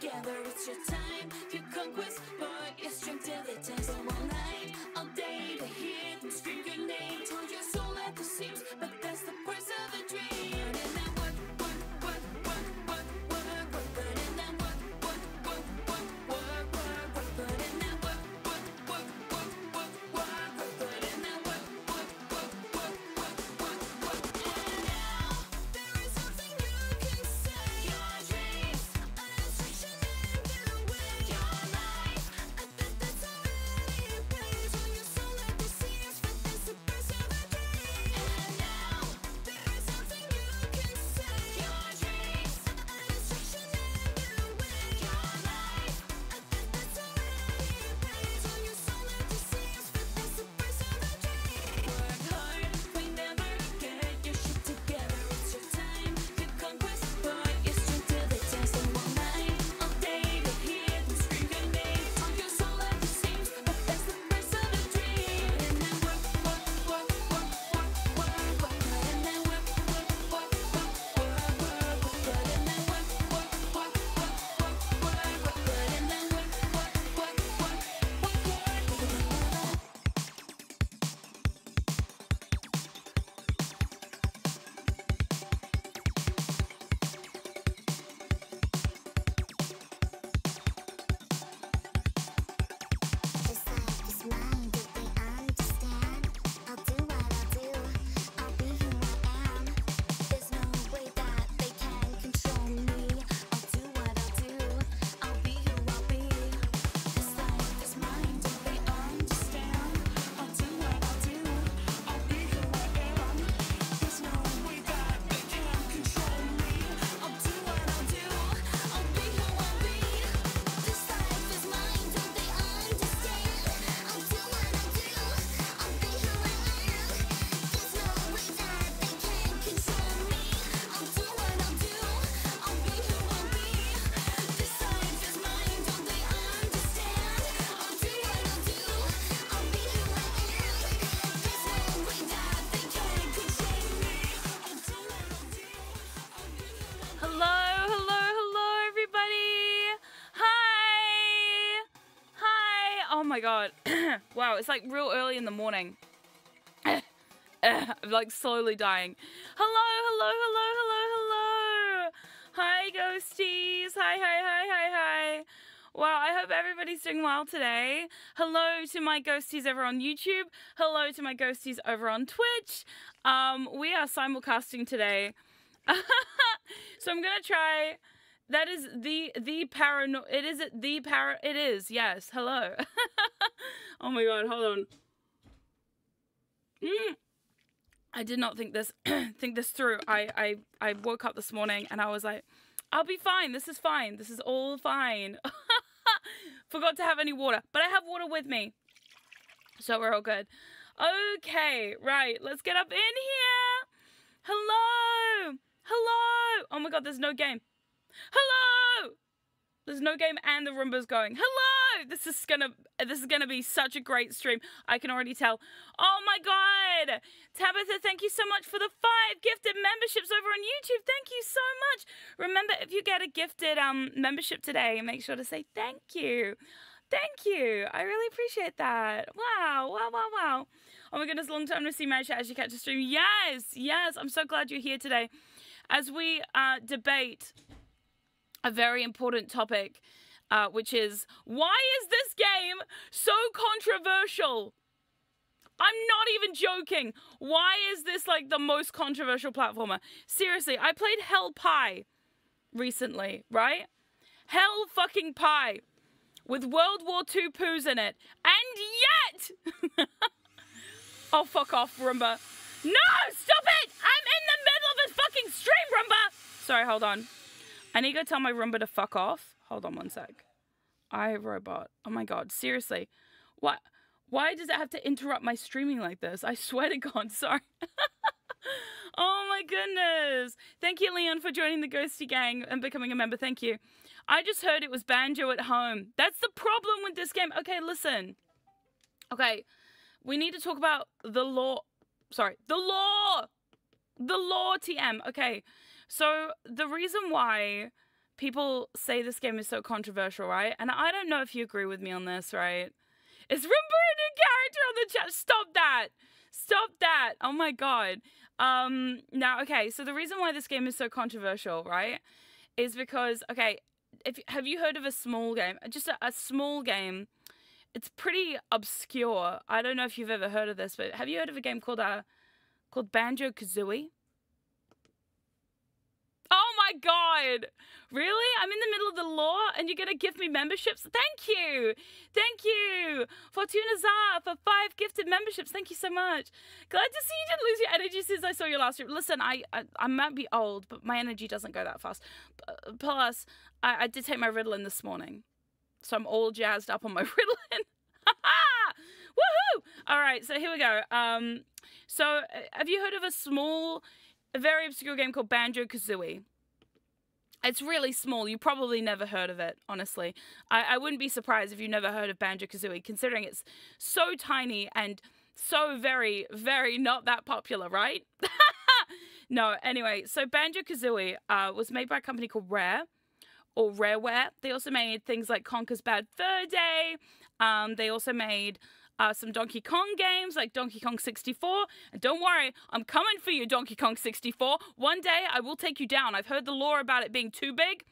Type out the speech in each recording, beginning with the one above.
together. It's your time, your conquest, point your strength till the turns. My god. wow, it's like real early in the morning. I'm like slowly dying. Hello, hello, hello, hello, hello. Hi, ghosties. Hi, hi, hi, hi, hi. Wow, I hope everybody's doing well today. Hello to my ghosties over on YouTube. Hello to my ghosties over on Twitch. Um, we are simulcasting today. so I'm gonna try. That is the the parano. It is the para. It is yes. Hello. oh my god. Hold on. Mm. I did not think this think this through. I, I I woke up this morning and I was like, I'll be fine. This is fine. This is all fine. Forgot to have any water, but I have water with me. So we're all good. Okay, right. Let's get up in here. Hello. Hello. Oh my god, there's no game. Hello. There's no game and the Roomba's going. Hello! This is gonna this is gonna be such a great stream. I can already tell. Oh my god! Tabitha, thank you so much for the five gifted memberships over on YouTube. Thank you so much. Remember, if you get a gifted um membership today, make sure to say thank you. Thank you. I really appreciate that. Wow, wow, wow, wow. Oh my goodness, long time to see my chat as you catch a stream. Yes, yes. I'm so glad you're here today. As we uh, debate a very important topic, uh, which is why is this game so controversial? I'm not even joking. Why is this like the most controversial platformer? Seriously, I played Hell Pie recently, right? Hell fucking Pie with World War II poos in it. And yet! oh, fuck off, Roomba. No! Stop it! I'm in the middle of a fucking stream, Roomba! Sorry, hold on. I need to go tell my Roomba to fuck off. Hold on one sec. I robot. Oh my god, seriously. What? Why does it have to interrupt my streaming like this? I swear to God, sorry. oh my goodness. Thank you, Leon, for joining the Ghosty Gang and becoming a member. Thank you. I just heard it was Banjo at home. That's the problem with this game. Okay, listen. Okay, we need to talk about the law. Sorry, the law. The law, TM. Okay, so the reason why people say this game is so controversial, right? And I don't know if you agree with me on this, right? Is Roomba a new character on the chat? Stop that! Stop that! Oh my god. Um, now, okay, so the reason why this game is so controversial, right, is because, okay, if have you heard of a small game? Just a, a small game. It's pretty obscure. I don't know if you've ever heard of this, but have you heard of a game called uh, called Banjo Kazooie? Oh my god! Really? I'm in the middle of the law and you're gonna give me memberships? Thank you! Thank you! Fortuna Zar for five gifted memberships. Thank you so much. Glad to see you didn't lose your energy since I saw you last year. Listen, I, I, I might be old, but my energy doesn't go that fast. Plus, I, I did take my Ritalin this morning. So I'm all jazzed up on my Ritalin. Woohoo! All right, so here we go. Um, so uh, have you heard of a small a very obscure game called Banjo Kazooie. It's really small. You probably never heard of it, honestly. I, I wouldn't be surprised if you never heard of Banjo Kazooie, considering it's so tiny and so very, very not that popular, right? no, anyway, so Banjo Kazooie uh, was made by a company called Rare or Rareware. They also made things like Conker's Bad Fur Day. Um, they also made uh, some Donkey Kong games like Donkey Kong 64. And don't worry, I'm coming for you, Donkey Kong 64. One day I will take you down. I've heard the lore about it being too big.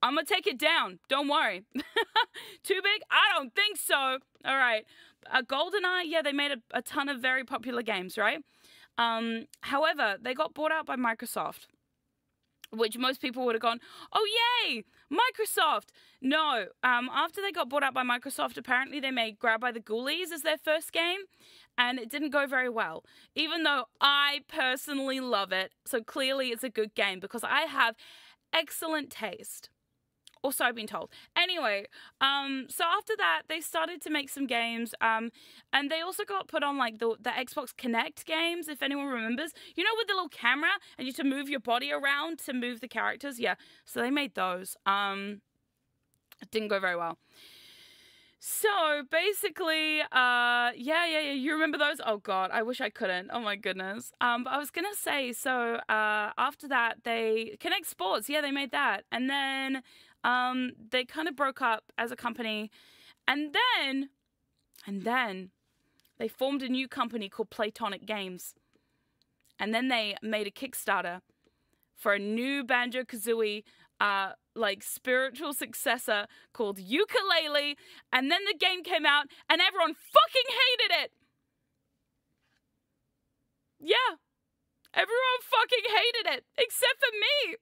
I'm gonna take it down. Don't worry. too big? I don't think so. All right. Uh, GoldenEye, yeah, they made a, a ton of very popular games, right? Um, however, they got bought out by Microsoft which most people would have gone, oh, yay, Microsoft. No, um, after they got bought out by Microsoft, apparently they made Grabbed by the Ghoulies as their first game, and it didn't go very well, even though I personally love it. So clearly it's a good game because I have excellent taste. Or so I've been told. Anyway, um, so after that, they started to make some games, um, and they also got put on like the the Xbox Kinect games, if anyone remembers. You know, with the little camera, and you to move your body around to move the characters. Yeah, so they made those. Um, it didn't go very well. So basically, uh, yeah, yeah, yeah. You remember those? Oh God, I wish I couldn't. Oh my goodness. Um, but I was gonna say, so uh, after that, they Kinect Sports. Yeah, they made that, and then um, they kind of broke up as a company. And then And then they formed a new company called Playtonic Games. And then they made a Kickstarter for a new Banjo Kazooie, uh, like spiritual successor called Yooka-Laylee. And then the game came out, and everyone fucking hated it. Yeah, everyone fucking hated it, except for me.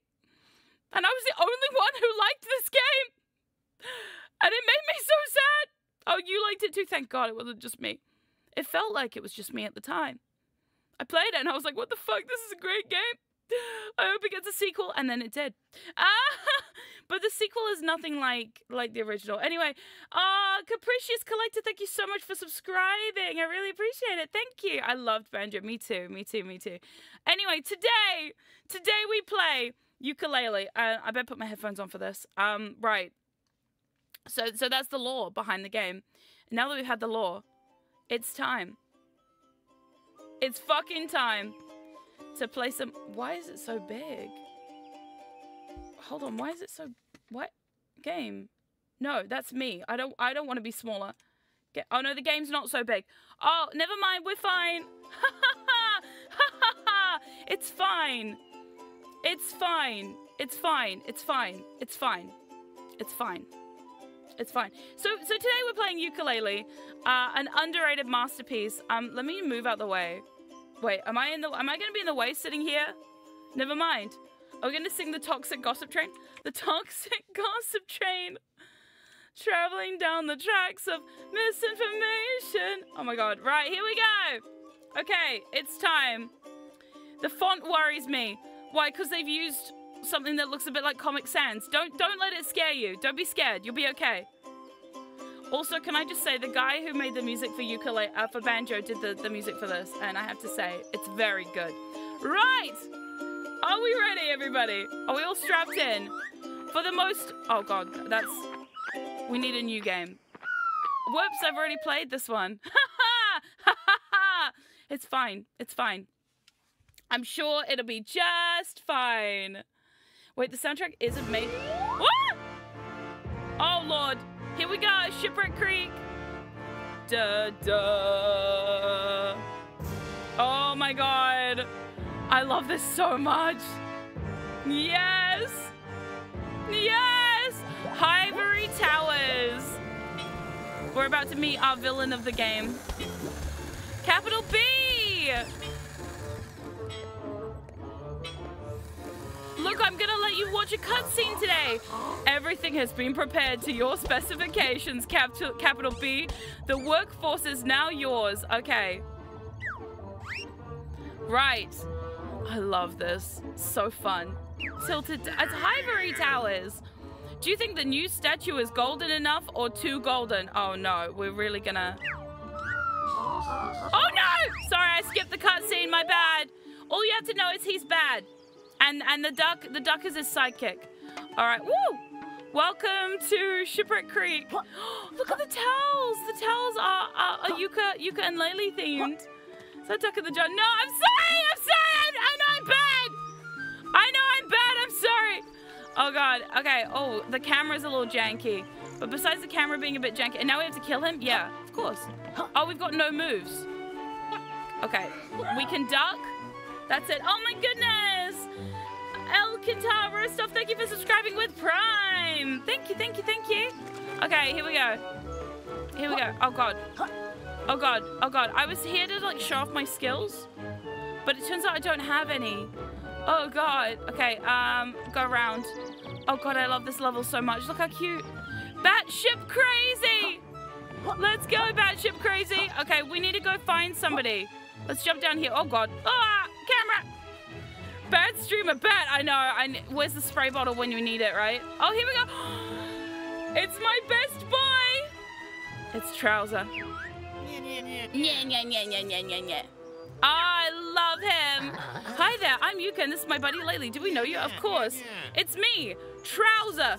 And I was the only one who liked this game. And it made me so sad. Oh, you liked it too? Thank God it wasn't just me. It felt like it was just me at the time. I played it and I was like, what the fuck? This is a great game. I hope it gets a sequel, and then it did. Ah, but the sequel is nothing like like the original. Anyway, uh, Capricious Collector, thank you so much for subscribing. I really appreciate it. Thank you. I loved Banjo. Me too. Me too. Me too. Anyway, today, today we play Yooka-Laylee. Uh, I better put my headphones on for this. Um, right. So, so that's the lore behind the game. Now that we've had the lore, it's time. It's fucking time to play some. Why is it so big? Hold on. Why is it so? What game? No, that's me. I don't. I don't want to be smaller. Get. Oh no, the game's not so big. Oh, never mind. We're fine. it's fine. It's fine. It's fine. It's fine. It's fine. It's fine. It's fine. So, so today we're playing Yooka-Laylee, uh, an underrated masterpiece. Um, let me move out the way. Wait, am I in the? Am I going to be in the way sitting here? Never mind. Are we going to sing the toxic gossip train? The toxic gossip train, traveling down the tracks of misinformation. Oh my god! Right here we go. Okay, it's time. The font worries me. Why? Because they've used something that looks a bit like Comic Sans. Don't don't let it scare you. Don't be scared. You'll be okay. Also, can I just say the guy who made the music for Yooka-Laylee uh, for banjo did the, the music for this, and I have to say it's very good. Right, are we ready, everybody? Are we all strapped in for the most? Oh God, that's. We need a new game. Whoops, I've already played this one. it's fine. It's fine. I'm sure it'll be just fine. Wait, the soundtrack isn't made. What? Oh Lord. Here we go, Shipwreck Creek. Da da. Oh my god. I love this so much. Yes. Yes. Hivory Towers. We're about to meet our villain of the game. Capital B. Look, I'm gonna let you watch a cutscene today. Everything has been prepared to your specifications, capital, capital B. The workforce is now yours. Okay. Right. I love this. So fun. Tilted. It's Hivory Towers. Do you think the new statue is golden enough or too golden? Oh no, we're really gonna... Oh no! Sorry, I skipped the cutscene, my bad. All you have to know is he's bad. And and the duck the duck is his sidekick. All right, woo! Welcome to Shipwreck Creek. Look at the towels. The towels are, are, are Yooka Yooka and Laylee themed. Is that Duck in the Jar? No, I'm sorry. I'm sorry. I, I know I'm bad. I know I'm bad. I'm sorry. Oh god. Okay. Oh, the camera's a little janky. But besides the camera being a bit janky, and now we have to kill him? Yeah, of course. Oh, we've got no moves. Okay. We can duck. That's it. Oh my goodness. El stuff, thank you for subscribing with Prime. Thank you, thank you, thank you. Okay, here we go. Here we go. Oh god. Oh god. Oh god. I was here to like show off my skills, but it turns out I don't have any. Oh god. Okay, um, go around. Oh god, I love this level so much. Look how cute. Batship crazy! Let's go, Batship crazy. Okay, we need to go find somebody. Let's jump down here. Oh god. Ah, camera! Bad streamer, bad. I know. I where's the spray bottle when you need it, right? Oh, here we go. It's my best boy. It's Trowser. Yeah, yeah, yeah, yeah, yeah, yeah, yeah. I love him. Hi there, I'm Yooka, and this is my buddy Laylee. Do we know you? Of course. It's me, Trowser.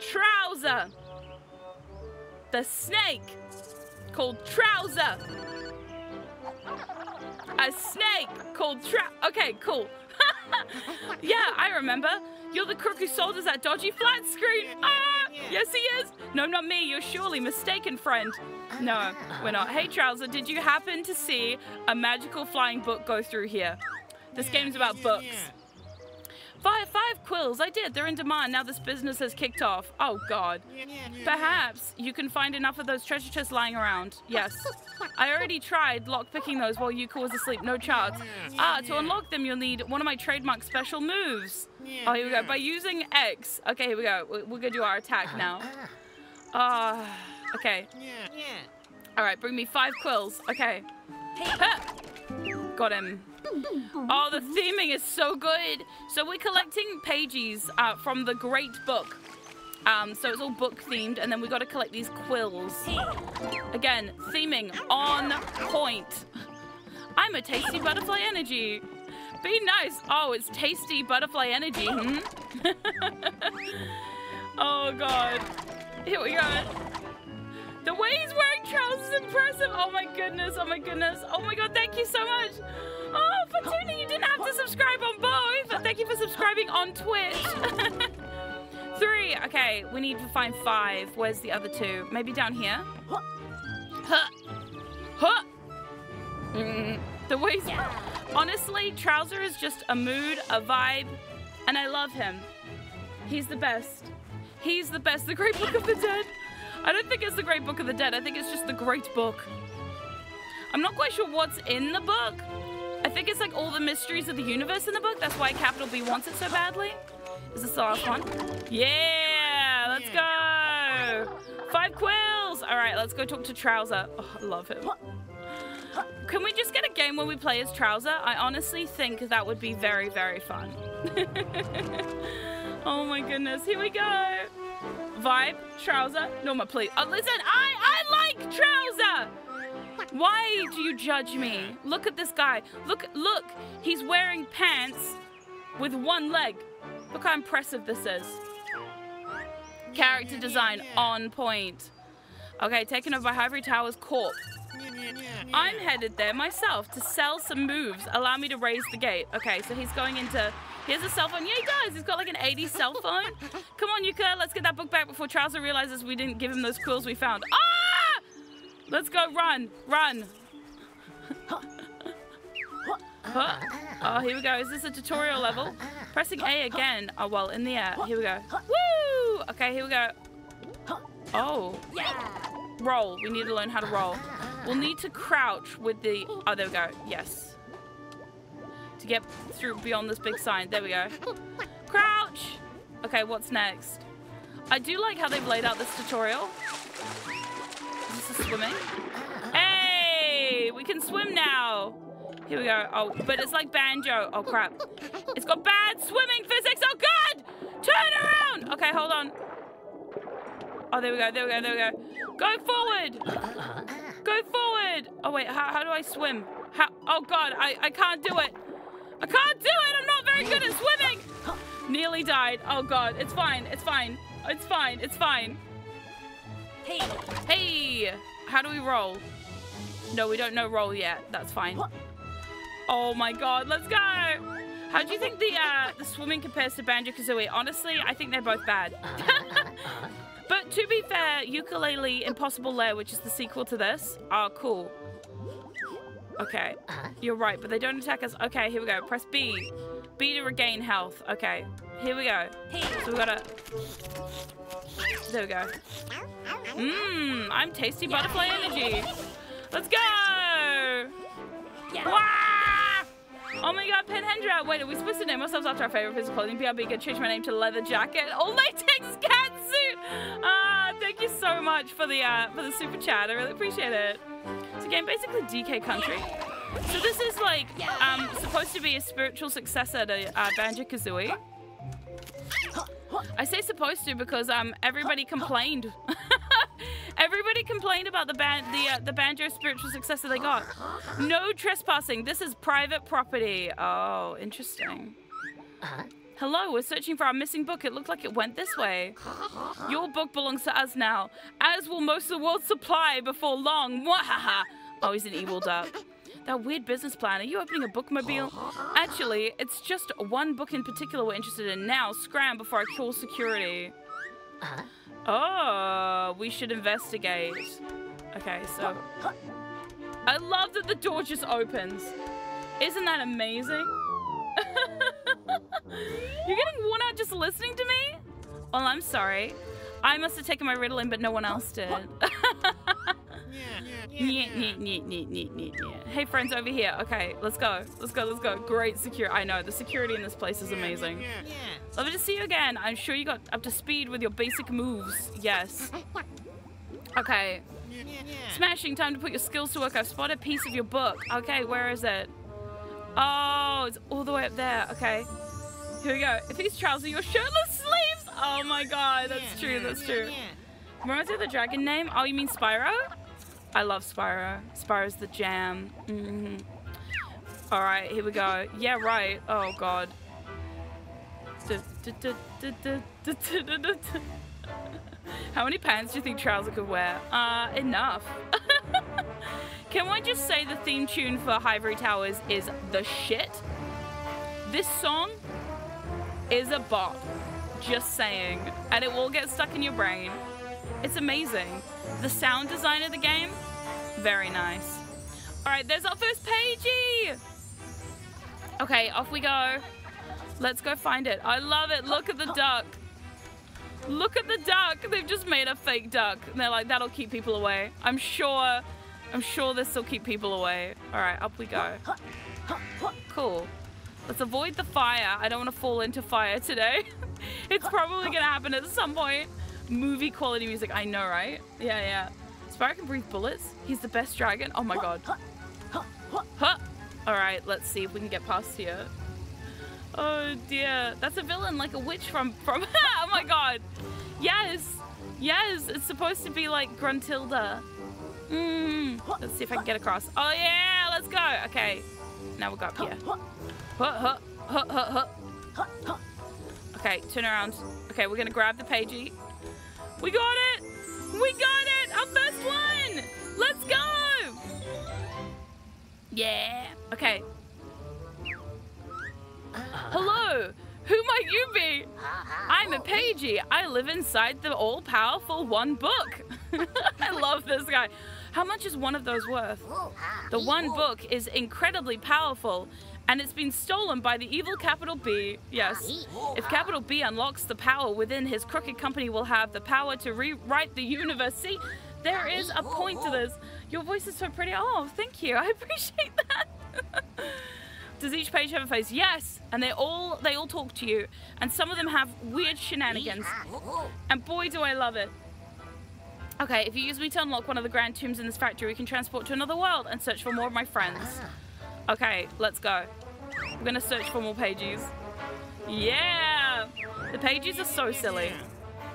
Trowser. The snake called Trowser. A snake called Trap. Okay, cool. yeah, I remember. You're the crook who sold us that dodgy flat screen. Ah! yes, he is. No, not me. You're surely mistaken, friend. No, we're not. Hey, Trowser, did you happen to see a magical flying book go through here? This game's about books. Five, five quills. I did. They're in demand. Now this business has kicked off. Oh, God. Perhaps you can find enough of those treasure chests lying around. Yes. I already tried lockpicking those while Yooka was asleep. No chance. Ah, to unlock them, you'll need one of my trademark special moves. Oh, here we go. By using X. Okay, here we go. We're going to do our attack now. Ah, uh, okay. All right, bring me five quills. Okay. Ha! Got him. Oh, the theming is so good. So we're collecting pages uh, from the Great Book. Um, so it's all book themed, and then we got to collect these quills. Again, theming on point. I'm a tasty butterfly energy. Be nice. Oh, it's tasty butterfly energy. Hmm? oh god. Here we go. The way he's wearing trousers is impressive. Oh my goodness. Oh my goodness. Oh my god. Thank you so much. Oh, Fortuna, you didn't have to subscribe on both. Thank you for subscribing on Twitch. Three. Okay, we need to find five. Where's the other two? Maybe down here? Huh. Huh. Mm, the way. Honestly, Trowser is just a mood, a vibe, and I love him. He's the best. He's the best. The Great Book of the Dead. I don't think it's the Great Book of the Dead. I think it's just the Great Book. I'm not quite sure what's in the book. I think it's like all the mysteries of the universe in the book. That's why capital B wants it so badly. Is this the last one? Yeah, let's go. Five quills. All right, let's go talk to Trowser. Oh, I love him. Can we just get a game where we play as Trowser? I honestly think that would be very, very fun. oh my goodness, here we go. Vibe, Trowser, Norma, please. Oh, listen, I, I like Trowser. Why do you judge me? Look at this guy. Look, look, he's wearing pants with one leg. Look how impressive this is. Character design on point. Okay, taken over by Ivory Towers Corp. I'm headed there myself to sell some moves. Allow me to raise the gate. Okay, so he's going into... Here's a cell phone. Yeah, he does. He's got like an 80 cell phone. Come on, Yooka. Let's get that book back before Trowser realizes we didn't give him those quills we found. Ah! Let's go. Run. Run. Oh, here we go. Is this a tutorial level? Pressing A again. Oh, well, in the air. Here we go. Woo! Okay, here we go. Oh. Yeah. Roll. We need to learn how to roll. We'll need to crouch with the... Oh, there we go. Yes. To get through beyond this big sign. There we go. Crouch! Okay, what's next? I do like how they've laid out this tutorial. A swimming? Hey! We can swim now! Here we go. Oh, but it's like banjo. Oh, crap. It's got bad swimming physics. Oh, God! Turn around! Okay, hold on. Oh, there we go, there we go, there we go. Go forward! Go forward! Oh, wait, how, how do I swim? How? Oh, God, I, I can't do it. I can't do it! I'm not very good at swimming! Nearly died. Oh, God, it's fine, it's fine. It's fine, it's fine. Hey. Hey! How do we roll? No, we don't know roll yet. That's fine. Oh, my God, let's go! How do you think the uh, the swimming compares to Banjo-Kazooie? Honestly, I think they're both bad. Uh-huh, uh-huh. But to be fair, Yooka-Laylee Impossible Lair, which is the sequel to this, are cool. Okay, uh-huh. you're right, but they don't attack us. Okay, here we go. Press B. B to regain health. Okay, here we go. So we gotta... There we go. Mmm, I'm tasty butterfly energy. Let's go! Wow! Oh my god, Penhendra! Wait, are we supposed to name ourselves after our favorite piece of clothing? BRB could change my name to Leather Jacket or Latex Cat Suit! Ah, thank you so much for the uh, for the super chat. I really appreciate it. So again, basically DK Country. So this is like um, supposed to be a spiritual successor to uh, Banjo-Kazooie. I say supposed to because um everybody complained. everybody complained about the ban the uh, the banjo spiritual successor they got. No trespassing. This is private property. Oh, interesting. Hello, we're searching for our missing book. It looked like it went this way. Your book belongs to us now, as will most of the world's supply before long. Mwahaha. Oh, he's an evil duck. That weird business plan. Are you opening a bookmobile? Actually, it's just one book in particular we're interested in now. Scram before I call security. Uh-huh. Oh, we should investigate. Okay, so I love that the door just opens. Isn't that amazing? You're getting worn out just listening to me? Well, I'm sorry. I must have taken my Ritalin, but no one else did. Hey, friends over here. Okay, let's go. Let's go, let's go. Great security. I know, the security in this place is amazing. Lovely to see you again. I'm sure you got up to speed with your basic moves. Yes. Okay. Smashing, time to put your skills to work. I've spotted a piece of your book. Okay, where is it? Oh, it's all the way up there. Okay. Here we go. If these trousers are your shirtless sleeves. Oh my god, that's true, that's true. Of the dragon name? Oh, you mean Spyro? I love Spyro. Spyro's the jam. Mm -hmm. All right, here we go. Yeah, right. Oh god. How many pants do you think Trowser could wear? Uh, enough. Can I just say the theme tune for Hivory Towers is the shit? This song is a bop. Just saying. And it will get stuck in your brain. It's amazing. The sound design of the game, very nice. All right, there's our first pagey. Okay, off we go. Let's go find it. I love it. Look at the duck. Look at the duck. They've just made a fake duck. And they're like, that'll keep people away. I'm sure, I'm sure this will keep people away. All right, up we go. Cool. Let's avoid the fire. I don't want to fall into fire today. it's probably going to happen at some point. Movie quality music. I know, right? Yeah, yeah. Spyro can breathe bullets. He's the best dragon. Oh my god. Huh. All right, let's see if we can get past here. Oh dear, that's a villain like a witch from from. oh my god. Yes, yes, it's supposed to be like Gruntilda. Mm. Let's see if I can get across. Oh yeah, let's go. Okay, now we'll go up here. Okay, turn around. Okay, we're gonna grab the pagey. We got it! We got it! Our first one! Let's go! Yeah. Okay, Hello! Who might you be? I'm a pagey. I live inside the all-powerful one book. I love this guy. How much is one of those worth? The one book is incredibly powerful, and it's been stolen by the evil Capital B. Yes. If Capital B unlocks the power within his crooked company will have the power to rewrite the universe. See, there is a point to this. Your voice is so pretty. Oh, thank you. I appreciate that. Does each page have a face? Yes, and they all they all talk to you, and some of them have weird shenanigans. And boy, do I love it. Okay, if you use me to unlock one of the grand tomes in this factory, we can transport to another world and search for more of my friends. Okay, let's go. We're gonna search for more pages. Yeah! The pages are so silly.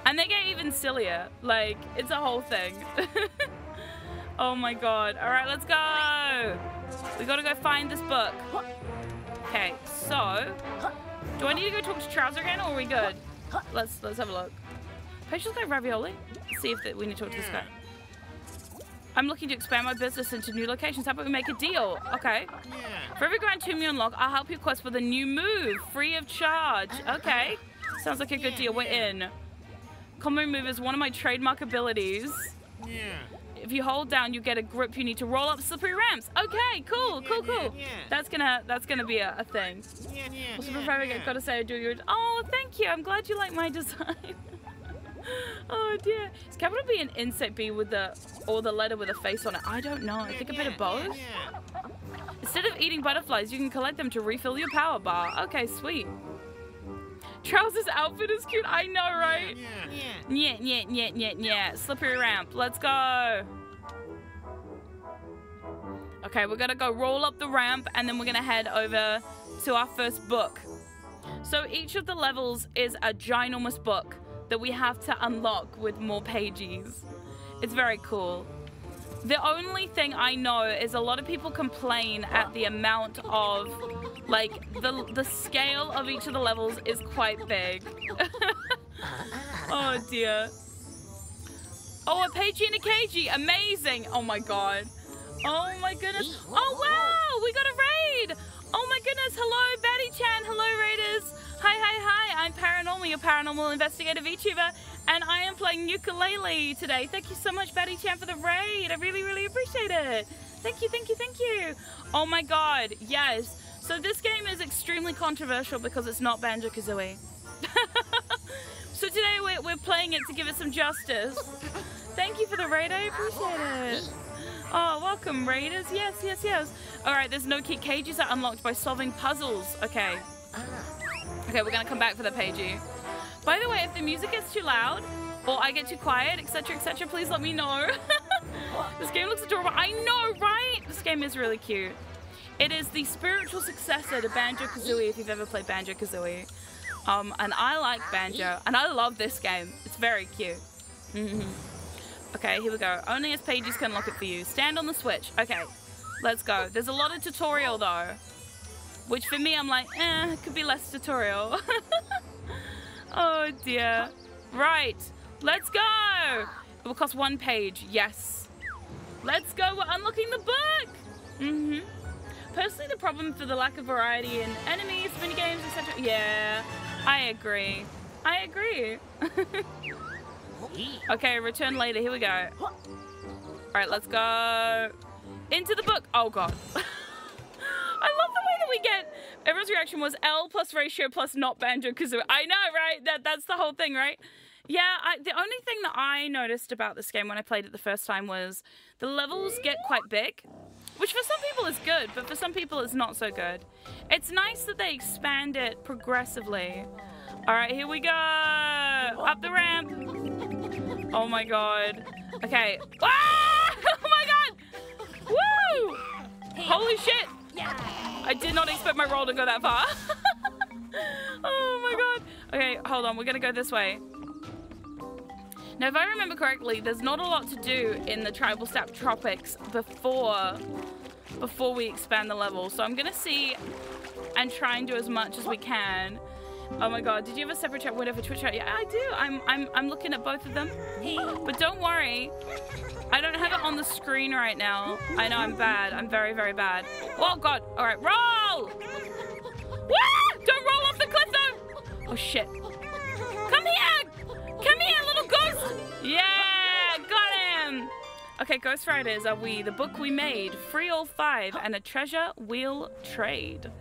And they get even sillier. Like, it's a whole thing. oh my god. Alright, let's go! We gotta go find this book. Okay, so do I need to go talk to Trowser again, or are we good? Let's let's have a look. Patience guy ravioli. Let's see if we need to talk to this guy. I'm looking to expand my business into new locations. How about we make a deal? Okay. For every grand tome you unlock, I'll help you quest with a new move, free of charge. Okay. Sounds like a good deal. We're in. Combo move is one of my trademark abilities. Yeah if you hold down, you get a grip. You need to roll up slippery ramps. Okay, cool, cool, cool. That's gonna that's gonna be a, a thing. Yeah, yeah, also, before I gotta say, I do your. Oh, thank you. I'm glad you like my design. oh dear. Is capital B an insect B with the or the letter with a face on it? I don't know. I think a bit of both. Instead of eating butterflies, you can collect them to refill your power bar. Okay, sweet. Trowsers outfit is cute. I know, right? Yeah. Yeah, yeah, yeah, yeah, yeah. Slippery ramp. Let's go. Okay, we're gonna go roll up the ramp and then we're gonna head over to our first book. So each of the levels is a ginormous book that we have to unlock with more pages. It's very cool. The only thing I know is a lot of people complain at the amount of, like, the, the scale of each of the levels is quite big. oh dear. Oh, a Pagey and a Cagey. Amazing. Oh my god. Oh my goodness. Oh wow, we got a raid. Oh my goodness. Hello, Batty Chan. Hello, Raiders. Hi, hi, hi. I'm Paranormal, your paranormal investigative VTuber, And I am playing Yooka-Laylee today. Thank you so much, Betty Chan, for the raid. I really, really appreciate it. Thank you, thank you, thank you. Oh my god, yes. So this game is extremely controversial because it's not Banjo-Kazooie. so today we're, we're playing it to give it some justice. Thank you for the raid, I appreciate it. Oh, welcome, raiders. Yes, yes, yes. All right, there's no key. Cages are unlocked by solving puzzles. Okay. Ah, ah. Okay, we're gonna come back for the pagey. By the way, if the music gets too loud or I get too quiet, etc., etc., please let me know. this game looks adorable. I know, right? This game is really cute. It is the spiritual successor to Banjo-Kazooie if you've ever played Banjo-Kazooie. Um, and I like Banjo, and I love this game. It's very cute. Okay, here we go. Only as pages can look it for you. Stand on the switch. Okay, let's go. There's a lot of tutorial though. Which for me, I'm like, eh, could be less tutorial. oh dear. Right, let's go. It will cost one page, yes. Let's go, we're unlocking the book. Mm-hmm. Personally, the problem for the lack of variety in enemies, minigames, etc. Yeah, I agree. I agree. okay, return later. Here we go. All right, let's go into the book. Oh, God. I love the we get... Everyone's reaction was L plus ratio plus not Banjo-Kazooie. I know, right? That That's the whole thing, right? Yeah, I, the only thing that I noticed about this game when I played it the first time was the levels get quite big. Which for some people is good, but for some people it's not so good. It's nice that they expand it progressively. All right, here we go. Up the ramp. Oh my god. Okay. Ah! Oh my god! Woo! Holy shit! I did not expect my roll to go that far. oh my god. Okay, hold on. We're gonna go this way. Now, if I remember correctly, there's not a lot to do in the Tribalstack Tropics before, before we expand the level. So I'm gonna see and try and do as much as we can. Oh my god, did you have a separate chat for Twitch chat? Yeah, I do. I'm I'm I'm looking at both of them. But don't worry. I don't have it on the screen right now. I know I'm bad. I'm very, very bad. Oh god. Alright, roll! Woo! Don't roll off the cliff though! Oh shit. Come here! Come here, little ghost! Yeah! Got him! Okay, Ghost Writers are we, the book we made, Free All Five, and a treasure we'll trade.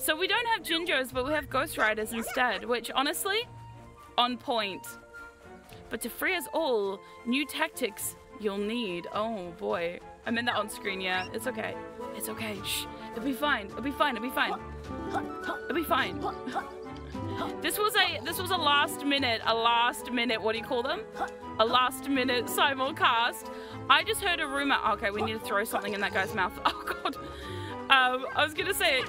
So we don't have Jinjos, but we have Ghost Writers instead, which honestly, on point. But to free us all, new tactics you'll need. Oh boy. I meant that on screen, yeah. It's okay. It's okay. Shh. It'll be fine. It'll be fine. It'll be fine. It'll be fine. This was a this was a last minute, a last minute, what do you call them? A last minute simulcast. I just heard a rumor. Okay, we need to throw something in that guy's mouth. Oh god. Um, I was gonna say,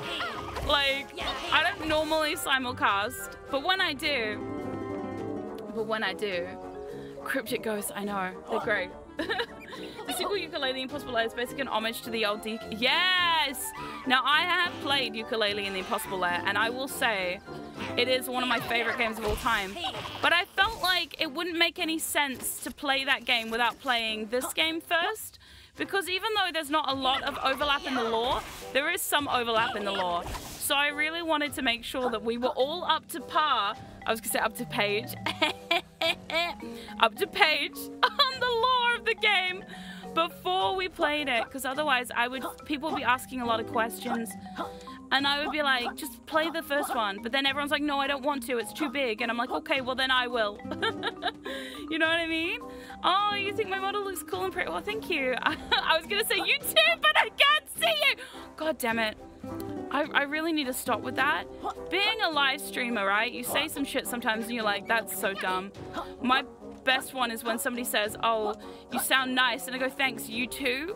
like, I don't normally simulcast, but when I do, but when I do, cryptic ghosts, I know, they're great. the sequel Yooka-Laylee Impossible Lair is basically an homage to the old D. Yes! Now, I have played Yooka-Laylee in the Impossible Lair, and I will say it is one of my favorite games of all time. But I felt like it wouldn't make any sense to play that game without playing this game first. Because even though there's not a lot of overlap in the lore, there is some overlap in the lore. So I really wanted to make sure that we were all up to par. I was gonna say up to page. up to page on the lore of the game before we played it because otherwise I would people would be asking a lot of questions and I would be like just play the first one. But then everyone's like no I don't want to. It's too big. And I'm like okay well then I will. You know what I mean? Oh you think my model looks cool and pretty? Well thank you. I was gonna say you too but I can't see you. God damn it. I, I really need to stop with that. Being a live streamer, right? You say some shit sometimes and you're like, that's so dumb. My best one is when somebody says, oh, you sound nice. And I go, thanks, you too?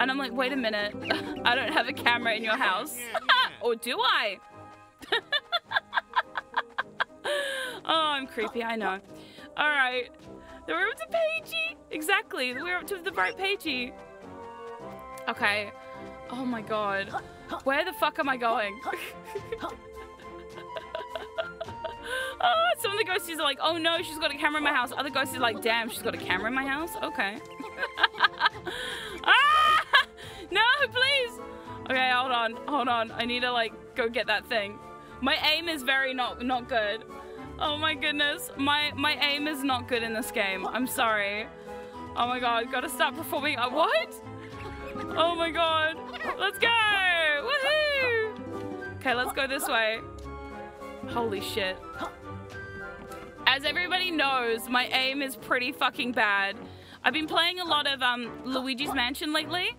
And I'm like, wait a minute. I don't have a camera in your house. or do I? oh, I'm creepy, I know. All right. We're up to Pagey. Exactly. We're up to the right Pagey. Okay. Oh my god. Where the fuck am I going? Oh, some of the ghosties are like, oh no, she's got a camera in my house. Other ghosts are like, damn, she's got a camera in my house? Okay. ah! No, please! Okay, hold on, hold on. I need to like go get that thing. My aim is very not not good. Oh my goodness. My my aim is not good in this game. I'm sorry. Oh my god, gotta start performing. Uh, what? Oh my god. Let's go! Woohoo! Okay, let's go this way. Holy shit. As everybody knows, my aim is pretty fucking bad. I've been playing a lot of um, Luigi's Mansion lately,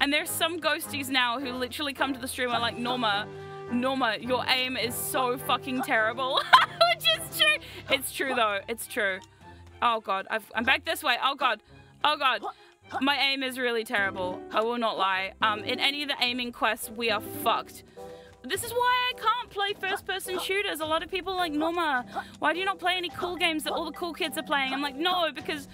and there's some ghosties now who literally come to the stream and are like, Norma, Norma, your aim is so fucking terrible. Which is true. It's true though. It's true. Oh god, i am back this way. Oh god. Oh god. My aim is really terrible. I will not lie. Um, in any of the aiming quests, we are fucked. This is why I can't play first-person shooters. A lot of people like, Norma, why do you not play any cool games that all the cool kids are playing? I'm like, no, because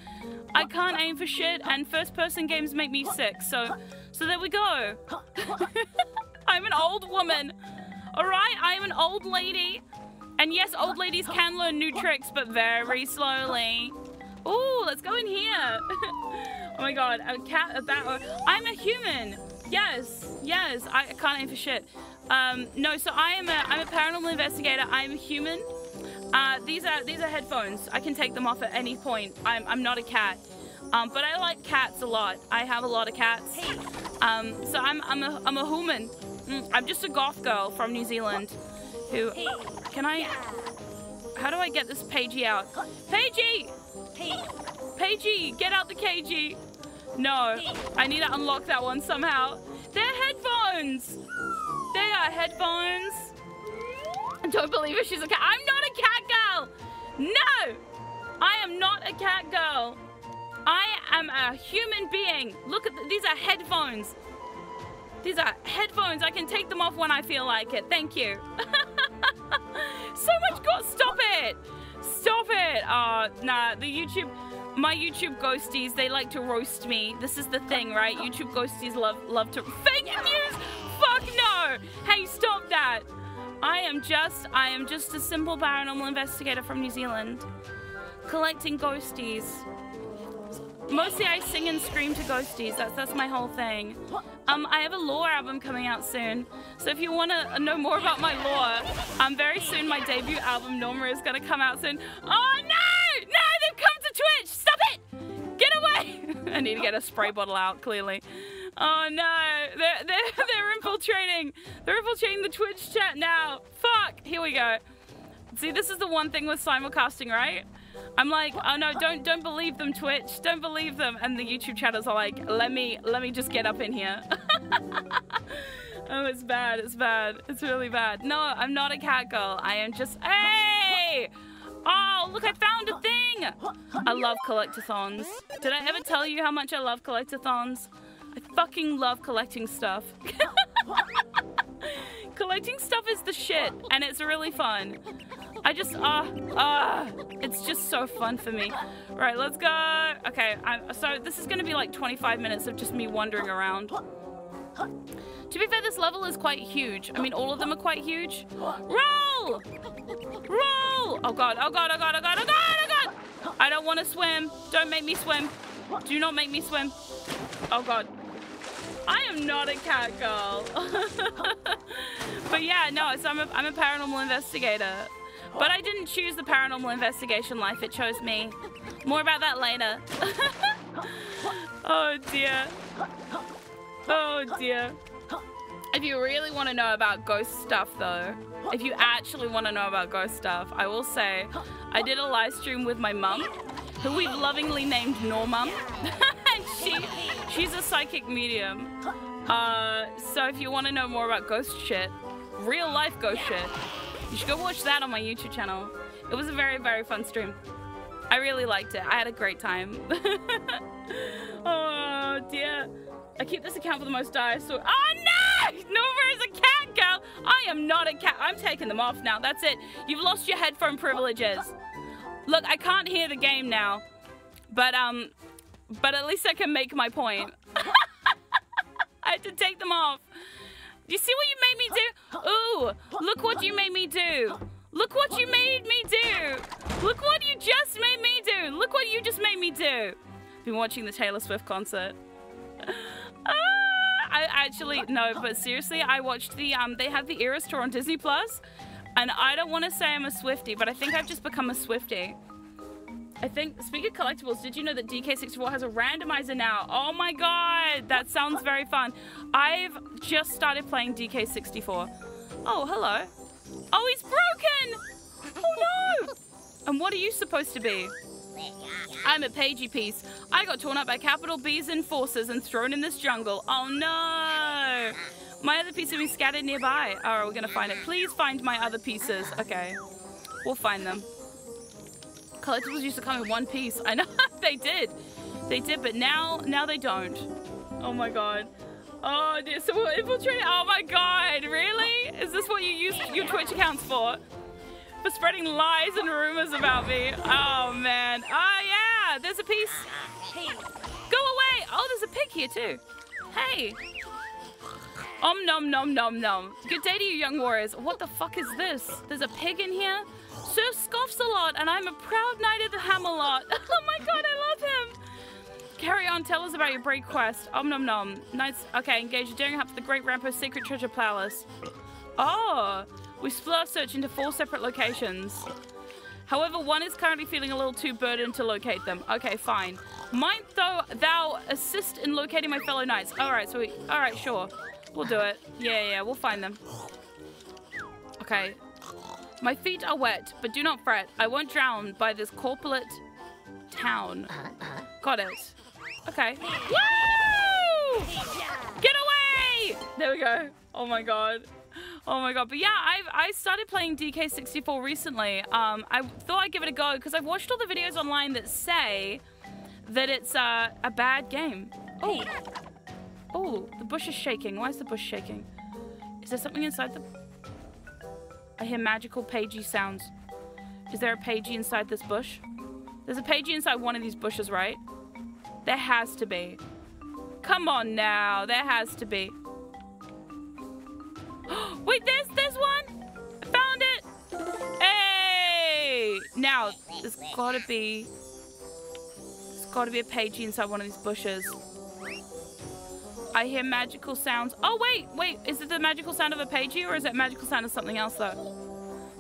I can't aim for shit, and first-person games make me sick. So, so there we go. I'm an old woman. All right, I'm an old lady. And yes, old ladies can learn new tricks, but very slowly. Ooh, let's go in here. oh my god, a cat, a bat. I'm a human. Yes, yes, I can't aim for shit. Um, no, so I am a, I'm a paranormal investigator. I'm a human. Uh, these are these are headphones. I can take them off at any point. I'm, I'm not a cat. Um, but I like cats a lot. I have a lot of cats. Um, so I'm, I'm a, I'm a human. Mm, I'm just a goth girl from New Zealand who, can I, how do I get this Pagey out? Pagey! Pagey, get out the KG. No, I need to unlock that one somehow. They're headphones. They are headphones. I don't believe it. She's a cat. I'm not a cat girl. No, I am not a cat girl. I am a human being. Look at the, these are headphones. These are headphones. I can take them off when I feel like it. Thank you. so much stop it. Stop it. Uh, nah, the YouTube, my YouTube ghosties, they like to roast me. This is the thing, right? YouTube ghosties love, love to, fake news. Fuck no. Hey, stop that. I am just, I am just a simple paranormal investigator from New Zealand. Collecting ghosties. Mostly I sing and scream to ghosties. That's that's my whole thing. Um, I have a lore album coming out soon. So if you want to know more about my lore, um, very soon my debut album Norma is gonna come out soon. Oh no! No, they've come to Twitch! Stop it! Get away! I need to get a spray bottle out. Clearly. Oh no! They're they're they're infiltrating. They're infiltrating the Twitch chat now. Fuck! Here we go. See, this is the one thing with simulcasting, right? I'm like, oh no, don't don't believe them, Twitch. Don't believe them. And the YouTube chatters are like, let me let me just get up in here. oh, it's bad. It's bad. It's really bad. No, I'm not a cat girl. I am just hey. Oh, look, I found a thing! I love collectathons. Did I ever tell you how much I love collectathons? I fucking love collecting stuff. collecting stuff is the shit, and it's really fun. I just, ah, uh, ah, uh, it's just so fun for me. Right, let's go. Okay, I'm, so this is gonna be like 25 minutes of just me wandering around. To be fair, this level is quite huge. I mean, all of them are quite huge. Roll! Roll! Oh god, oh god, oh god, oh god, oh god, oh god! I don't want to swim. Don't make me swim. Do not make me swim. Oh god. I am not a cat girl. but yeah, no, so I'm a, I'm a paranormal investigator. But I didn't choose the paranormal investigation life, it chose me. More about that later. oh dear. Oh dear. If you really want to know about ghost stuff though, if you actually want to know about ghost stuff, I will say I did a live stream with my mum, who we've lovingly named Norma. and she, she's a psychic medium. Uh, so if you want to know more about ghost shit, real life ghost shit, you should go watch that on my YouTube channel. It was a very, very fun stream. I really liked it. I had a great time. oh, dear. I keep this account for the most dire so- Oh, no! Nova is a cat girl! I am not a cat. I'm taking them off now. That's it. You've lost your headphone privileges. Look, I can't hear the game now. But, um, but at least I can make my point. I had to take them off. Do you see what you made me do? Ooh, look what you made me do. Look what you made me do. Look what you just made me do. Look what you just made me do. Been watching the Taylor Swift concert. Ah, I actually, no, but seriously, I watched the, um, they have the Eras tour on Disney Plus. And I don't want to say I'm a Swifty, but I think I've just become a Swifty. I think, speaking of collectibles, did you know that DK64 has a randomizer now? Oh my god, that sounds very fun. I've just started playing DK64. Oh, hello. Oh, he's broken! Oh no! And what are you supposed to be? I'm a pagey piece. I got torn up by capital B's enforcers and thrown in this jungle. Oh no! My other pieces have been scattered nearby. Oh, we're gonna find it. Please find my other pieces. Okay. We'll find them. Collectibles used to come in one piece. I know they did. They did, but now now they don't. Oh my god. Oh dear, so we're infiltrating. Oh my god, really? Is this what you use your Twitch accounts for? For spreading lies and rumors about me. Oh man. Oh yeah, there's a piece. Hey, go away. Oh, there's a pig here too. Hey. Um, Om nom nom nom nom. Good day to you, young warriors. What the fuck is this? There's a pig in here? Sir scoffs a lot, and I'm a proud knight of the Hammerlot. oh my god, I love him. Carry on, tell us about your break quest. Um, Om nom nom. Knights, okay, engage. You're doing up to the Great Rampo's Secret Treasure Palace. Oh, we split our search into four separate locations. However, one is currently feeling a little too burdened to locate them. Okay, fine. Might though thou assist in locating my fellow knights? Alright, so we, alright, sure. We'll do it. Yeah, yeah, we'll find them. Okay. My feet are wet, but do not fret. I won't drown by this corpulent town. Got it. Okay. Woo! Get away! There we go. Oh my god. Oh my god. But yeah, I've I started playing DK64 recently. Um, I thought I'd give it a go because I've watched all the videos online that say that it's uh, a bad game. Oh. Oh, the bush is shaking. Why is the bush shaking? Is there something inside the... I hear magical pagey sounds. Is there a pagey inside this bush? There's a pagey inside one of these bushes, right? There has to be. Come on now. There has to be. Wait, there's, there's one. I found it. Hey! Now, there's gotta be... There's gotta be a pagey inside one of these bushes. I hear magical sounds. Oh, wait, wait. Is it the magical sound of a pagey or is it magical sound of something else, though?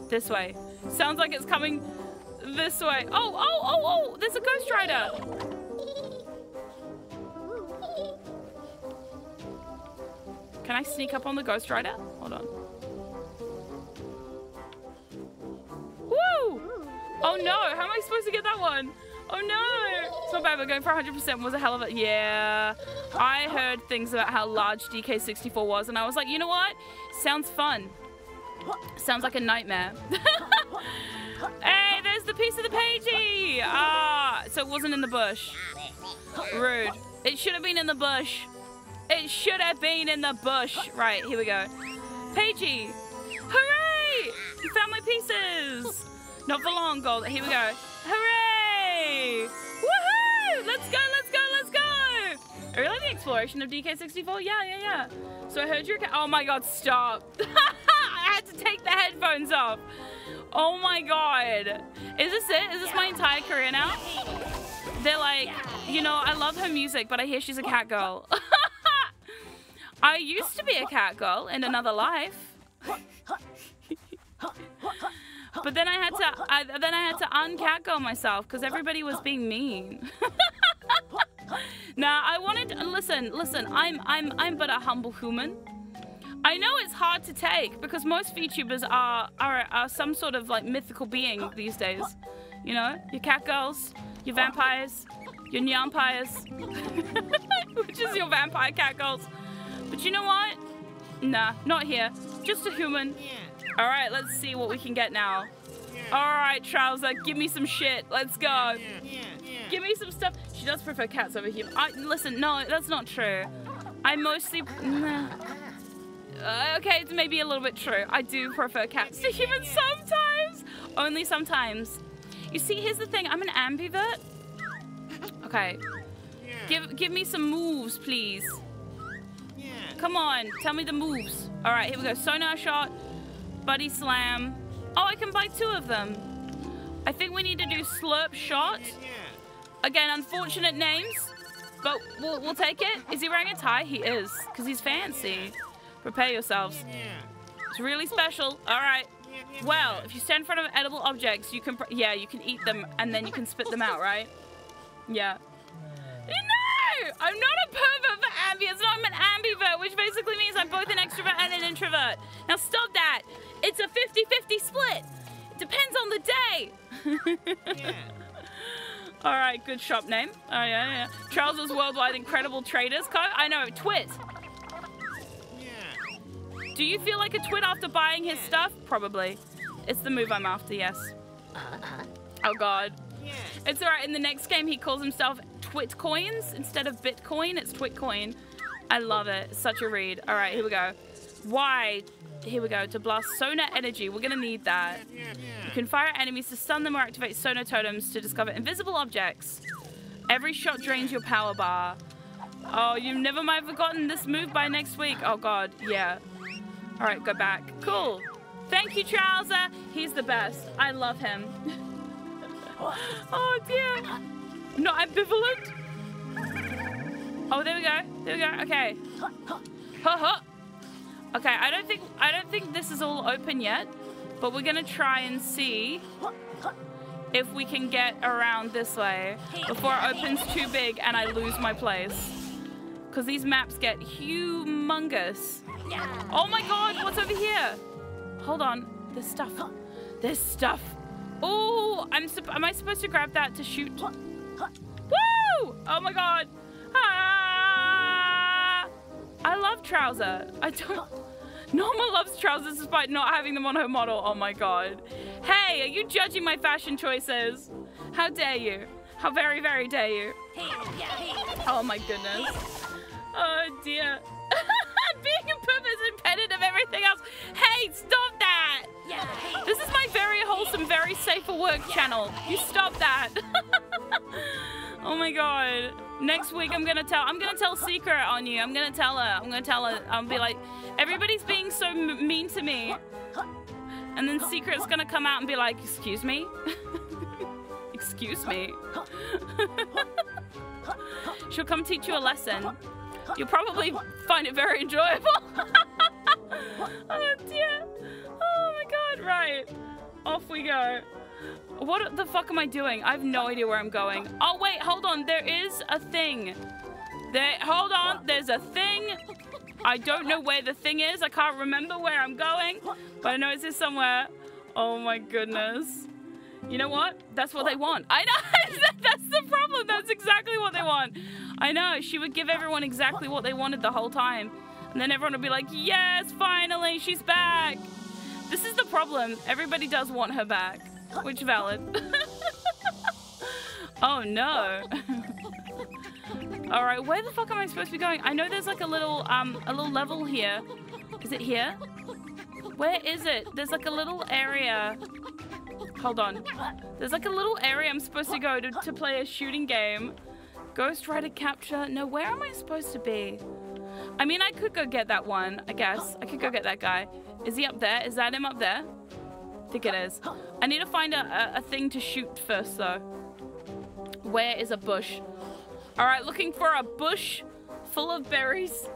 This way. Sounds like it's coming this way. Oh, oh, oh, oh, there's a ghost rider. Can I sneak up on the ghost rider? Hold on. Woo! Oh no, how am I supposed to get that one? Oh no! It's not bad, but going for 100% was a hell of a... Yeah. I heard things about how large DK64 was, and I was like, you know what? Sounds fun. Sounds like a nightmare. hey, there's the piece of the pagey! Ah, so it wasn't in the bush. Rude. It should have been in the bush. It should have been in the bush. Right, here we go. Pagey! Hooray! You found my pieces! Not for long, gold. Here we go. Hooray! Woohoo! Let's go, let's go, let's go! I really the exploration of DK64. Yeah, yeah, yeah. So I heard your... Oh my god, stop. I had to take the headphones off. Oh my god. Is this it? Is this my entire career now? They're like, you know, I love her music, but I hear she's a cat girl. I used to be a cat girl in another life. But then I had to, I, then I had to uncatgirl myself because everybody was being mean. now I wanted, listen, listen, I'm, I'm, I'm but a humble human. I know it's hard to take because most VTubers are, are, are some sort of like mythical being these days. You know, your cat girls, your vampires, your nyampires, which is your vampire cat girls. But you know what? Nah, not here. Just a human. All right, let's see what we can get now. All right, Trowser, give me some shit. Let's go. Give me some stuff. She does prefer cats over here. I listen. No, that's not true. I mostly. Nah. Uh, okay, it's maybe a little bit true. I do prefer cats to humans sometimes. Only sometimes. You see, here's the thing. I'm an ambivert. Okay. Give give me some moves, please. Come on, tell me the moves. All right, here we go. Sonar shot, buddy slam. Oh, I can buy two of them. I think we need to do slurp shot. Again, unfortunate names, but we'll, we'll take it. Is he wearing a tie? He is, because he's fancy. Prepare yourselves. It's really special. All right, Well, if you stand in front of edible objects, you can, yeah, you can eat them and then you can spit them out, right? Yeah. No! I'm not a pervert for ambience. No, I'm an ambivert, which basically means I'm both an extrovert and an introvert. Now stop that. It's a 50-50 split. It depends on the day. yeah. All right, good shop name. Oh, yeah, yeah. Trowsers Worldwide Incredible Traders Co. I know, Twit. Yeah. Do you feel like a twit after buying his stuff? Probably. It's the move I'm after, yes. Oh, God. It's all right. In the next game, he calls himself Twit Coins instead of Bitcoin. It's Twitcoin. I love it. Such a read. All right, here we go. Why here we go. To blast Sonar Energy. We're going to need that. You can fire at enemies to stun them or activate Sonar Totems to discover invisible objects. Every shot drains your power bar. Oh, you've never might have forgotten this move by next week. Oh, God. Yeah. All right, go back. Cool. Thank you, Trowser. He's the best. I love him. oh, dear. Not ambivalent. Oh, there we go. There we go. Okay. Ha ha. Okay, I don't think I don't think this is all open yet, but we're gonna try and see if we can get around this way before it opens too big and I lose my place. Because these maps get humongous. Oh my god, what's over here? Hold on, there's stuff. There's stuff. Oh, I'm am I supposed to grab that to shoot? Woo! Oh my god. Ah! I love Trowser. I don't... Norma loves trousers despite not having them on her model. Oh my god. Hey, are you judging my fashion choices? How dare you? How very, very dare you? Oh my goodness. Oh dear. Being a poop is independent of everything else. Hey, stop that! Yeah. This is my very wholesome, very safe for work channel. You stop that. oh my god. Next week I'm gonna tell I'm gonna tell Secret on you. I'm gonna tell her. I'm gonna tell her. I'll be like, everybody's being so mean to me. And then Secret's gonna come out and be like, excuse me? excuse me? She'll come teach you a lesson. You'll probably find it very enjoyable. oh dear. Oh my god, right. Off we go. What the fuck am I doing? I have no idea where I'm going. Oh, wait, hold on. There is a thing. There, hold on. There's a thing. I don't know where the thing is. I can't remember where I'm going, but I know it's here somewhere. Oh my goodness. You know what? That's what they want. I know. That's the problem. That's exactly what they want. I know. She would give everyone exactly what they wanted the whole time. And then everyone would be like, yes, finally, she's back. This is the problem. Everybody does want her back. Which valid. oh no. Alright, where the fuck am I supposed to be going? I know there's like a little, um, a little level here. Is it here? Where is it? There's like a little area. Hold on. There's like a little area I'm supposed to go to, to play a shooting game. Ghost Rider capture. No, where am I supposed to be? I mean, I could go get that one, I guess. I could go get that guy. Is he up there? Is that him up there? I think it is. I need to find a, a, a thing to shoot first, though. Where is a bush? All right, looking for a bush full of berries.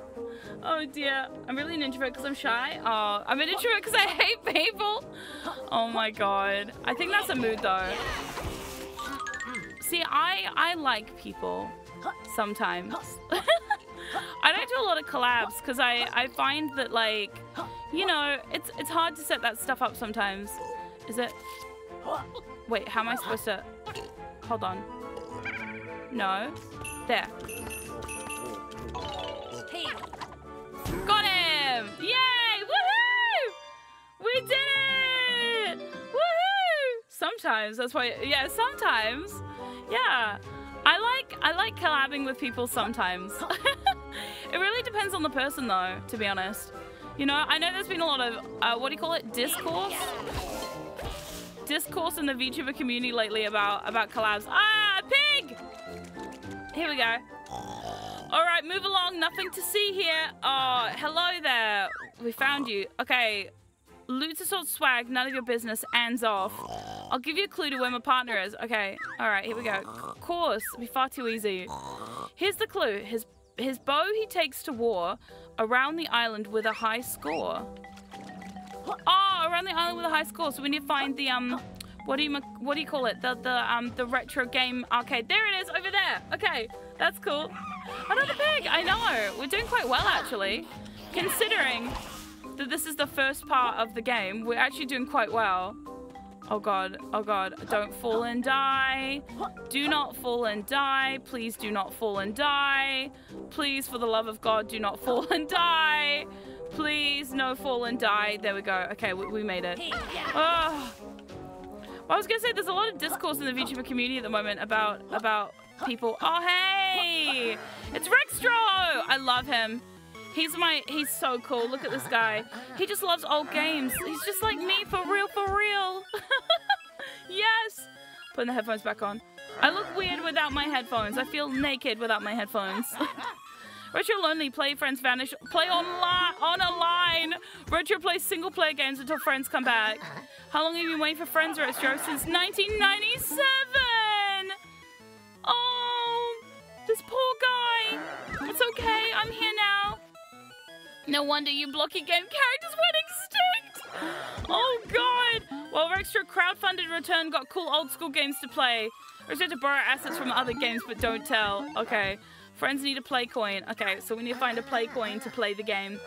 Oh dear. I'm really an introvert because I'm shy. Oh, I'm an introvert because I hate people. Oh my god. I think that's a mood though. See, I, I like people sometimes. I don't do a lot of collabs because I, I find that like, you know, it's it's hard to set that stuff up sometimes. Is it? Wait, how am I supposed to? Hold on. No. There. Got him! Yay! Woohoo! We did it! Woohoo! Sometimes that's why. Yeah, sometimes. Yeah. I like I like collabing with people sometimes. it really depends on the person though, to be honest. You know, I know there's been a lot of, uh, what do you call it, discourse? Discourse in the VTuber community lately about, about collabs. Ah, pig! Here we go. All right, move along. Nothing to see here. Oh, hello there. We found you. Okay, loot assault swag, none of your business, hands off. I'll give you a clue to where my partner is. Okay, all right, here we go. Of course, it'll be far too easy. Here's the clue. His, his bow he takes to war around the island with a high score. Oh, around the island with a high score. So we need to find the um, what do you what do you call it? The the um the retro game arcade. There it is over there. Okay, that's cool. Another pig. I know. We're doing quite well actually, considering that this is the first part of the game. We're actually doing quite well. Oh god, oh god, don't fall and die. Do not fall and die. Please do not fall and die. Please, for the love of God, do not fall and die. Please, no fall and die. There we go. Okay, we, we made it. Oh. Well, I was gonna say there's a lot of discourse in the VTuber community at the moment about about people. Oh hey, it's Rextro. I love him. He's my, he's so cool. Look at this guy. He just loves old games. He's just like me, for real, for real. yes. Putting the headphones back on. I look weird without my headphones. I feel naked without my headphones. Retro Lonely, play friends vanish, play online, on a line. Retro plays single player games until friends come back. How long have you been waiting for friends, Retro? Since 1997! Oh, this poor guy. It's okay, I'm here now. No wonder you blocky game characters went extinct! Oh god! While Rextro crowdfunded return got cool old school games to play. We're Rextro to borrow assets from other games but don't tell. Okay. Friends need a play coin. Okay, so we need to find a play coin to play the game.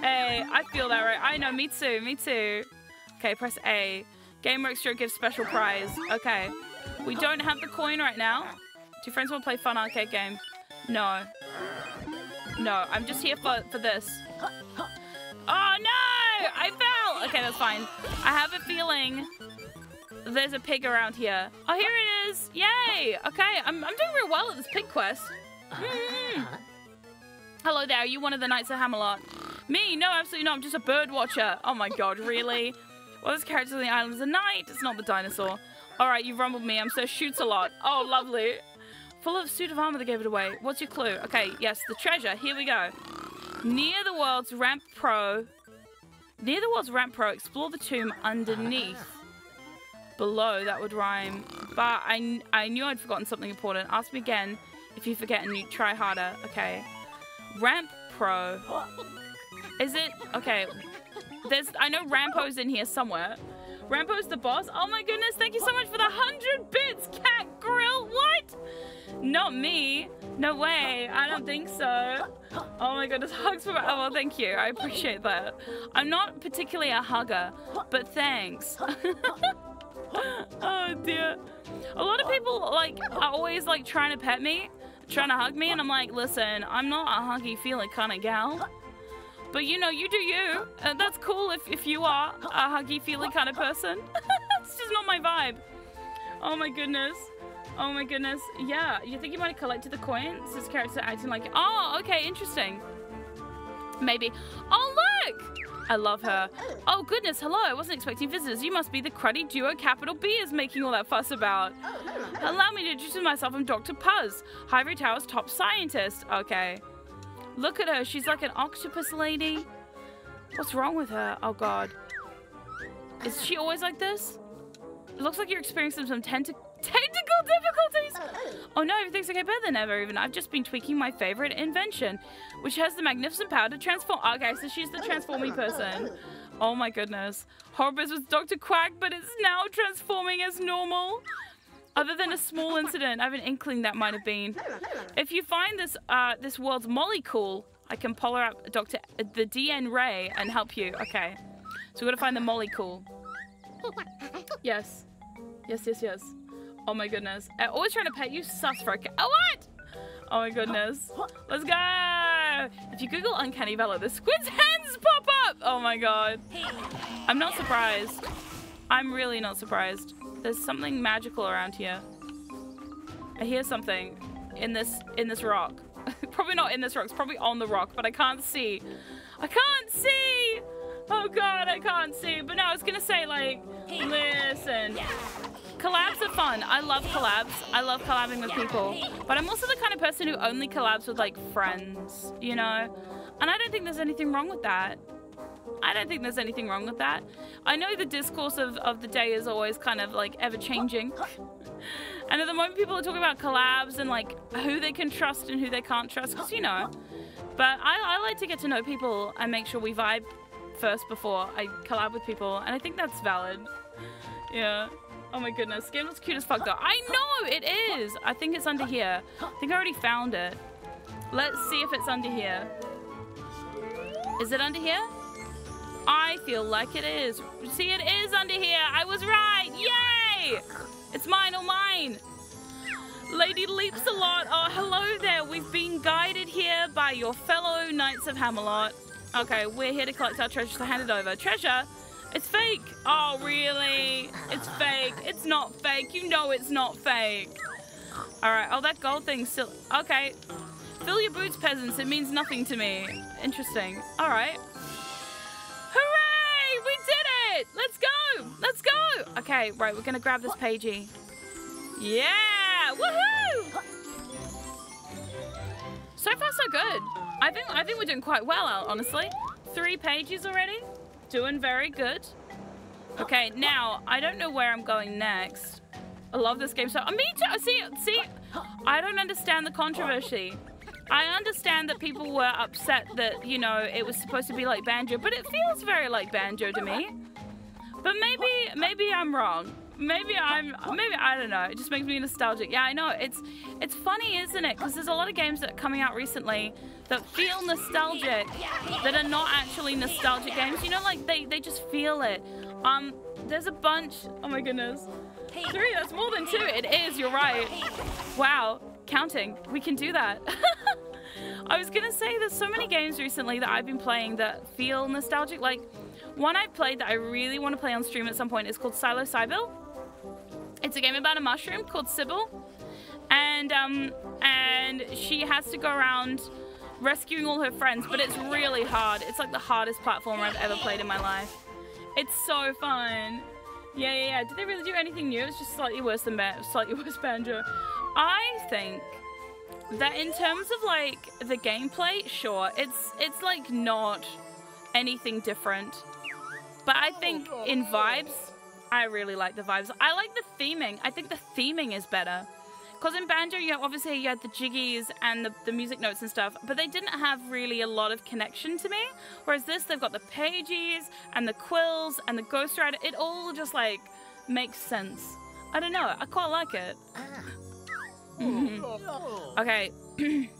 Hey, I feel that right. I know, me too, me too. Okay, press A. Game Extra gives special prize. Okay. We don't have the coin right now. Do friends want to play fun arcade game? No. No, I'm just here for, for this. Oh no! I fell! Okay, that's fine. I have a feeling there's a pig around here. Oh, here it is! Yay! Okay, I'm, I'm doing real well at this pig quest. Mm. Hello there, are you one of the Knights of Hammerlot? Me? No, absolutely not. I'm just a bird watcher. Oh my god, really? Well, this character on the island is a knight. It's not the dinosaur. Alright, you've rumbled me. I'm so shoots a lot. Oh, lovely. Full of suit of armor that gave it away. What's your clue? Okay, yes, the treasure. Here we go. Near the world's ramp pro. Near the world's ramp pro, explore the tomb underneath. Below, that would rhyme. But I, I knew I'd forgotten something important. Ask me again if you forget and you try harder. Okay. Ramp pro. Is it? Okay. There's, I know Rampo's in here somewhere. Rampo's the boss? Oh my goodness, thank you so much for the 100 bits, Cat Grill. What? Not me. No way. I don't think so. Oh my goodness. Hugs for. Well, thank you. I appreciate that. I'm not particularly a hugger, but thanks. oh dear. A lot of people like are always like trying to pet me, trying to hug me, and I'm like, listen, I'm not a huggy feely kind of gal. But you know, you do you. Uh, that's cool if, if you are a huggy feely kind of person. it's just not my vibe. Oh my goodness. Oh my goodness. Yeah, you think you might have collected the coins? This character acting like... Oh, okay, interesting. Maybe. Oh, look! I love her. Oh, goodness, hello. I wasn't expecting visitors. You must be the cruddy duo Capital B is making all that fuss about. Oh, Allow me to introduce myself. I'm Dr. Puzz, Hivory Tower's top scientist. Okay. Look at her. She's like an octopus lady. What's wrong with her? Oh, God. Is she always like this? It looks like you're experiencing some tentacle technical difficulties. Oh no, everything's okay better than ever even. I've just been tweaking my favorite invention, which has the magnificent power to transform. Okay, so she's the transforming person. Oh my goodness. Horribus was Dr. Quack, but it's now transforming as normal. Other than a small incident, I have an inkling that might have been. If you find this uh, this world's molecule, I can polar up Dr. the DN Ray and help you. Okay. So we gotta find the Molly cool. Yes. Yes, yes, yes. Oh my goodness. I'm always trying to pet you sus for a cat. Oh, what? Oh my goodness. Let's go. If you Google Uncanny Valley, the squid's hands pop up. Oh my god. I'm not surprised. I'm really not surprised. There's something magical around here. I hear something in this in this rock. probably not in this rock. It's probably on the rock, but I can't see. I can't see. Oh god, I can't see. But no, I was gonna say like, listen. Collabs are fun. I love collabs. I love collabing with people. But I'm also the kind of person who only collabs with like friends, you know? And I don't think there's anything wrong with that. I don't think there's anything wrong with that. I know the discourse of, of the day is always kind of like ever changing. and at the moment people are talking about collabs and like who they can trust and who they can't trust, because you know. But I, I like to get to know people and make sure we vibe first before I collab with people, and I think that's valid. Yeah. Oh my goodness, looks cute as fuck though. I know it is. I think it's under here. I think I already found it. Let's see if it's under here. Is it under here? I feel like it is. See, it is under here. I was right. Yay! It's mine, oh mine. Lady Leaps a lot. Oh, hello there. We've been guided here by your fellow Knights of Hammerlot. Okay, we're here to collect our treasure to hand it over. Treasure? It's fake. Oh, really? It's fake. It's not fake. You know it's not fake. All right. Oh, that gold thing's still... Okay. Fill your boots, peasants. It means nothing to me. Interesting. All right. Hooray! We did it! Let's go! Let's go! Okay, right. We're going to grab this pagey. Yeah! Woohoo! So far, so good. I think I think we're doing quite well, honestly. Three pages already. Doing very good. Okay, now I don't know where I'm going next. I love this game so. Uh, me too. See, see, I don't understand the controversy. I understand that people were upset that you know it was supposed to be like banjo, but it feels very like banjo to me. But maybe, maybe I'm wrong maybe I'm maybe I don't know. It just makes me nostalgic. Yeah, I know. It's it's funny, isn't it? Because there's a lot of games that are coming out recently that feel nostalgic that are not actually nostalgic games. You know, like they they just feel it. Um, there's a bunch. Oh my goodness. Three. That's more than two. It is. You're right. Wow. Counting. We can do that. I was gonna say there's so many games recently that I've been playing that feel nostalgic. Like one I played that I really want to play on stream at some point is called Psilocybin. It's a game about a mushroom called Sybil, and um, and she has to go around rescuing all her friends, but it's really hard. It's like the hardest platformer I've ever played in my life. It's so fun. Yeah, yeah, yeah. Did they really do anything new? It's just slightly worse than ba slightly worse banjo. I think that in terms of like the gameplay, sure, it's it's like not anything different. But I think in vibes, I really like the vibes. I like the theming. I think the theming is better. Because in banjo, you obviously you had the jiggies and the, the music notes and stuff, but they didn't have really a lot of connection to me. Whereas this, they've got the pages and the quills and the ghost rider. It all just like makes sense. I don't know. I quite like it. Mm -hmm. Okay.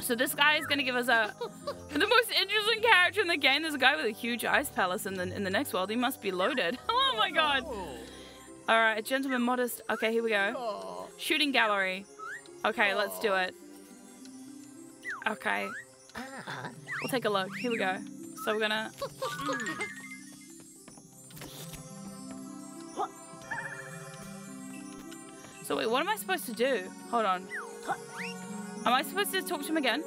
So this guy is going to give us a the most interesting character in the game. There's a guy with a huge ice palace in the in the next world. He must be loaded. Oh my god. All right, a gentleman modest. Okay, here we go. Shooting gallery. Okay, let's do it. Okay. We'll take a look. Here we go. So we're gonna. So wait, what am I supposed to do? Hold on. Am I supposed to talk to him again?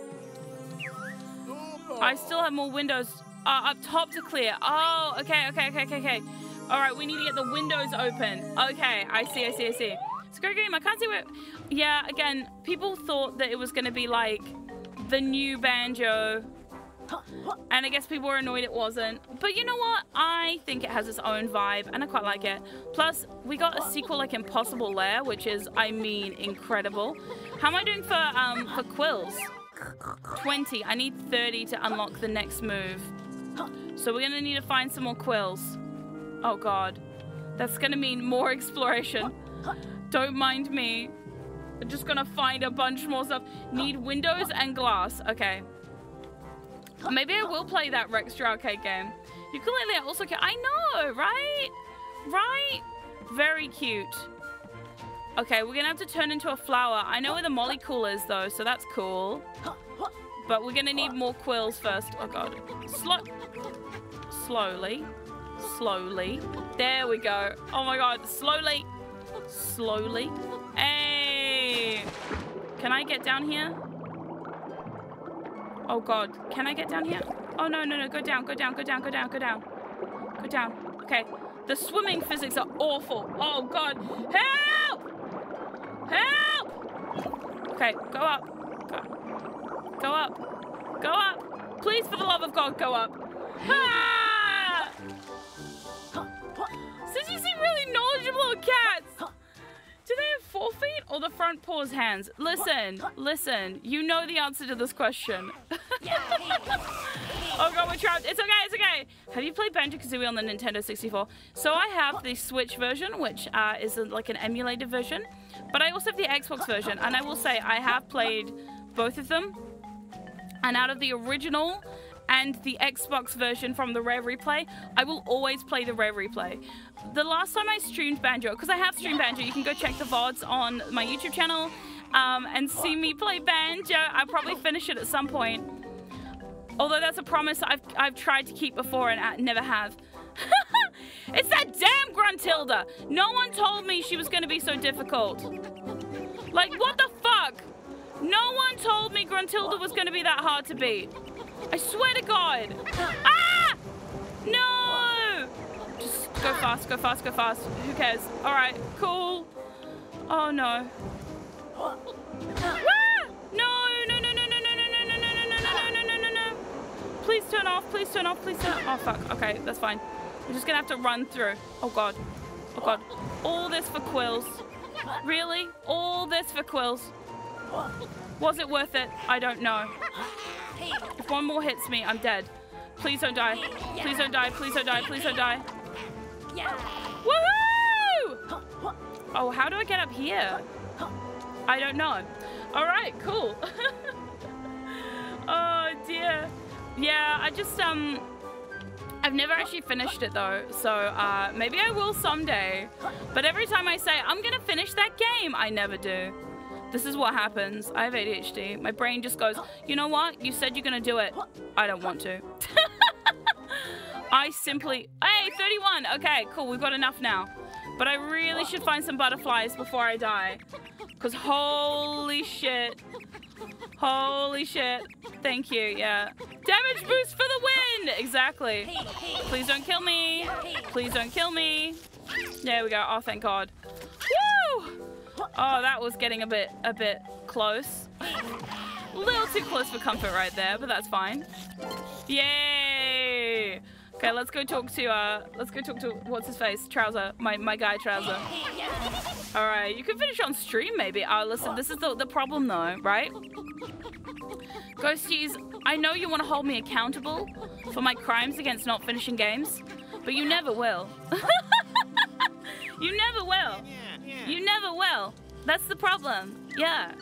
I still have more windows uh, up top to clear. Oh, okay, okay, okay, okay, okay. All right, we need to get the windows open. Okay, I see, I see, I see. It's a great game. I can't see where... Yeah, again, people thought that it was going to be like the new Banjo and I guess people were annoyed it wasn't. But you know what? I think it has its own vibe and I quite like it. Plus, we got a sequel like Impossible Lair, which is, I mean, incredible. How am I doing for, um, for quills? 20. I need 30 to unlock the next move. So we're gonna need to find some more quills. Oh god. That's gonna mean more exploration. Don't mind me. I'm just gonna find a bunch more stuff. Need windows and glass. Okay. Maybe I will play that Rextro arcade game. Ukulele also cute. I know, right? Right? Very cute. Okay, we're gonna have to turn into a flower. I know where the molly cool is though, so that's cool. But we're gonna need more quills first. Oh god. Slow slowly. Slowly. There we go. Oh my god. Slowly. Slowly. Hey! Can I get down here? Oh god. Can I get down here? Oh no, no, no. Go down, go down, go down, go down, go down. Go down. Okay. The swimming physics are awful. Oh god. Help! Help! Okay, go up. Go, go up. Go up. Please, for the love of God, go up. Ah! Since you seem really knowledgeable of cats. Do they have four feet or the front paws hands? Listen, listen. You know the answer to this question. Oh god, we're trapped. It's okay, it's okay. Have you played Banjo-Kazooie on the Nintendo 64? So I have the Switch version, which uh, is like an emulated version. But I also have the Xbox version. And I will say, I have played both of them. And out of the original and the Xbox version from the Rare Replay, I will always play the Rare Replay. The last time I streamed Banjo, because I have streamed Banjo, you can go check the VODs on my YouTube channel um, and see me play Banjo. I'll probably finish it at some point. Although that's a promise I've, I've tried to keep before and I never have. it's that damn Gruntilda! No one told me she was going to be so difficult. Like, what the fuck? No one told me Gruntilda was going to be that hard to beat. I swear to God. Ah! No! Just go fast, go fast, go fast. Who cares? All right, cool. Oh, no. Ah! No, no, no, no, no, no, no, no, no, no, no, no, no, no, no, no. Please turn off, please turn off, please turn off. Oh, fuck. Okay, that's fine. I'm just gonna have to run through. Oh, God. Oh, God. All this for quills. Really? All this for quills? Was it worth it? I don't know. If one more hits me, I'm dead. Please don't die. Please don't die. Please don't die. Please don't die. Woohoo! Oh, how do I get up here? I don't know. All right, cool. oh dear. Yeah, I just um, I've never actually finished it though, so uh, maybe I will someday. But every time I say I'm gonna finish that game, I never do. This is what happens. I have ADHD. My brain just goes, you know what? You said you're gonna do it. I don't want to. I simply, hey, 31. Okay, cool. We've got enough now. But I really should find some butterflies before I die. Because holy shit. Holy shit. Thank you, yeah. Damage boost for the win! Exactly. Please don't kill me. Please don't kill me. There we go. Oh, thank God. Oh, that was getting a bit, a bit close. A little too close for comfort right there, but that's fine. Yay! Okay, let's go talk to, uh, let's go talk to, what's his face? Trowser. My, my guy, Trowser. Alright, you can finish on stream maybe. Oh, listen, this is the, the problem though, right? Ghosties, I know you want to hold me accountable for my crimes against not finishing games, but you never will. you never will. You never will. That's the problem. Yeah.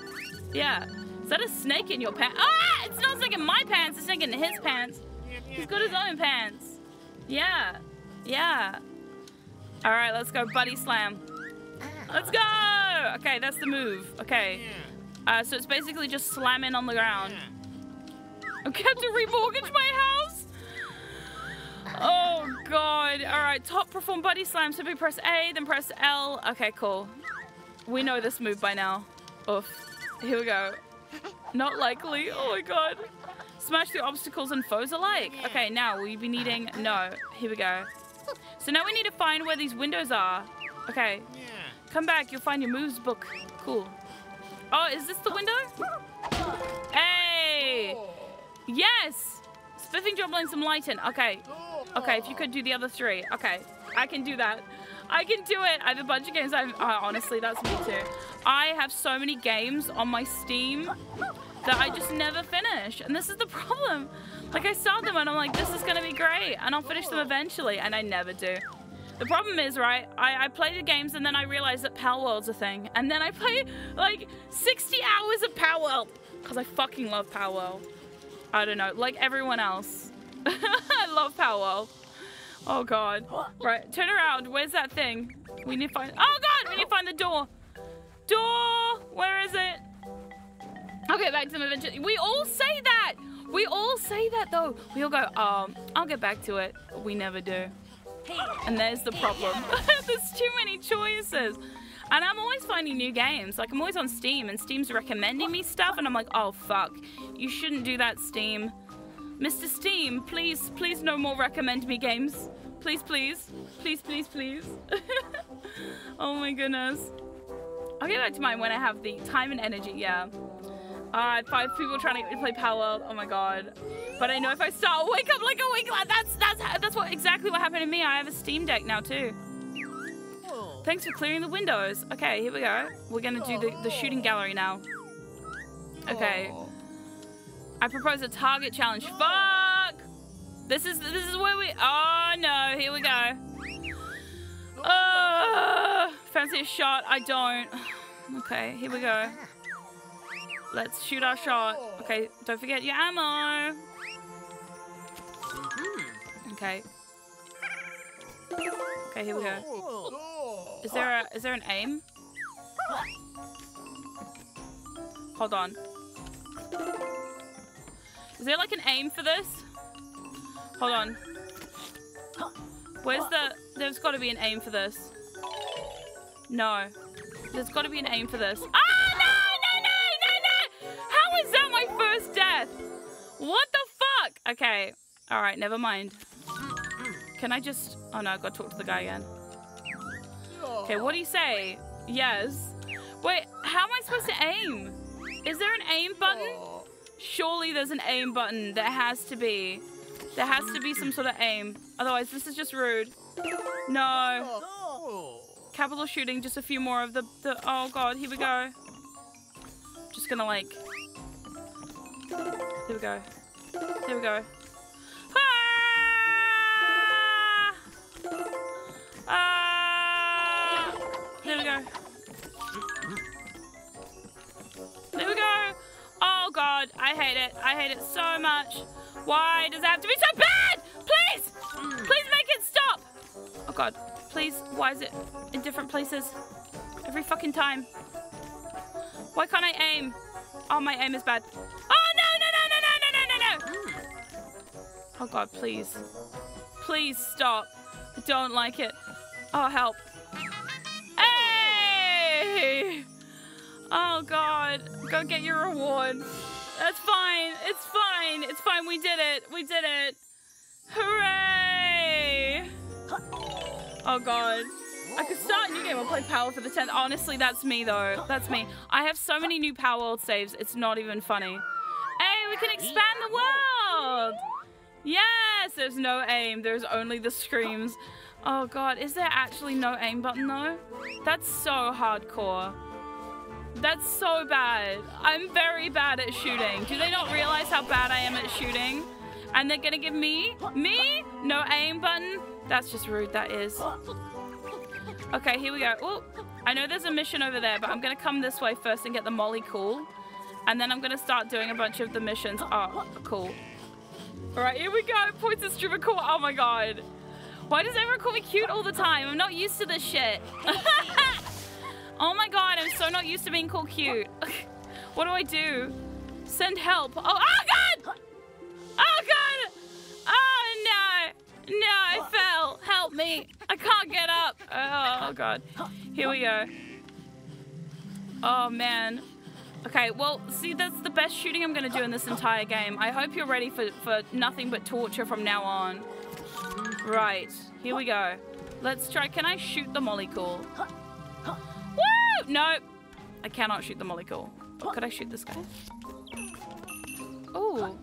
Yeah. Is that a snake in your pants? Ah! It's not a snake in my pants. It's a snake in his pants. He's got his own pants. Yeah. Yeah. All right, let's go buddy slam. Let's go! Okay, that's the move. Okay. Uh, so it's basically just slamming on the ground. Okay, I'm going to remortgage my house? Oh, God. All right, top perform body slam. So we press A, then press L. Okay, cool. We know this move by now. Oof. Here we go. Not likely. Oh, my God. Smash the obstacles and foes alike. Okay, now will you be needing... No. Here we go. So now we need to find where these windows are. Okay. Come back. You'll find your moves book. Cool. Oh, is this the window? Hey! Yes! Spiffing job line some lighting. Okay. Okay, if you could do the other three. Okay. I can do that. I can do it. I have a bunch of games. I've, uh, honestly, that's me too. I have so many games on my Steam that I just never finish. And this is the problem. Like, I start them and I'm like, this is going to be great. And I'll finish them eventually. And I never do. The problem is, right, I, I play the games and then I realize that Palworld's a thing. And then I play like 60 hours of Palworld because I fucking love Palworld. I don't know, like everyone else. I love Palworld. Oh god. Right, turn around. Where's that thing? We need to find. Oh god, we need to find the door. Door. Where is it? I'll get back to them eventually. We all say that. We all say that though. We all go, um, I'll get back to it. We never do. And there's the problem. there's too many choices. And I'm always finding new games. Like, I'm always on Steam, and Steam's recommending me stuff, and I'm like, oh, fuck. You shouldn't do that, Steam. Mr. Steam, please, please no more recommend me games. Please, please. Please, please, please. oh my goodness. I'll get back to mine when I have the time and energy, yeah. Uh, five people trying to get me to play Palworld. Oh my god. But I know if I start wake up like a week, that's that's that's what exactly what happened to me. I have a Steam Deck now too. Thanks for clearing the windows. Okay, here we go. We're gonna do the, the shooting gallery now. Okay. I propose a target challenge. Fuck! This is this is where we. Oh no! Here we go. Oh, fancy a shot? I don't. Okay, here we go. Let's shoot our shot. Okay, don't forget your ammo. Mm-hmm. Okay. Okay, here we go. Is there a is there an aim? Hold on. Is there like an aim for this? Hold on. Where's the... There's got to be an aim for this. No. There's got to be an aim for this. Ah, no, no, no, no, no! How is that my first death? What the fuck? Okay. All right, never mind. Can I just... Oh, no, i got to talk to the guy again. Okay, what do you say? Yes. Wait, how am I supposed to aim? Is there an aim button? Surely there's an aim button. There has to be. There has to be some sort of aim. Otherwise, this is just rude. No. Capital shooting, just a few more of the, the oh god, here we go. Just gonna like, here we go. Here we go. Go. There we go. Oh god, I hate it. I hate it so much. Why does it have to be so bad? Please! Please make it stop! Oh god, please, why is it in different places? Every fucking time. Why can't I aim? Oh, my aim is bad. Oh, no, no, no, no, no, no, no, no, no! Oh god, please. Please stop. I don't like it. Oh, help. Hey! Oh god, go get your reward. That's fine. It's fine. It's fine. We did it. We did it. Hooray! Oh god. I could start a new game or play Power for the 10th. Honestly, that's me though. That's me. I have so many new Palworld saves, it's not even funny. Hey, we can expand the world! Yes, there's no aim. There's only the screams. Oh god, is there actually no aim button though? That's so hardcore. That's so bad. I'm very bad at shooting. Do they not realize how bad I am at shooting? And they're gonna give me, me, no aim button? That's just rude, that is. Okay, here we go. Oh, I know there's a mission over there, but I'm gonna come this way first and get the Mollycool. And then I'm gonna start doing a bunch of the missions. Oh, cool. All right, here we go. Points at Stripper cool. Oh my god. Why does everyone call me cute all the time? I'm not used to this shit. oh my god, I'm so not used to being called cute. what do I do? Send help. Oh, oh god! Oh god! Oh no! No, I fell. Help me. I can't get up. Oh, oh god. Here we go. Oh man. Okay, well, see, that's the best shooting I'm going to do in this entire game. I hope you're ready for, for nothing but torture from now on. Right, here we go. Let's try. Can I shoot the molecule? Woo! No, I cannot shoot the molecule. Could I shoot this guy? Oh.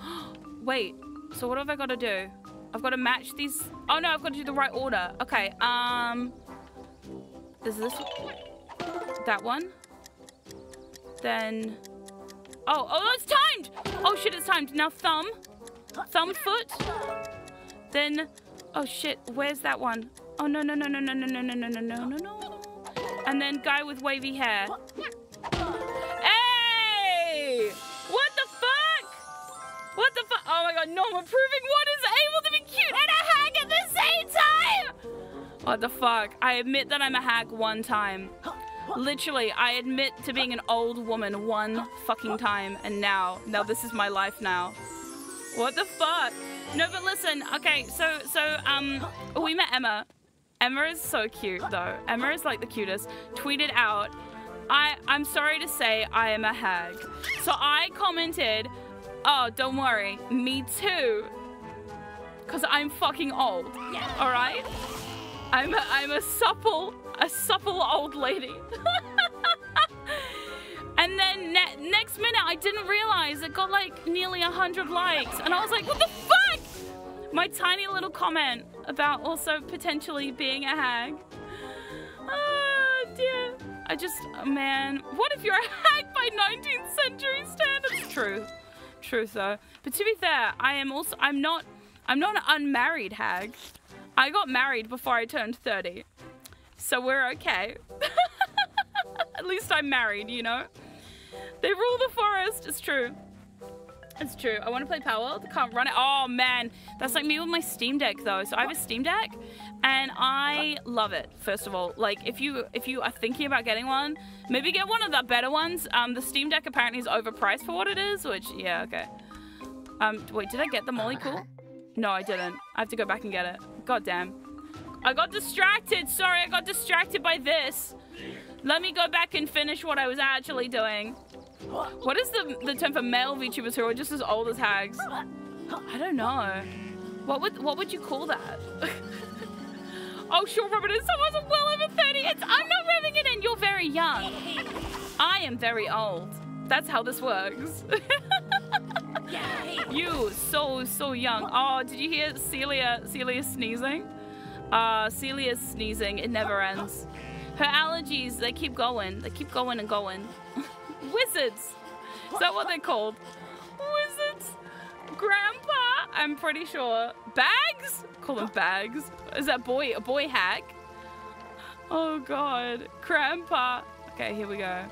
Wait, so what have I got to do? I've got to match these. Oh no, I've got to do the right order. Okay, um. This is this that one? Then. Oh, oh, it's timed! Oh shit, it's timed. Now thumb. Thumb foot. Then. Oh shit, where's that one? Oh no, no, no, no, no, no, no, no, no, no, no, no, no. And then guy with wavy hair. Hey! What the fuck? What the fuck? Oh my god, no, I'm proving one is able to be cute and a hag at the same time! What the fuck? I admit that I'm a hag one time. Literally, I admit to being an old woman one fucking time, and now, now this is my life now. What the fuck? No, but listen, okay, so, so, um, we met Emma. Emma is so cute, though. Emma is, like, the cutest. Tweeted out, I, I'm sorry to say I am a hag. So I commented, oh, don't worry, me too. Because I'm fucking old, all right? I'm a, I'm a supple, a supple old lady. and then ne next minute, I didn't realize it got like nearly 100 likes. And I was like, what the? My tiny little comment about also potentially being a hag. Oh, dear. I just, oh, man, what if you're a hag by 19th century standards? True. Truth, though. But to be fair, I am also, I'm not, I'm not an unmarried hag. I got married before I turned 30. So we're okay. At least I'm married, you know? They rule the forest. It's true. It's true. I want to play Palworld. I can't run it. Oh, man. That's like me with my Steam Deck, though. So I have a Steam Deck, and I love it, first of all. Like, if you if you are thinking about getting one, maybe get one of the better ones. Um, The Steam Deck apparently is overpriced for what it is, which, yeah, okay. Um, wait, did I get the Mollycool? No, I didn't. I have to go back and get it. God damn. I got distracted. Sorry, I got distracted by this. Let me go back and finish what I was actually doing. What is the, the term for male VTubers who are just as old as hags? I don't know. What would what would you call that? oh, sure, rub it in. Someone's well over 30. It's, I'm not rubbing it in. You're very young. I am very old. That's how this works. you, so, so young. Oh, did you hear Celia, Celia sneezing? Uh, Celia's sneezing. It never ends. Her allergies, they keep going. They keep going and going. Wizards. Is that what they're called? Wizards. Grandpa, I'm pretty sure. Bags? Call them bags. Is that boy, a boy hack? Oh God. Grandpa. Okay, here we go.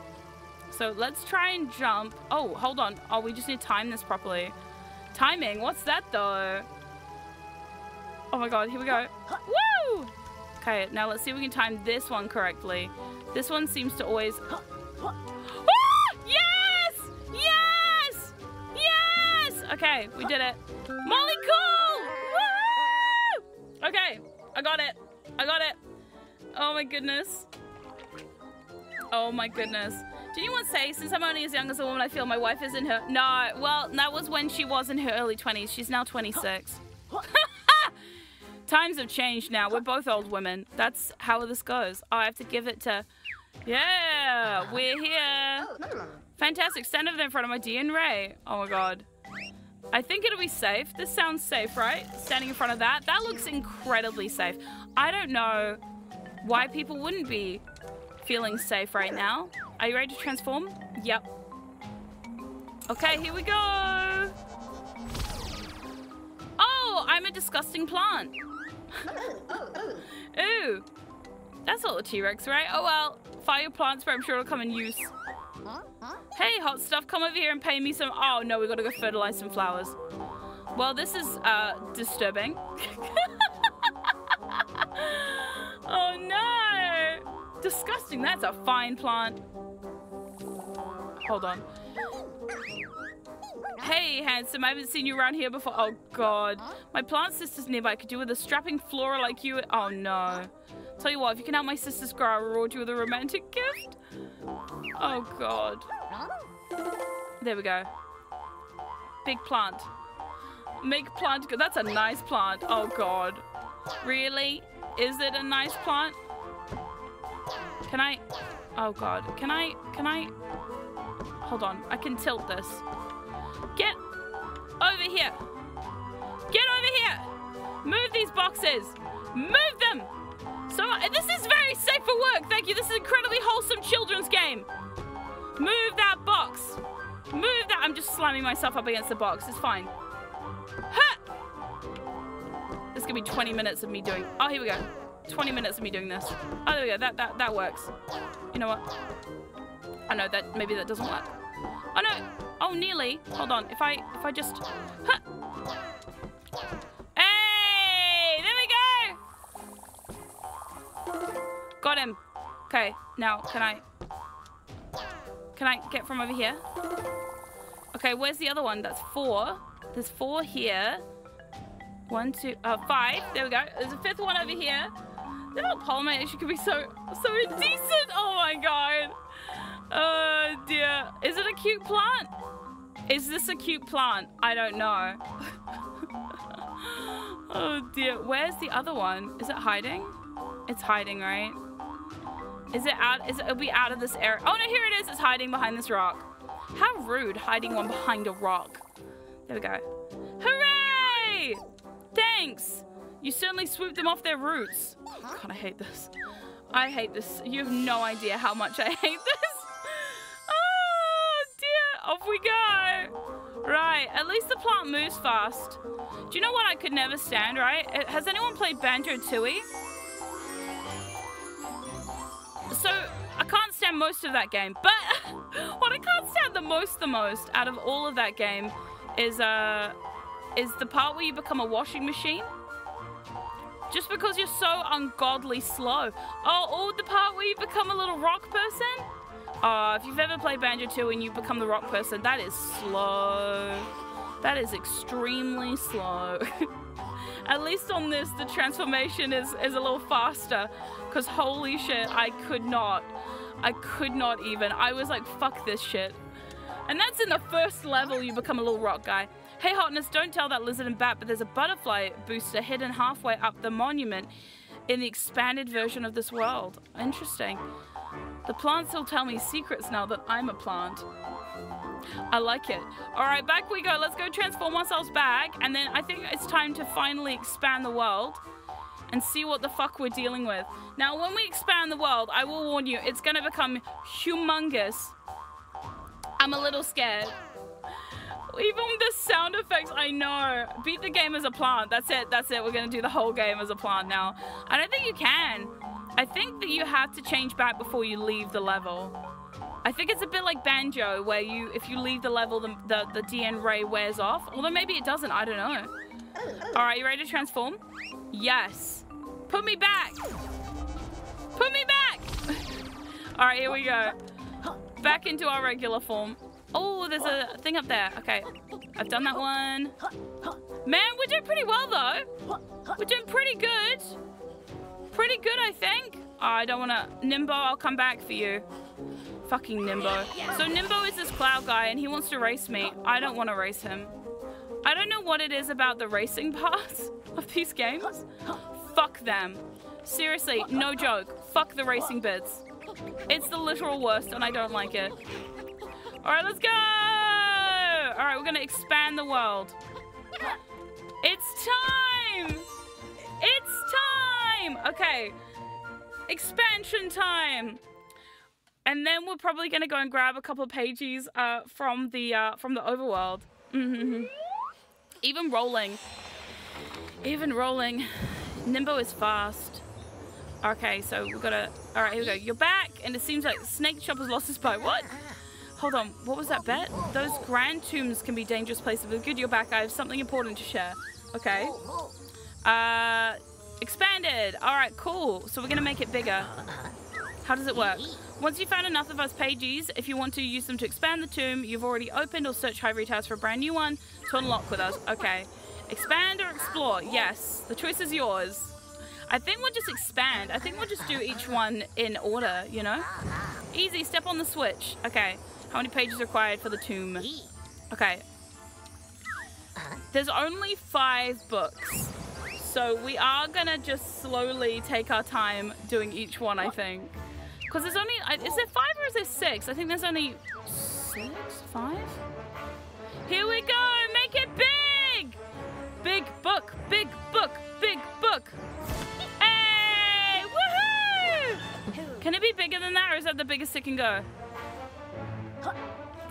So let's try and jump. Oh, hold on. Oh, we just need to time this properly. Timing? What's that though? Oh my God, here we go. Woo! Okay, now let's see if we can time this one correctly. This one seems to always... Yes! Yes! Yes! Okay, we did it. Molly Cool! Woo! Okay, I got it. I got it. Oh my goodness. Oh my goodness. Did anyone say, since I'm only as young as a woman, I feel my wife is in her... No, well, that was when she was in her early 20s. She's now 26. Times have changed now. We're both old women. That's how this goes. I have to give it to... Yeah, we're here. Fantastic. Stand over there in front of my D.N.Ray. Oh my god. I think it'll be safe. This sounds safe, right? Standing in front of that. That looks incredibly safe. I don't know why people wouldn't be feeling safe right now. Are you ready to transform? Yep. Okay, here we go. Oh, I'm a disgusting plant. Ooh. That's not the T-Rex, right? Oh well. Fire plants, but I'm sure it'll come in use. Hey, hot stuff, come over here and pay me some... Oh, no, we gotta go fertilize some flowers. Well, this is, uh, disturbing. oh, no! Disgusting, that's a fine plant. Hold on. Hey, handsome, I haven't seen you around here before. Oh, God. My plant sister's nearby. Could do with a strapping flora like you. Oh, no. Tell you what, if you can help my sister's grow, I'll reward you with a romantic gift. Oh, God. There we go. Big plant. Make plant good. That's a nice plant. Oh, God. Really? Is it a nice plant? Can I... Oh, God. Can I... Can I... Hold on. I can tilt this. Get over here. Get over here. Move these boxes. Move them. So uh, this is very safe for work. Thank you. This is an incredibly wholesome children's game. Move that box. Move that. I'm just slamming myself up against the box. It's fine. Ha! This is gonna be 20 minutes of me doing. Oh, here we go. 20 minutes of me doing this. Oh, there we go. That that that works. You know what? I know that maybe that doesn't work. Oh no. Oh, nearly. Hold on. If I if I just. Huh. Got him. Okay. Now can I? Can I get from over here? Okay. Where's the other one? That's four. There's four here. One, two, uh, five. There we go. There's a fifth one over here. The little pollination could be so so indecent. Oh my god. Oh dear. Is it a cute plant? Is this a cute plant? I don't know. oh dear. Where's the other one? Is it hiding? It's hiding, right? Is it out? Is it, it'll be out of this area? Oh no, here it is. It's hiding behind this rock. How rude, hiding one behind a rock. There we go. Hooray! Thanks. You certainly swooped them off their roots. God, I hate this. I hate this. You have no idea how much I hate this. Oh dear, off we go. Right, at least the plant moves fast. Do you know what I could never stand, right? Uh, has anyone played Banjo-Tooie? So, I can't stand most of that game, but what I can't stand the most, the most out of all of that game is, uh, is the part where you become a washing machine. Just because you're so ungodly slow. Oh, or the part where you become a little rock person? Uh, if you've ever played Banjo-Tooie and you become the rock person, that is slow. That is extremely slow. At least on this, the transformation is, is a little faster. Because holy shit, I could not. I could not even. I was like, fuck this shit. And that's in the first level, you become a little rock guy. Hey Hotness, don't tell that lizard and bat, but there's a butterfly booster hidden halfway up the monument in the expanded version of this world. Interesting. The plants will tell me secrets now that I'm a plant. I like it. All right, back we go. Let's go transform ourselves back. And then I think it's time to finally expand the world and see what the fuck we're dealing with. Now, when we expand the world, I will warn you, it's to become humongous. I'm a little scared. Even the sound effects, I know. Beat the game as a plant. That's it. That's it. We're to do the whole game as a plant now. I don't think you can. I think that you have to change back before you leave the level. I think it's a bit like Banjo, where you, if you leave the level, the, the, the D.N.Ray wears off. Although maybe it doesn't, I don't know. All right, you ready to transform? Yes. Put me back. Put me back. All right, here we go. Back into our regular form. Oh, there's a thing up there. Okay, I've done that one. Man, we're doing pretty well, though. We're doing pretty good. Pretty good, I think. Oh, I don't want to... Nimbo, I'll come back for you. Fucking Nimbo. So Nimbo is this cloud guy, and he wants to race me. I don't want to race him. I don't know what it is about the racing parts of these games. Fuck them. Seriously, no joke. Fuck the racing bits. It's the literal worst, and I don't like it. All right, let's go! All right, we're gonna expand the world. It's time! It's time! Okay, expansion time. And then we're probably gonna go and grab a couple of pages uh, from the uh, from the overworld. Mm-hmm. Even rolling, even rolling. Nimbo is fast. Okay, so we've got to. All right, here we go. You're back, and it seems like Snake Chopper's lost his bite. What? Hold on, what was that bet? Those grand tomes can be dangerous places, but good you're back. I have something important to share. Okay. Uh, expanded. All right, cool. So we're gonna make it bigger. How does it work? Once you've found enough of us pages, if you want to use them to expand the tome, you've already opened or searched Hivory Towers for a brand new one to unlock with us. Okay. Expand or explore? Yes. The choice is yours. I think we'll just expand. I think we'll just do each one in order, you know? Easy, step on the switch. Okay. How many pages required for the tome? Okay. There's only five books. So we are gonna just slowly take our time doing each one, I think. Because there's only, is there five or is there six? I think there's only six, five? Here we go, make it big! Big book, big book, big book. Hey, woohoo! Can it be bigger than that or is that the biggest it can go?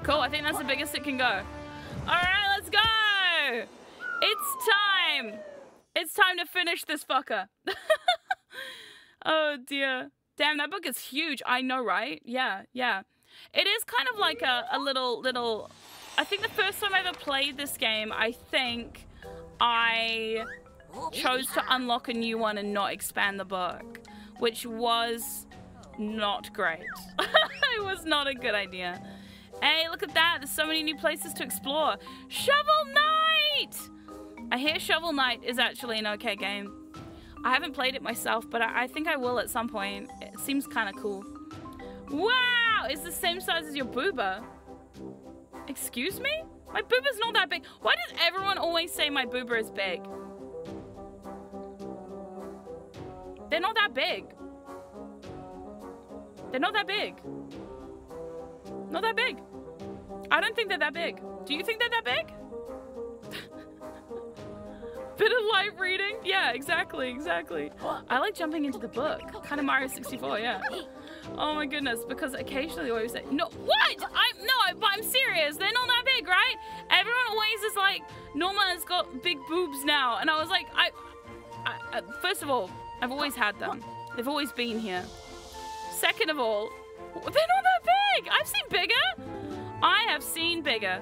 Cool, I think that's the biggest it can go. All right, let's go. It's time. It's time to finish this fucker. oh dear. Damn, that book is huge. I know, right? Yeah, yeah. It is kind of like a, a little, little... I think the first time I ever played this game, I think I chose to unlock a new one and not expand the book, which was not great. it was not a good idea. Hey, look at that. There's so many new places to explore. Shovel Knight! I hear Shovel Knight is actually an okay game. I haven't played it myself, but I, I think I will at some point. It seems kind of cool. Wow! It's the same size as your booba. Excuse me? My booba's not that big. Why does everyone always say my booba is big? They're not that big. They're not that big. Not that big. I don't think they're that big. Do you think they're that big? Bit of light reading? Yeah, exactly, exactly. I like jumping into the book. Kind of Mario 64, yeah. Oh my goodness, because occasionally always say, no, what? I'm, no, but I'm serious. They're not that big, right? Everyone always is like, Norma has got big boobs now. And I was like, I, I, I first of all, I've always had them. They've always been here. Second of all, they're not that big. I've seen bigger. I have seen bigger.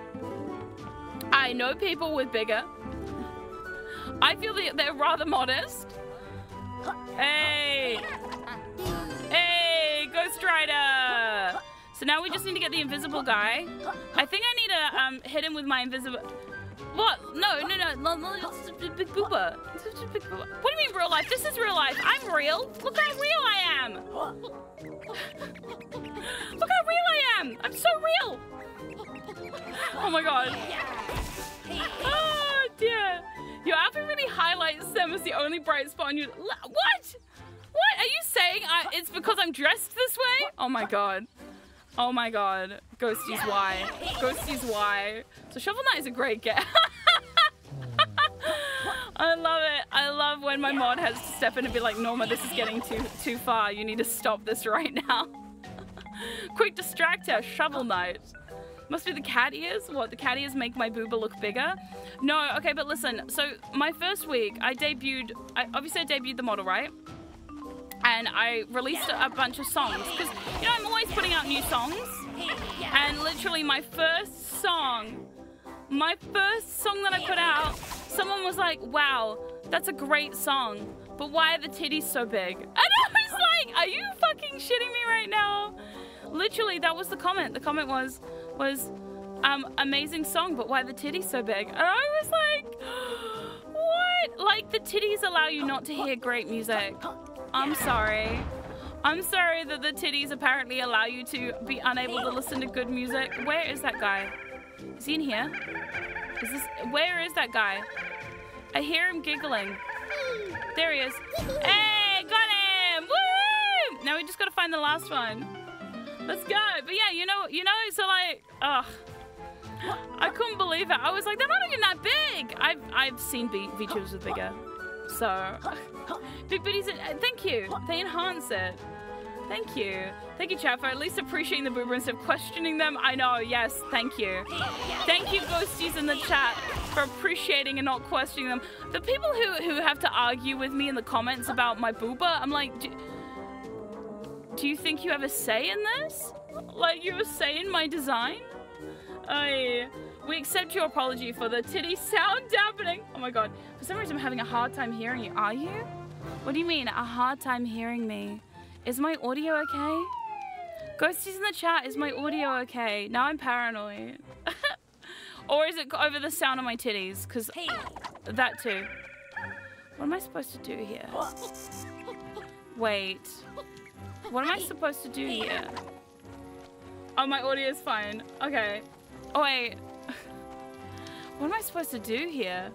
I know people with bigger. I feel that they're rather modest. Hey! Hey, Ghost Writer! So now we just need to get the invisible guy. I think I need to um, hit him with my invisible... What? No, no, no, no, no, it's Big Booba. Big Booba. What do you mean real life? This is real life. I'm real. Look how real I am. Look how real I am. I'm so real. Oh my god. Oh dear. Your outfit really highlights them as the only bright spot on you. What? What? Are you saying I, it's because I'm dressed this way? Oh my god. Oh my god. Ghosties why? Ghosties why? So Shovel Knight is a great get. I love it. I love when my mod has to step in and be like, Norma, this is getting too too far. You need to stop this right now. Quick distract distractor, Shovel Knight. Must be the cat ears? What, the cat ears make my booba look bigger? No, okay, but listen. So my first week, I debuted, I, obviously I debuted the model, right? And I released a, a bunch of songs. Because, you know, I'm always putting out new songs. And literally my first song, my first song that I put out, someone was like, wow, that's a great song. But why are the titties so big? And I was like, are you fucking shitting me right now? Literally, that was the comment. The comment was, was, um, amazing song, but why the titties so big? And I was like, what? Like, the titties allow you not to hear great music. I'm sorry. I'm sorry that the titties apparently allow you to be unable to listen to good music. Where is that guy? Is he in here? Is this, where is that guy? I hear him giggling. There he is. Hey, got him! Woo! Now we just gotta find the last one. Let's go. But yeah, you know, you know, so like, ugh. I couldn't believe it. I was like, they're not even that big. I've I've seen VTubers with bigger. So, big booties, uh, thank you. They enhance it. Thank you. Thank you, chat, for at least appreciating the boober instead of questioning them. I know, yes, thank you. Thank you, ghosties in the chat, for appreciating and not questioning them. The people who, who have to argue with me in the comments about my booba, I'm like, do, you think you have a say in this? Like, you have a say in my design? I... We accept your apology for the titty sound dampening. Oh my god. For some reason I'm having a hard time hearing you. Are you? What do you mean, a hard time hearing me? Is my audio okay? Ghosties in the chat, is my audio okay? Now I'm paranoid. or is it over the sound of my titties? Because hey. that too. What am I supposed to do here? Wait. What am I supposed to do here? Oh, my audio is fine. Okay. Oh, wait. What am I supposed to do here?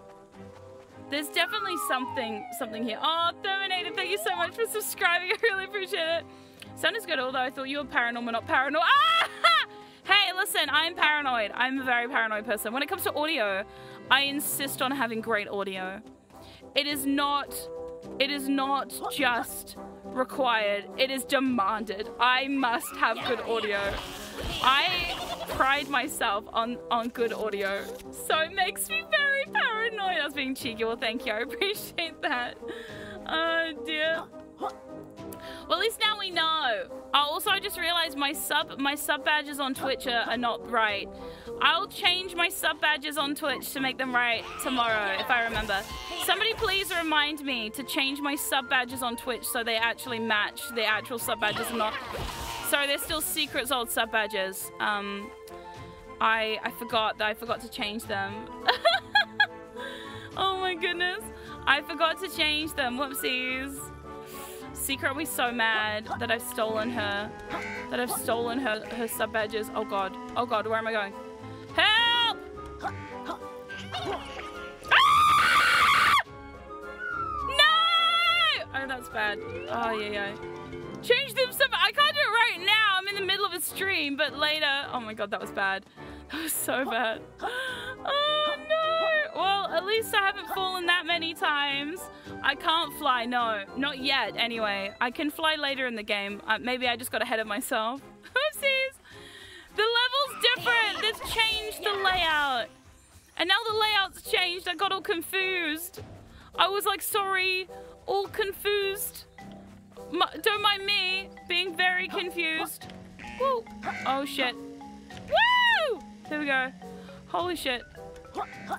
There's definitely something something here. Oh, Terminator, thank you so much for subscribing. I really appreciate it. Sound is good, although I thought you were paranormal, not paranoid. Ah! Hey, listen, I'm paranoid. I'm a very paranoid person. When it comes to audio, I insist on having great audio. It is not, it is not just required. It is demanded. I must have good audio. I pride myself on, on good audio. So it makes me very paranoid. I was being cheeky. Well, thank you. I appreciate that. Oh, dear. Well, at least now we know. Oh, also, I just realized my sub my sub badges on Twitch are, are, not right. I'll change my sub badges on Twitch to make them right tomorrow, if I remember. Somebody please remind me to change my sub badges on Twitch so they actually match the actual sub badges not... Sorry, they're still secrets old sub badges. Um, I, I forgot that I forgot to change them. oh my goodness. I forgot to change them. Whoopsies. Secret so mad that I've stolen her. That I've stolen her, her sub badges. Oh god. Oh god, where am I going? Help! Ah! No! Oh, that's bad. Oh, yeah, yeah. Change them sub- I can't do it right now. I'm in the middle of a stream, but later. Oh my god, that was bad. That was so bad. Oh no! Well, at least I haven't fallen that many times. I can't fly, no. Not yet, anyway. I can fly later in the game. Uh, maybe I just got ahead of myself. Oopsies! The level's different! They've changed the layout. And now the layout's changed. I got all confused. I was like, sorry, all confused. M don't mind me being very confused. Oh shit. Woo! There we go. Holy shit.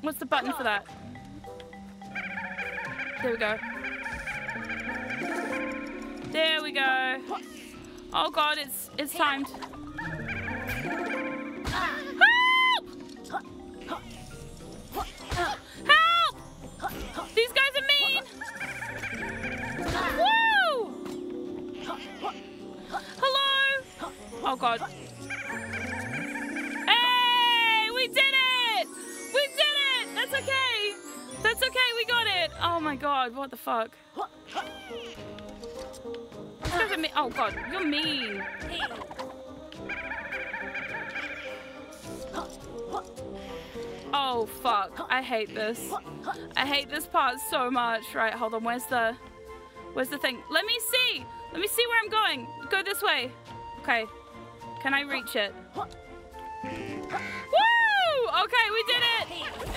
What's the button for that? There we go. There we go. Oh god, it's it's timed. Help! Help! These guys are mean! Woo! Hello? Oh god. Oh my god, what the fuck? Oh god, you're mean. Oh fuck, I hate this. I hate this part so much. Right, hold on, where's the... Where's the thing? Let me see! Let me see where I'm going. Go this way. Okay. Can I reach it? Woo! Okay, we did it!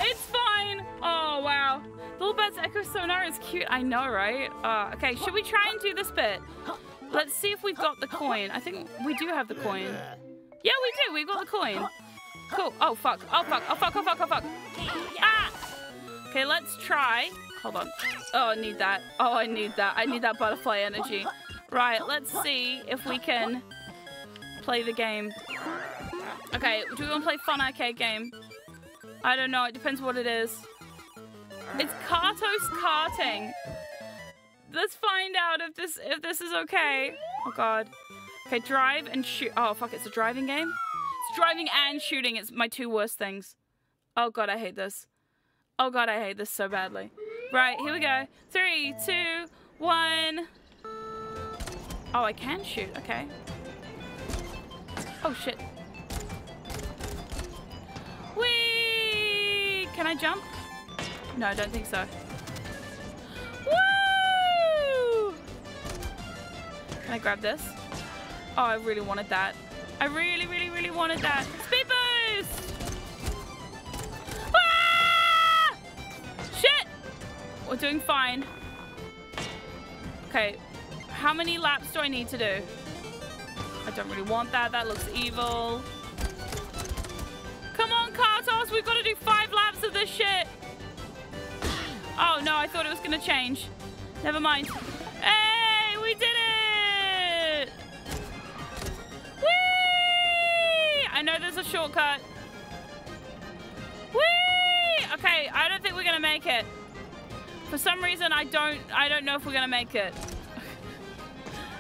It's fine! Oh, wow. Little Bird's Echo Sonar is cute. I know, right? Uh, okay, should we try and do this bit? Let's see if we've got the coin. I think we do have the coin. Yeah, we do. We've got the coin. Cool. Oh, fuck. Oh, fuck. Oh, fuck. Oh, fuck. Oh, fuck. Ah! Okay, let's try. Hold on. Oh, I need that. Oh, I need that. I need that butterfly energy. Right, let's see if we can play the game. Okay, do we want to play fun arcade game? I don't know. It depends what it is. It's Kartos karting. Let's find out if this if this is okay. Oh god. Okay, drive and shoot. Oh fuck, it's a driving game. It's driving and shooting. It's my two worst things. Oh god, I hate this. Oh god, I hate this so badly. Right, here we go. Three, two, one. Oh, I can shoot. Okay. Oh shit. Whee! Can I jump? No, I don't think so. Woo! Can I grab this? Oh, I really wanted that. I really, really, really wanted that. Speed boost! Ah! Shit! We're doing fine. Okay, how many laps do I need to do? I don't really want that. That looks evil. Come on, Kartos. We've got to do five laps of this shit. Oh, no. I thought it was to change. Never mind. Hey, we did it. Whee! I know there's a shortcut. Whee! Okay, I don't think we're to make it. For some reason, I don't, I don't know if we're to make it.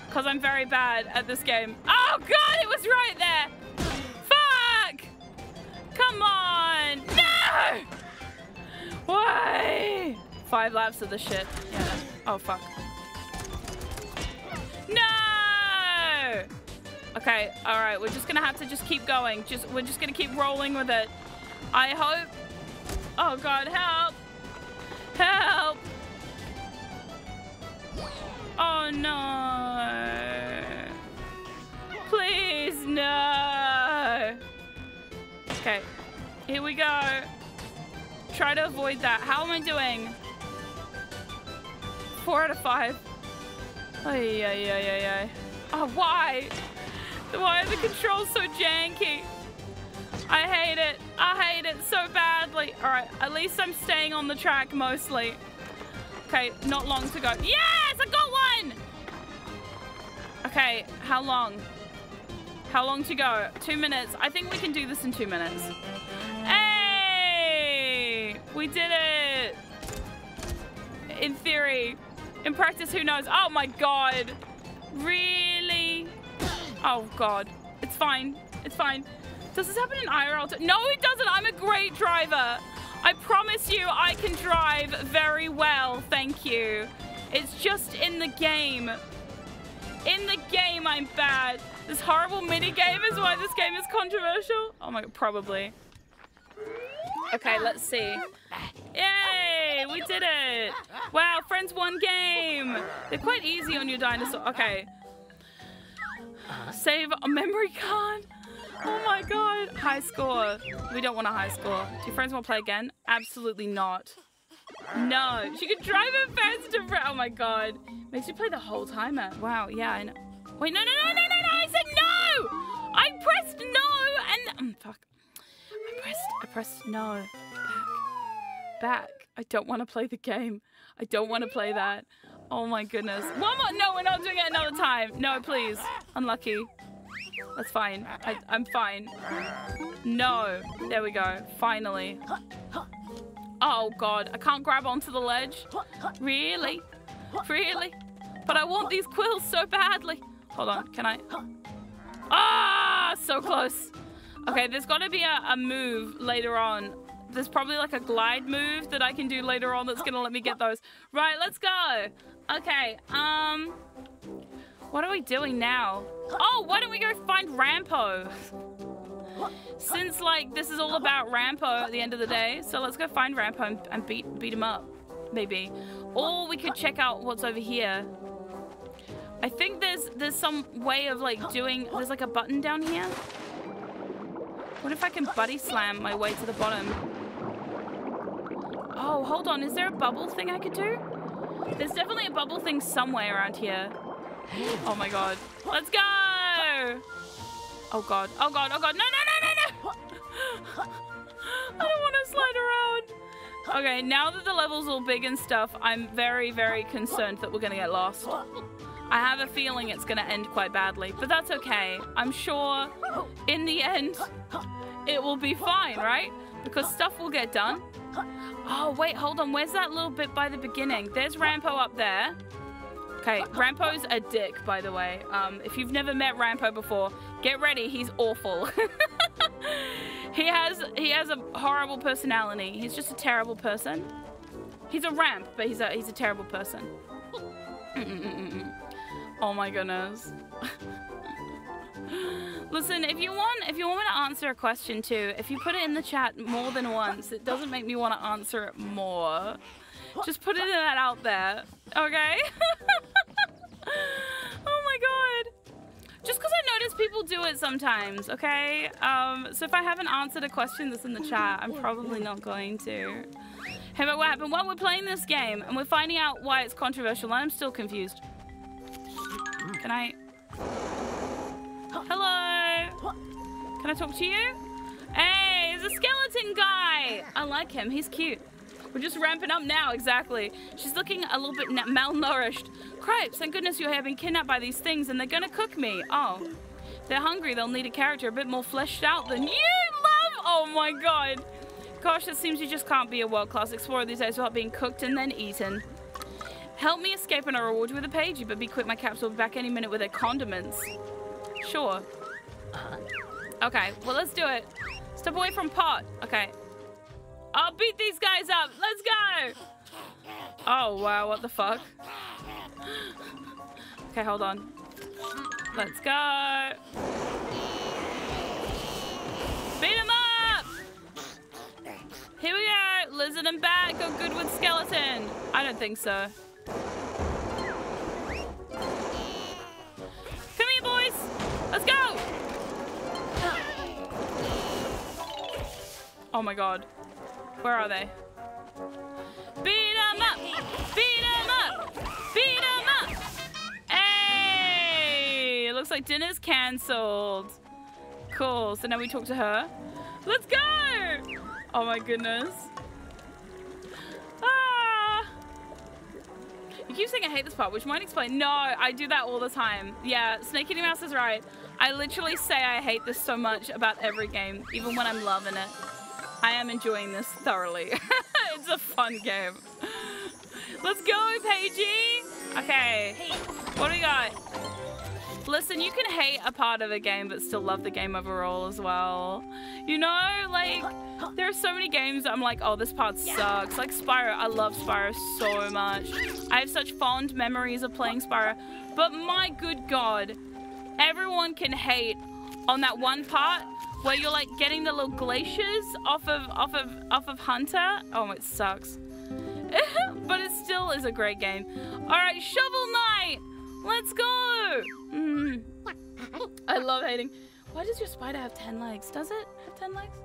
Because I'm very bad at this game. Oh, God, it was right there. Fuck. Come on. No. Why? Five laps of the shit. Yeah. Oh, fuck. No. Okay, all right. We're just going to have to just keep going. Just We're just going to keep rolling with it. I hope. Oh, God, help. Help. Oh no. Please, no. Okay, here we go. Try to avoid that. How am I doing? Four out of five. Ay, ay, ay, ay, ay. Oh, why? Why are the controls so janky? I hate it. I hate it so badly. All right, at least I'm staying on the track mostly. Okay, not long to go. Yes, I got one! Okay, how long? How long to go? Two minutes. I think we can do this in two minutes. Hey! We did it! In theory. In practice, who knows? Oh my god. Really? Oh god. It's fine. It's fine. Does this happen in IRL? No, it doesn't. I'm a great driver. I promise you I can drive very well, thank you. It's just in the game. In the game, I'm bad. This horrible mini game is why this game is controversial. Oh my probably. Okay, let's see. We did it. Wow, friends one game. They're quite easy on your dinosaur. Okay. Save a memory card. Oh my god. High score. We don't want a high score. Do your friends want to play again? Absolutely not. No. She could drive it faster. Oh my god. Makes you play the whole timer. Wow, yeah, I know. Wait, no, no, no, no, no, no. I said no. I pressed no and... Um, fuck. I pressed, I pressed no. Back. Back. I don't want to play the game. I don't want to play that. Oh my goodness. One more. No, we're not doing it another time. No, please. Unlucky. That's fine. I, I'm fine. No. There we go. Finally. Oh god. I can't grab onto the ledge. Really? Really? But I want these quills so badly. Hold on. Can I? Ah! So close. Okay, there's got to be a, a move later on there's probably like a glide move that I can do later on that's gonna let me get those. Right, let's go. Okay, um, what are we doing now? Oh, why don't we go find Rampo? Since like this is all about Rampo at the end of the day, so let's go find Rampo and, and beat beat him up, maybe. Or we could check out what's over here. I think there's there's some way of like doing. There's like a button down here. What if I can buddy slam my way to the bottom? Oh, hold on. Is there a bubble thing I could do? There's definitely a bubble thing somewhere around here. Oh my god. Let's go! Oh god. Oh god. Oh god. No, no, no, no, no! I don't want to slide around. Okay, now that the level's all big and stuff, I'm very, very concerned that we're going to get lost. I have a feeling it's going to end quite badly, but that's okay. I'm sure in the end, it will be fine, right? Because stuff will get done. Oh, wait, hold on. Where's that little bit by the beginning? There's Rampo up there. Okay, Rampo's a dick, by the way. Um, if you've never met Rampo before, get ready. He's awful. he has he has a horrible personality. He's just a terrible person. He's a ramp, but he's a he's a terrible person. Mm -mm -mm oh my goodness. Listen, if you want, if you want me to answer a question too, if you put it in the chat more than once, it doesn't make me want to answer it more. Just put it that out there, okay? oh my god. Just because I notice people do it sometimes, okay? Um, so if I haven't answered a question that's in the chat, I'm probably not going to. Hey, but what happened? Well, we're playing this game and we're finding out why it's controversial I'm still confused. Can I... Hello. Can I talk to you? Hey, he's a skeleton guy. I like him. He's cute. We're just ramping up now, exactly. She's looking a little bit malnourished. Cripes, thank goodness you have been kidnapped by these things and they're gonna cook me. Oh. they're hungry, they'll need a character a bit more fleshed out than you, love! Oh my god. Gosh, it seems you just can't be a world-class explorer these days without being cooked and then eaten. Help me escape and I'll reward you with a page, but be quick, my capsule will be back any minute with their condiments. Sure. Okay, well, let's do it. Step away from pot. Okay. I'll beat these guys up. Let's go. Oh, wow. What the fuck? Okay, hold on. Let's go. Beat him up. Here we go. Lizard and bat go good with skeleton. I don't think so. Come here, boys. Let's go. Oh my god. Where are they? Beat them up! Beat them up! Beat them up! Hey! It looks like dinner's cancelled. Cool. So now we talk to her. Let's go! Oh my goodness. You keep saying I hate this part, which might explain. No, I do that all the time. Yeah, Snake Eating Mouse is right. I literally say I hate this so much about every game, even when I'm loving it. I am enjoying this thoroughly. it's a fun game. Let's go, Pagie. Okay, what do we got? Listen, you can hate a part of a game but still love the game overall as well. You know, like, there are so many games I'm like, oh, this part sucks. Like Spyro, I love Spyro so much. I have such fond memories of playing Spyro. But my good God, everyone can hate on that one part where you're like getting the little glaciers off of off of off of Hunter. Oh, it sucks. but it still is a great game. All right, Shovel Knight, let's go. Mm. I love hating. Why does your spider have 10 legs? Does it have 10 legs?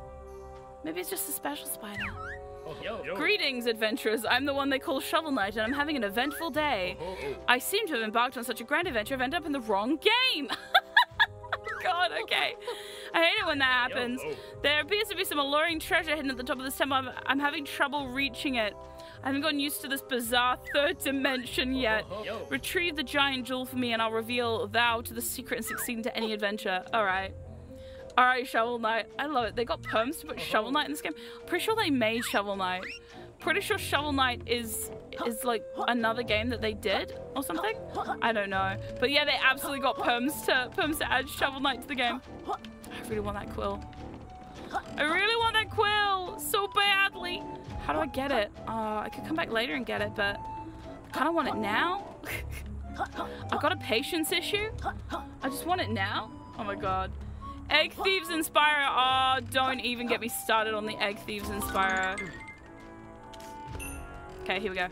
Maybe it's just a special spider. Yo, yo. Greetings, adventurers. I'm the one they call Shovel Knight, and I'm having an eventful day. Oh, oh. I seem to have embarked on such a grand adventure, I've ended up in the wrong game. God, okay. I hate it when that happens. Yo, oh. There appears to be some alluring treasure hidden at the top of this temple. I'm, I'm having trouble reaching it. I haven't gotten used to this bizarre third dimension yet. Retrieve the giant jewel for me, and I'll reveal thou to the secret and succeed into any adventure. All right. All right, Shovel Knight. I love it. They got perms to put Shovel Knight in this game. Pretty sure they made Shovel Knight. Pretty sure Shovel Knight is is like another game that they did or something. I don't know. But yeah, they absolutely got perms to perms to add Shovel Knight to the game. I really want that quill. I really want that quill so badly. How do I get it? Uh, I could come back later and get it, but I kind of want it now. I've got a patience issue. I just want it now. Oh my god. Egg Thieves and Inspire. Oh, don't even get me started on the Egg Thieves and Inspire. Okay, here we go.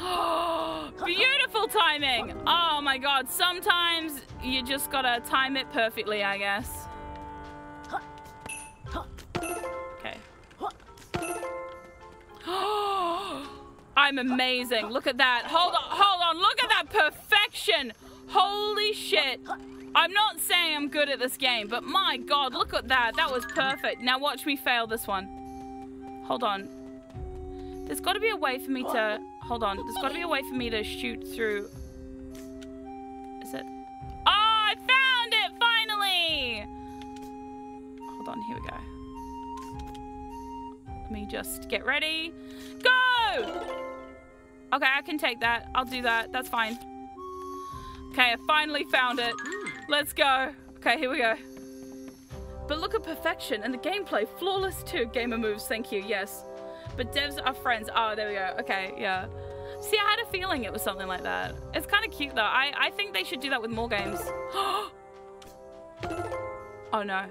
Beautiful timing. Oh my god. Sometimes you just gotta time it perfectly, I guess. Okay. I'm amazing. Look at that. Hold on, hold on. Look at that perfection. Holy shit. I'm not saying I'm good at this game, but my god, look at that. That was perfect. Now watch me fail this one. Hold on. There's got to be a way for me to... Hold on. There's got to be a way for me to shoot through... Is it... Oh, I found it! Finally! Hold on. Here we go. Me just get ready. Go! Okay, I can take that. I'll do that. That's fine. Okay, I finally found it. Let's go. Okay, here we go. But look at perfection and the gameplay. Flawless too. Gamer moves, thank you. Yes. But devs are friends. Oh, there we go. Okay, yeah. See, I had a feeling it was something like that. It's kind of cute though. I, I think they should do that with more games. oh no.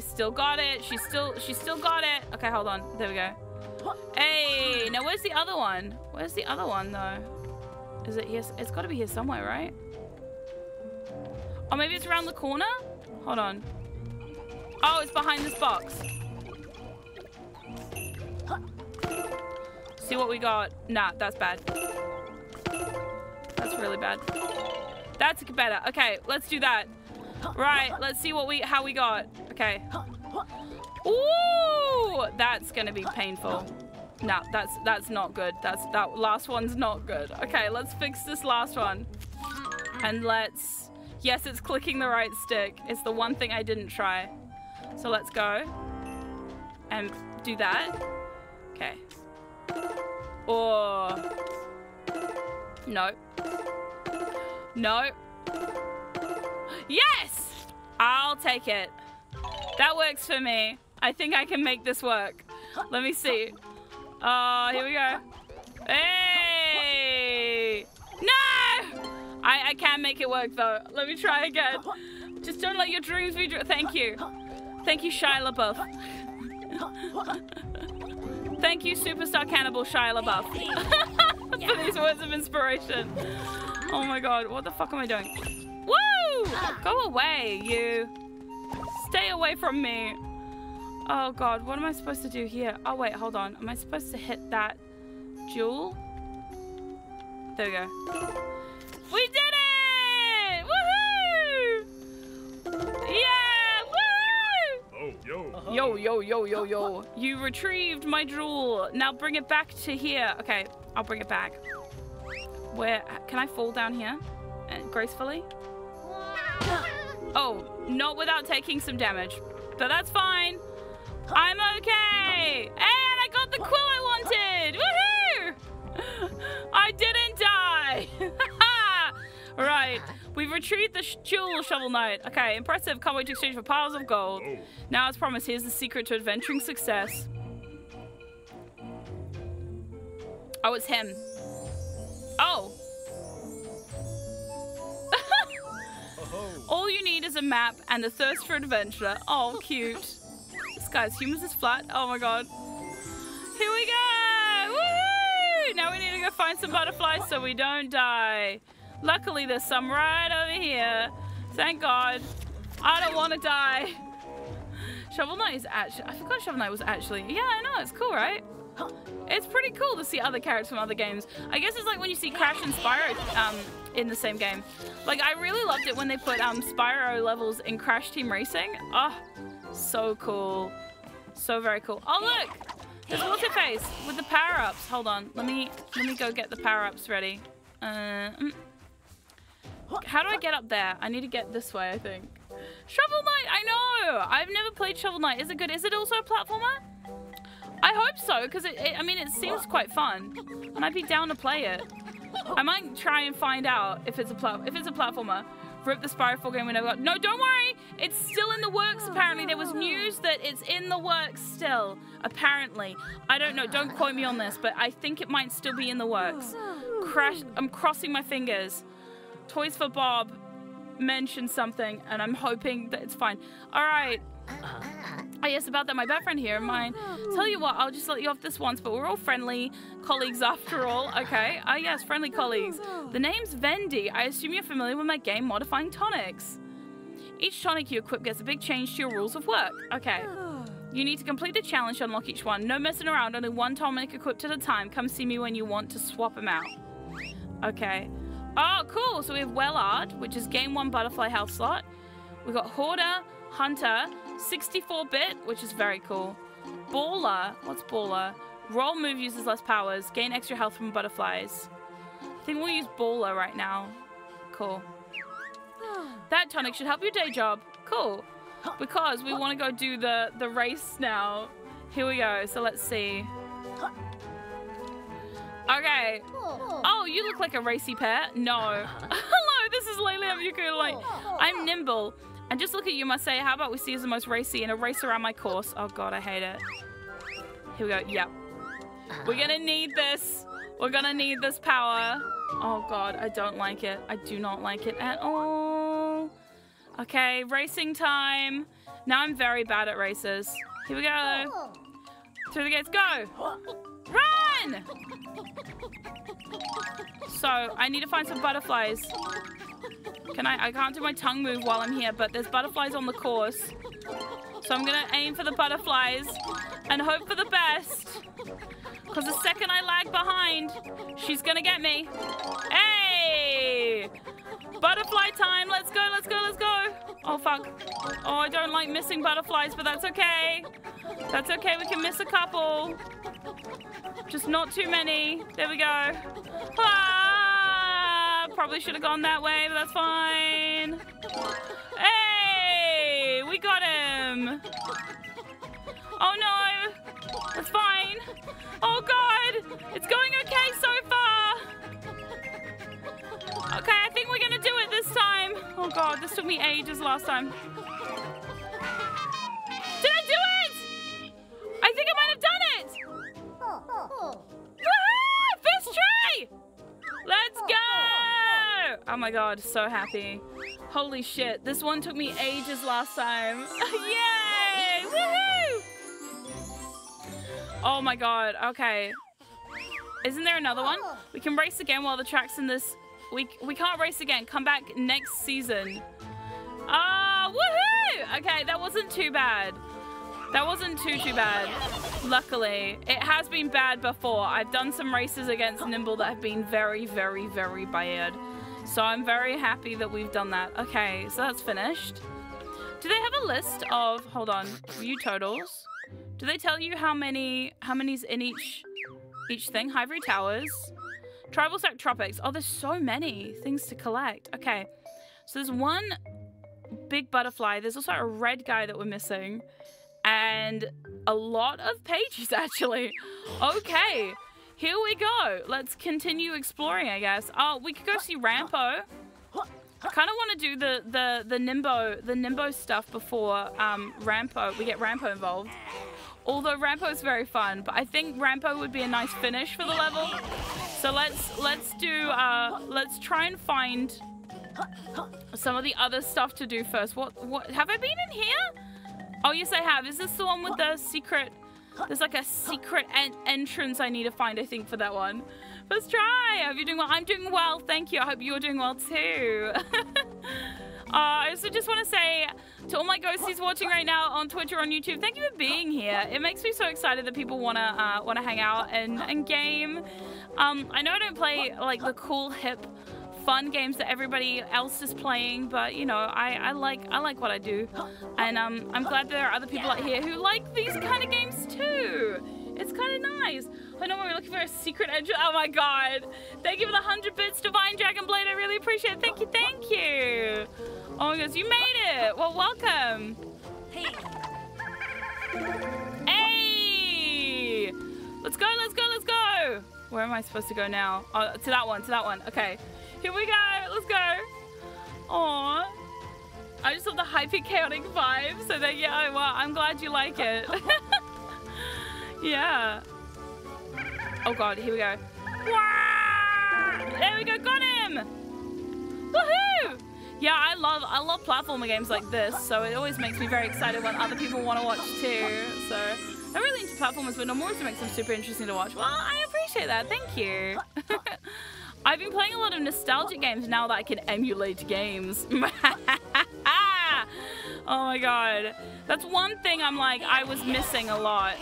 Still got it. She still, she still got it. Okay, hold on. There we go. Hey, now where's the other one? Where's the other one though? Is it here? It's got to be here somewhere, right? Oh, maybe it's around the corner? Hold on. Oh, it's behind this box. See what we got. Nah, that's bad. That's really bad. That's better. Okay, let's do that. Right, let's see what we how we got. Okay. Ooh, that's gonna be painful. No, that's that's not good. That's that last one's not good. Okay, let's fix this last one. And let's Yes, it's clicking the right stick. It's the one thing I didn't try. So let's go. And do that. Okay. Or No. No. Yes! I'll take it. That works for me. I think I can make this work. Let me see. Oh, here we go. Hey! No! I, I can make it work though. Let me try again. Just don't let your dreams be dr Thank you. Thank you, Shia LaBeouf. Thank you, superstar cannibal Shia LaBeouf. For these words of inspiration. Oh my god, what the fuck am I doing? Woo! Go away, you. Stay away from me. Oh god, what am I supposed to do here? Oh wait, hold on. Am I supposed to hit that jewel? There we go. We did it! Woohoo! Yeah! Woo! Oh, yo. Yo, yo, yo, yo, yo. You retrieved my jewel. Now bring it back to here. Okay, I'll bring it back. Where, can I fall down here? Uh, gracefully? Oh, not without taking some damage. But that's fine. I'm okay. And I got the quill I wanted. Woohoo! I didn't die. right. We've retrieved the sh jewel shovel knight. Okay, impressive. Can't wait to exchange for piles of gold. Now, as promised, here's the secret to adventuring success. Oh, it's him. Oh. All you need is a map and a thirst for adventure. Oh, cute. This guy's humans is flat. Oh my god. Here we go! Woohoo! Now we need to go find some butterflies so we don't die. Luckily, there's some right over here. Thank God. I don't want to die. Shovel Knight is actually... I forgot Shovel Knight was actually... Yeah, I know. It's cool, right? It's pretty cool to see other characters from other games. I guess it's like when you see Crash and Spyro um, in the same game. Like, I really loved it when they put um, Spyro levels in Crash Team Racing. Oh, so cool. So very cool. Oh, look! There's What's-Her-Face with the power-ups. Hold on. Let me, let me go get the power-ups ready. Uh, mm. How do I get up there? I need to get this way, I think. Shovel Knight! I know! I've never played Shovel Knight. Is it good? Is it also a platformer? I hope so, because I mean, it seems quite fun. And I'd be down to play it. I might try and find out if it's a if it's a platformer. Rip the 4 game we never got. No, don't worry! It's still in the works, apparently. There was news that it's in the works still, apparently. I don't know, don't quote me on this, but I think it might still be in the works. Crash, I'm crossing my fingers. Toys for Bob mentioned something, and I'm hoping that it's fine. All right. Oh, yes, about that. My best friend here, mine. Tell you what, I'll just let you off this once, but we're all friendly colleagues after all. Okay. Ah, uh, yes, friendly colleagues. The name's Vendi. I assume you're familiar with my game modifying tonics. Each tonic you equip gets a big change to your rules of work. Okay. You need to complete a challenge to unlock each one. No messing around, only one tonic equipped at a time. Come see me when you want to swap them out. Okay. Oh, cool. So we have Wellard, which is game one butterfly health slot. We've got Hoarder, Hunter, 64-bit, which is very cool. Baller. What's Baller? Roll move uses less powers. Gain extra health from butterflies. I think we'll use Baller right now. Cool. That tonic should help your day job. Cool. Because we want to go do the, the race now. Here we go. So let's see. Okay. Oh, you look like a racy pet. No. Hello, this is Layla Ukulele. I'm nimble. And just look at you, must say, how about we see as the most racy and a race around my course? Oh god, I hate it. Here we go. Yep. We're gonna need this. We're gonna need this power. Oh god, I don't like it. I do not like it at all. Okay, racing time. Now I'm very bad at races. Here we go. Through the gates, go! Run! So, I need to find some butterflies. Can I? I can't do my tongue move while I'm here, but there's butterflies on the course. So I'm gonna aim for the butterflies and hope for the best. Because the second I lag behind, she's gonna get me. Hey! Butterfly time, let's go, let's go, let's go. Oh, fuck. Oh, I don't like missing butterflies, but that's okay. That's okay, we can miss a couple. Just not too many. There we go. Ah, probably should have gone that way, but that's fine. Hey, we got him. Oh no, that's fine. Oh god, it's going okay so far. Okay, I think we're gonna do it this time. Oh god, this took me ages last time. Did I do it? I think I might have done it. First try! Let's go! Oh my god, so happy. Holy shit, this one took me ages last time. Yay! Woohoo! Oh my god, okay. Isn't there another one? We can race again while the track's in this we, we can't race again. Come back next season. Ah, woohoo! Okay, that wasn't too bad. That wasn't too, too bad. Luckily. It has been bad before. I've done some races against Nimble that have been very, very, very bad. So I'm very happy that we've done that. Okay, so that's finished. Do they have a list of, hold on, view totals? Do they tell you how many, how many's in each, each thing? Hivory Towers. Tribalstack Tropics. Oh, there's so many things to collect. Okay. So there's one big butterfly. There's also a red guy that we're missing. And a lot of pages, actually. Okay. Here we go. Let's continue exploring, I guess. Oh, we could go see Rampo. I kind of want to do the, the, the Nimbo the Nimbo stuff before um, Rampo. We get Rampo involved. Although Rampo is very fun, but I think Rampo would be a nice finish for the level. So let's let's do uh, let's try and find some of the other stuff to do first. What what have I been in here? Oh yes, I have. Is this the one with the secret? There's like a secret en entrance I need to find. I think for that one. First try. Hope you're doing well. I'm doing well. Thank you. I hope you're doing well too. uh, I also just want to say to all my ghosties watching right now on Twitch or on YouTube, thank you for being here. It makes me so excited that people wanna uh, wanna hang out and, and game. Um, I know I don't play like the cool hip fun games that everybody else is playing, but you know, I, I like I like what I do. And um, I'm glad there are other people out here who like these kind of games too. It's kind of nice. I know we are looking for a secret engine. Oh my god. Thank you for the 100 bits, Divine Dragon Blade. I really appreciate it. Thank you, thank you. Oh my gosh, you made it. Well, welcome. Hey. Hey. Let's go, let's go, let's go. Where am I supposed to go now? Oh, to that one, to that one. Okay. Here we go. Let's go. Aww. I just love the hyper chaotic vibe. So that, yeah, well, I'm glad you like it. yeah. Oh god, here we go. There we go, got him! Woohoo! Yeah, I love I love platformer games like this, so it always makes me very excited when other people want to watch too. So I'm really into platformers, but Norma makes them super interesting to watch. Well, I appreciate that. Thank you. I've been playing a lot of nostalgic games now that I can emulate games. oh my god. That's one thing I'm like, I was missing a lot.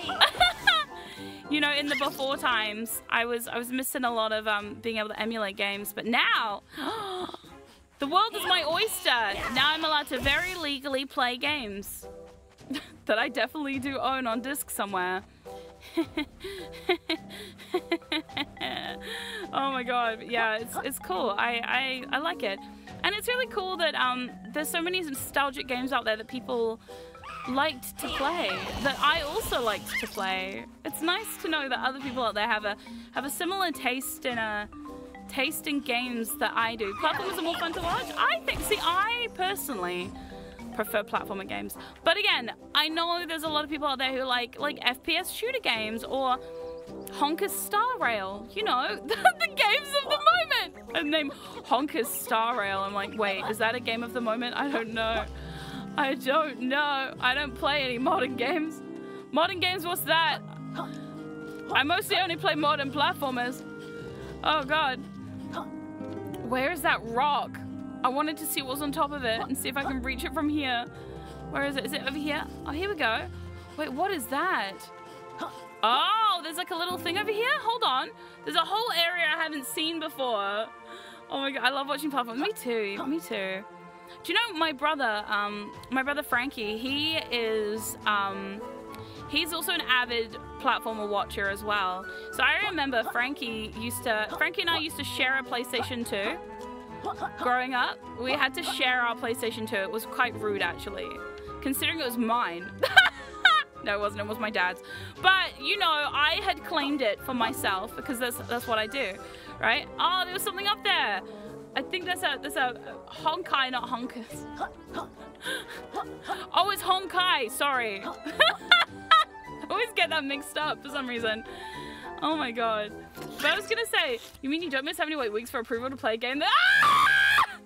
you know, in the before times, I was I was missing a lot of um, being able to emulate games. But now, the world is my oyster. Now I'm allowed to very legally play games that I definitely do own on disc somewhere. oh my god, yeah, it's, it's cool. I, I, I like it. And it's really cool that um, there's so many nostalgic games out there that people liked to play that I also liked to play. It's nice to know that other people out there have a have a similar taste in a taste in games that I do. Platformers are more fun to watch. I think. See, I personally prefer platformer games. But again, I know there's a lot of people out there who like like FPS shooter games or Honka's Star Rail. You know, the, games of the moment. And name Honka's Star Rail. I'm like, wait, is that a game of the moment? I don't know. I don't know. I don't play any modern games. Modern games, what's that? I mostly only play modern platformers. Oh god. Where is that rock? I wanted to see what's on top of it and see if I can reach it from here. Where is it? Is it over here? Oh, here we go. Wait, what is that? Oh, there's like a little thing over here? Hold on. There's a whole area I haven't seen before. Oh my god, I love watching platforms. Me too, me too. Do you know my brother, um, my brother Frankie, he is, um, he's also an avid platformer watcher as well. So I remember Frankie used to, Frankie and I used to share a PlayStation 2 growing up. We had to share our PlayStation 2. It was quite rude actually, considering it was mine. no, it wasn't. It was my dad's. But you know, I had claimed it for myself because that's that's what I do, right? Oh, there was something up there. I think that's a that's a Honkai, not Honkers. oh, it's Honkai. Sorry. Always get that mixed up for some reason. Oh my god. But I was gonna say, you mean you don't miss 78 weeks for approval to play a game that- ah!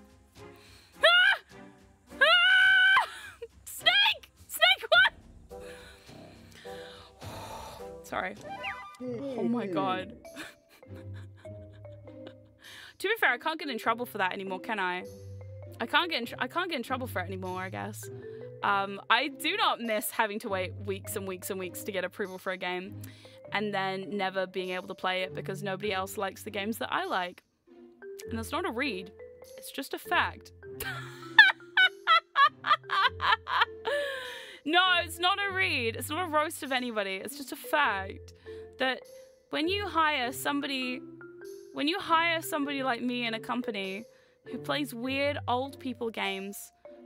Ah! Ah! Snake! Snake, what? Sorry. Oh my god. To be fair, I can't get in trouble for that anymore, can I? I can't get in I can't get in trouble for it anymore, I guess. Um, I do not miss having to wait weeks and weeks and weeks to get approval for a game and then never being able to play it because nobody else likes the games that I like. And that's not a read, it's just a fact. no, it's not a read. It's not a roast of anybody. It's just a fact that when you hire somebody when you hire somebody like me in a company who plays weird old people games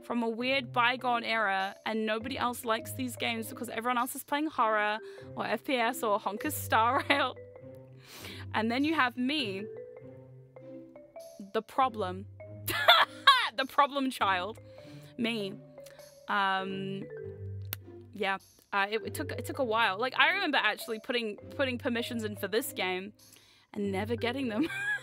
from a weird bygone era and nobody else likes these games because everyone else is playing horror or FPS or Honka's Star Rail. And then you have me, the problem, the problem child, me. Um, yeah, uh, it, it, took it took a while. Like I remember actually putting putting permissions in for this game and never getting them.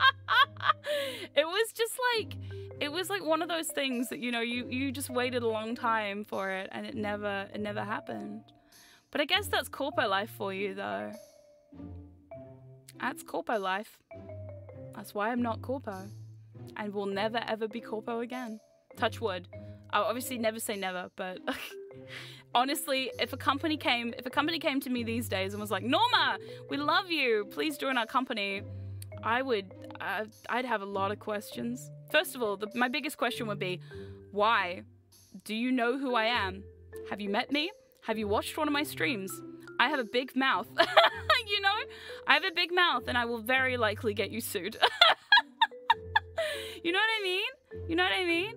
it was just like it was like one of those things that you know you you just waited a long time for it and it never it never happened. But I guess that's corporate life for you though. That's corpo life. That's why I'm not corpo. And will never ever be corpo again. Touch wood. I'll obviously never say never, but honestly, if a company came if a company came to me these days and was like, "Norma, we love you. Please join our company." I would uh, I'd have a lot of questions. First of all, the, my biggest question would be, "Why? Do you know who I am? Have you met me? Have you watched one of my streams? I have a big mouth. you know? I have a big mouth and I will very likely get you sued. you know what I mean? You know what I mean?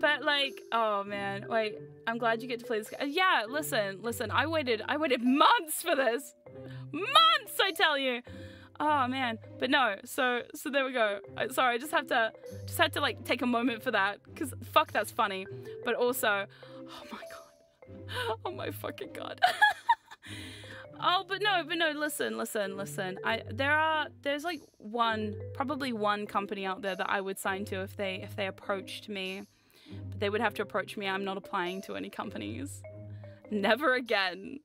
But like, oh man, wait, I'm glad you get to play this. Yeah, listen, listen, I waited, I waited months for this. Months, I tell you. Oh man, but no. So, so there we go. Sorry, I just have to, just had to like take a moment for that because fuck, that's funny. But also, oh my god, oh my fucking god. Oh, but no, but no, listen, listen, listen. I there are there's like one probably one company out there that I would sign to if they if they approached me. But they would have to approach me. I'm not applying to any companies. Never again.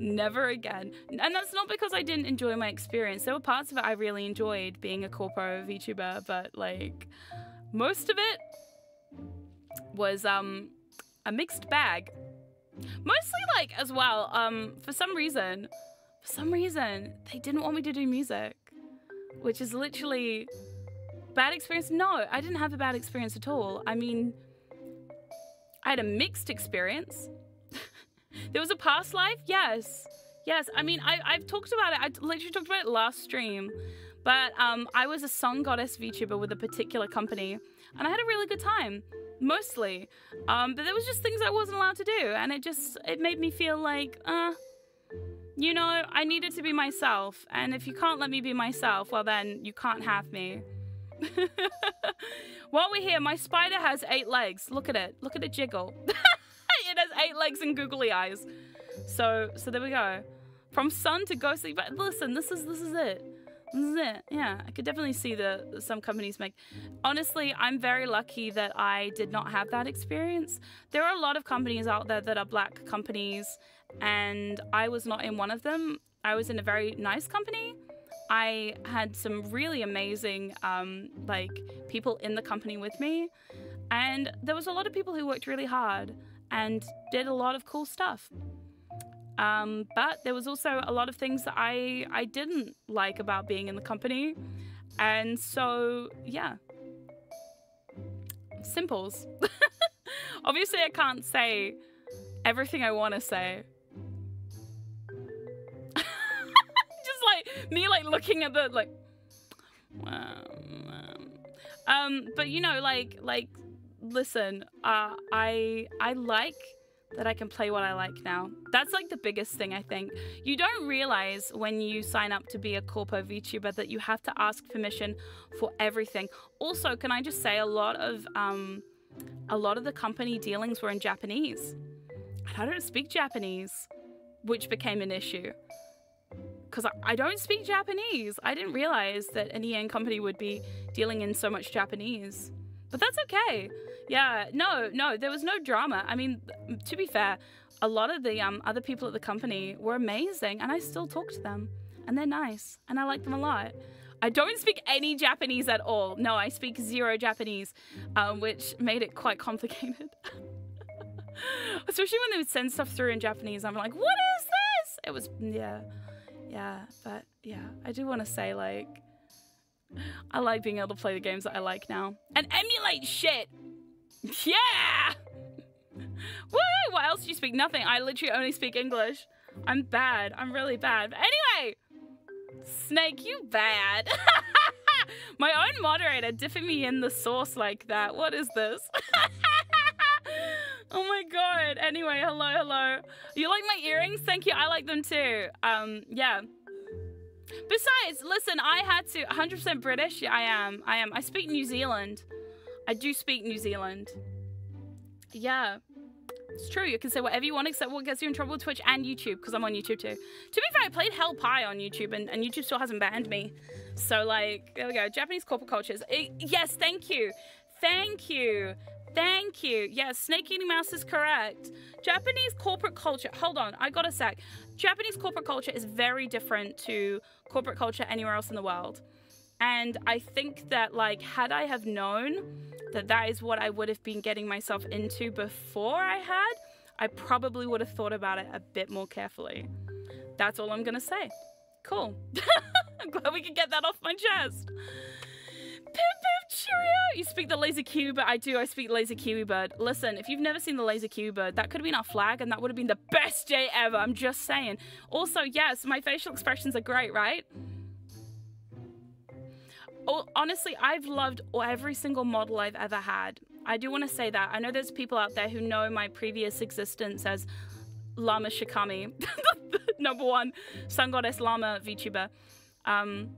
Never again. And that's not because I didn't enjoy my experience. There were parts of it I really enjoyed being a corpo VTuber, but like most of it was um a mixed bag. Mostly like as well, um, for some reason, for some reason, they didn't want me to do music. Which is literally bad experience. No, I didn't have a bad experience at all. I mean I had a mixed experience. There was a past life, yes. Yes, I mean I, I've talked about it. I literally talked about it last stream. But um, I was a song goddess VTuber with a particular company, and I had a really good time mostly. Um, but there was just things I wasn't allowed to do, and it just it made me feel like, uh, you know, I needed to be myself, and if you can't let me be myself, well then you can't have me. While we're here, my spider has eight legs. Look at it. Look at it jiggle. it has eight legs and googly eyes. So so there we go. From sun to ghostly. But listen, this is this is it. Yeah, I could definitely see the some companies make. Honestly, I'm very lucky that I did not have that experience. There are a lot of companies out there that are black companies, and I was not in one of them. I was in a very nice company. I had some really amazing um, like people in the company with me, and there was a lot of people who worked really hard and did a lot of cool stuff. Um, but there was also a lot of things that I I didn't like about being in the company, and so yeah, simples. Obviously, I can't say everything I want to say. Just like me, like looking at the like. Um, um, but you know, like like, listen, uh, I I like that I can play what I like now. That's like the biggest thing, I think. You don't realize when you sign up to be a Corpo VTuber that you have to ask permission for everything. Also, can I just say a lot of um, a lot of the company dealings were in Japanese. And I don't speak Japanese, which became an issue. Because I, I don't speak Japanese. I didn't realize that an EN company would be dealing in so much Japanese. But that's okay. Yeah, no, no, there was no drama. I mean, to be fair, a lot of the um, other people at the company were amazing, and I still talk to them, and they're nice, and I like them a lot. I don't speak any Japanese at all. No, I speak zero Japanese, um, which made it quite complicated. Especially when they would send stuff through in Japanese, I'm like, what is this? It was, yeah, yeah, but yeah, I do want to say, like, I like being able to play the games that I like now and emulate shit. Yeah! Woo! What else do you speak? Nothing. I literally only speak English. I'm bad. I'm really bad. But anyway, Snake, you bad. My own moderator dipping me in the sauce like that. What is this? oh my god. Anyway, hello, hello. You like my earrings? Thank you. I like them too. Um, yeah. Besides, listen, I had to 100% British. Yeah, I am. I am. I speak New Zealand. I do speak New Zealand. Yeah. It's true. You can say whatever you want except what gets you in trouble with Twitch and YouTube because I'm on YouTube too. To be fair, I played Hell Pie on YouTube and, and YouTube still hasn't banned me. So, like, there we go. Japanese corporate cultures. It, yes, thank you. Thank you. Thank you. Yes, snake eating mouse is correct. Japanese corporate culture. Hold on, I got a sec. Japanese corporate culture is very different to corporate culture anywhere else in the world. And I think that, like, had I have known that that is what I would have been getting myself into before I had, I probably would have thought about it a bit more carefully. That's all I'm gonna say. Cool. I'm glad we could get that off my chest. Pip pip cheerio! You speak the laser kiwi bird. I do, I speak laser kiwi bird. Listen, if you've never seen the laser kiwi bird, that could have been our flag and that would have been the best day ever. I'm just saying. Also, yes, my facial expressions are great, right? Oh, honestly, I've loved every single model I've ever had. I do want to say that. I know there's people out there who know my previous existence as Lama Shikami, number one Sun Goddess Lama VTuber. Um,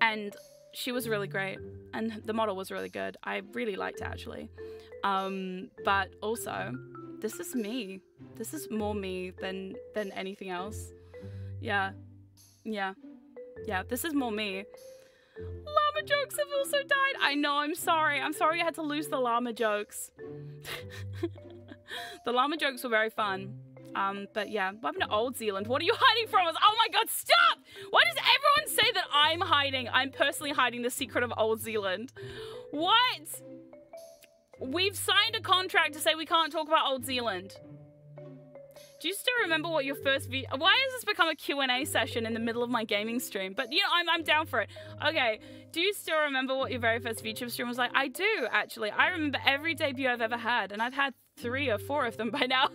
and she was really great, and the model was really good. I really liked it actually. Um, but also, this is me. This is more me than than anything else. Yeah, yeah, yeah. This is more me. Llama jokes have also died. I know, I'm sorry. I'm sorry I had to lose the llama jokes. the llama jokes were very fun. Um, but yeah, what happened to Old Zealand? What are you hiding from us? Oh my god, stop! Why does everyone say that I'm hiding? I'm personally hiding the secret of Old Zealand. What? We've signed a contract to say we can't talk about Old Zealand. Do you still remember what your first video? Why has this become a Q&A session in the middle of my gaming stream? But you know, I'm, I'm down for it. Okay, do you still remember what your very first VTube stream was like? I do, actually. I remember every debut I've ever had, and I've had three or four of them by now.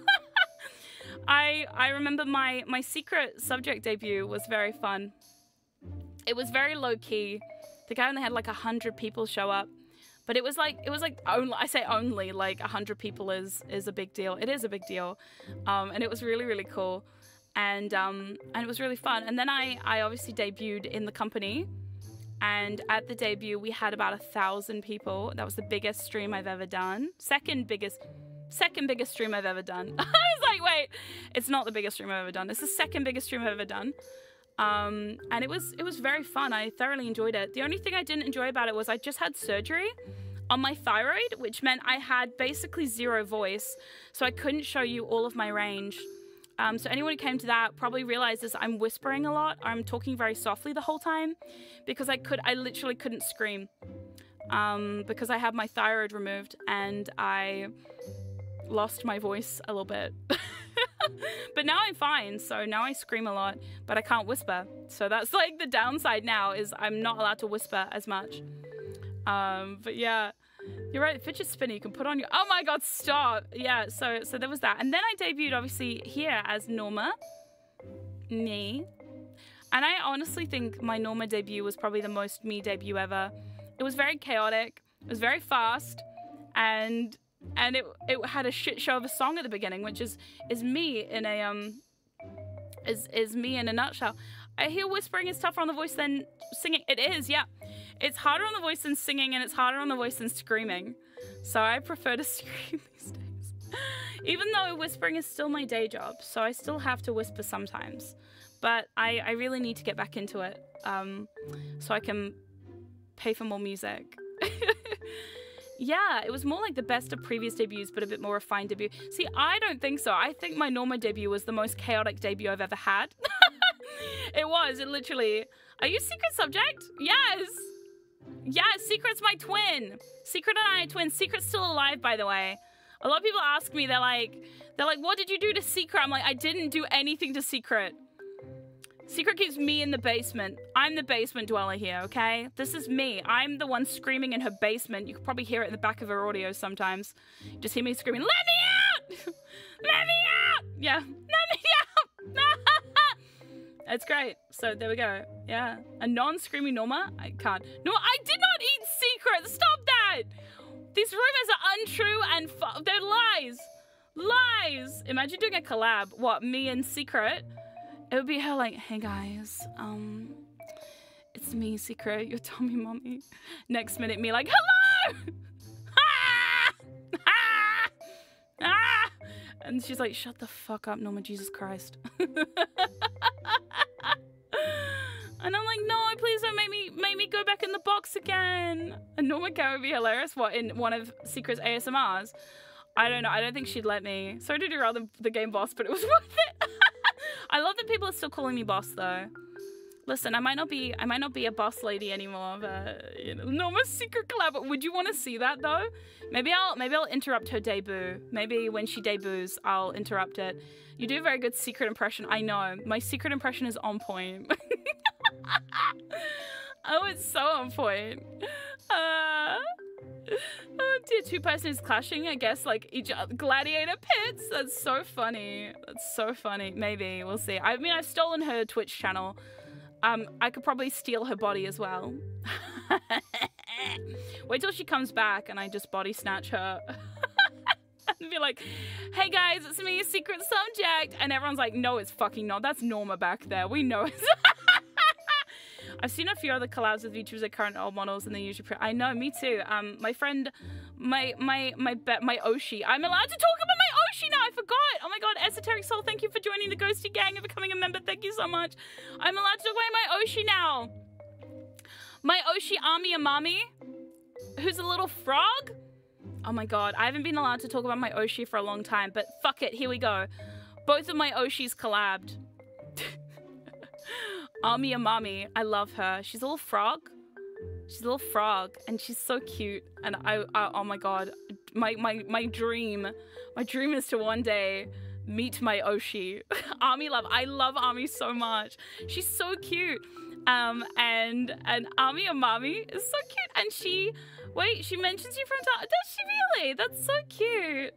I I remember my my secret subject debut was very fun. It was very low key. The guy only had like a hundred people show up. But it was like it was like only I say only like hundred people is is a big deal. It is a big deal, um, and it was really really cool, and um, and it was really fun. And then I I obviously debuted in the company, and at the debut we had about a thousand people. That was the biggest stream I've ever done. Second biggest. Second biggest stream I've ever done. I was like, wait, it's not the biggest stream I've ever done. It's the second biggest stream I've ever done. Um, and it was it was very fun. I thoroughly enjoyed it. The only thing I didn't enjoy about it was I just had surgery on my thyroid, which meant I had basically zero voice, so I couldn't show you all of my range. Um, so anyone who came to that probably realizes I'm whispering a lot. I'm talking very softly the whole time because I could I literally couldn't scream um, because I had my thyroid removed and I lost my voice a little bit. but now I'm fine, so now I scream a lot, but I can't whisper. So that's like the downside now is I'm not allowed to whisper as much. Um, but yeah, you're right. Fidget spinner you can put on your. Oh my god, stop! Yeah, so so there was that, and then I debuted obviously here as Norma, me, and I honestly think my Norma debut was probably the most me debut ever. It was very chaotic. It was very fast, and and it it had a shit show of a song at the beginning, which is is me in a um is is me in a nutshell. I hear whispering is tougher on the voice than singing. It is, yeah. It's harder on the voice than singing, and it's harder on the voice than screaming. So I prefer to scream these days. Even though whispering is still my day job, so I still have to whisper sometimes. But I, I really need to get back into it um, so I can pay for more music. Yeah, it was more like the best of previous debuts, but a bit more refined debut. See, I don't think so. I think my Norma debut was the most chaotic debut I've ever had. it was, it literally. Are you Secret Subject? Yes! Yes, Secret's my twin. Secret and I are twins. Secret's still alive, by the way. A lot of people ask me, they're like, they're like, what did you do to Secret? I'm like, I didn't do anything to Secret. Secret keeps me in the basement. I'm the basement dweller here, okay? This is me. I'm the one screaming in her basement. You could probably hear it in the back of her audio sometimes. Just hear me screaming, let me out! let me out! Yeah, let me out! It's great. So there we go. Yeah. A non-screaming Norma? I can't. No, I did not eat Secret! Stop that! These rumors are untrue and they're lies! Lies! Imagine doing a collab. What, me and Secret? It would be her like, hey guys, um, it's me, Secret, your Tommy mommy. Next minute, me like, hello! ah! Ah! Ah! And she's like, shut the fuck up, Norma, Jesus Christ. And I'm like, no, please don't make me make me go back in the box again. And Norma Karen would be hilarious. What in one of Secret's ASMRs? I don't know. I don't think she'd let me. Sorry to derail the, the game boss, but it was worth it. I love that people are still calling me boss though. Listen, I might not be I might not be a boss lady anymore, but you know, Norma's secret collab. Would you want to see that though? Maybe I'll maybe I'll interrupt her debut. Maybe when she debuts, I'll interrupt it. You do a very good secret impression. I know. My secret impression is on point. oh, it's so on point. Uh, oh dear, two persons clashing, I guess, like each other. Gladiator pits. That's so funny. That's so funny. Maybe. We'll see. I mean, I've stolen her Twitch channel. Um, I could probably steal her body as well. Wait till she comes back and I just body snatch her. and be like, hey guys, it's me, secret subject. And everyone's like, no, it's fucking not. That's Norma back there. We know it. I've seen a few other collabs with VTubers at current old models and they usually. I know, me too. Um, my friend, my my my my Oshi. I'm allowed to talk about my Oshi now. I forgot. Oh my god, Esoteric Soul, thank you for joining the Ghosty Gang and becoming a member. Thank you so much. I'm allowed to talk about my Oshi now. My Oshi Ami Amami, who's a little frog. Oh my god, I haven't been allowed to talk about my Oshi for a long time, but fuck it, here we go. Both of my Oshis collabed. Ami Amami, I love her. She's a little frog. She's a little frog, and she's so cute. And I, I oh my god, my my my dream, my dream is to one day meet my Oshi. Ami love. I love Ami so much. She's so cute. Um, and and Ami Amami is so cute, and she, wait, she mentions you from. Does she really? That's so cute.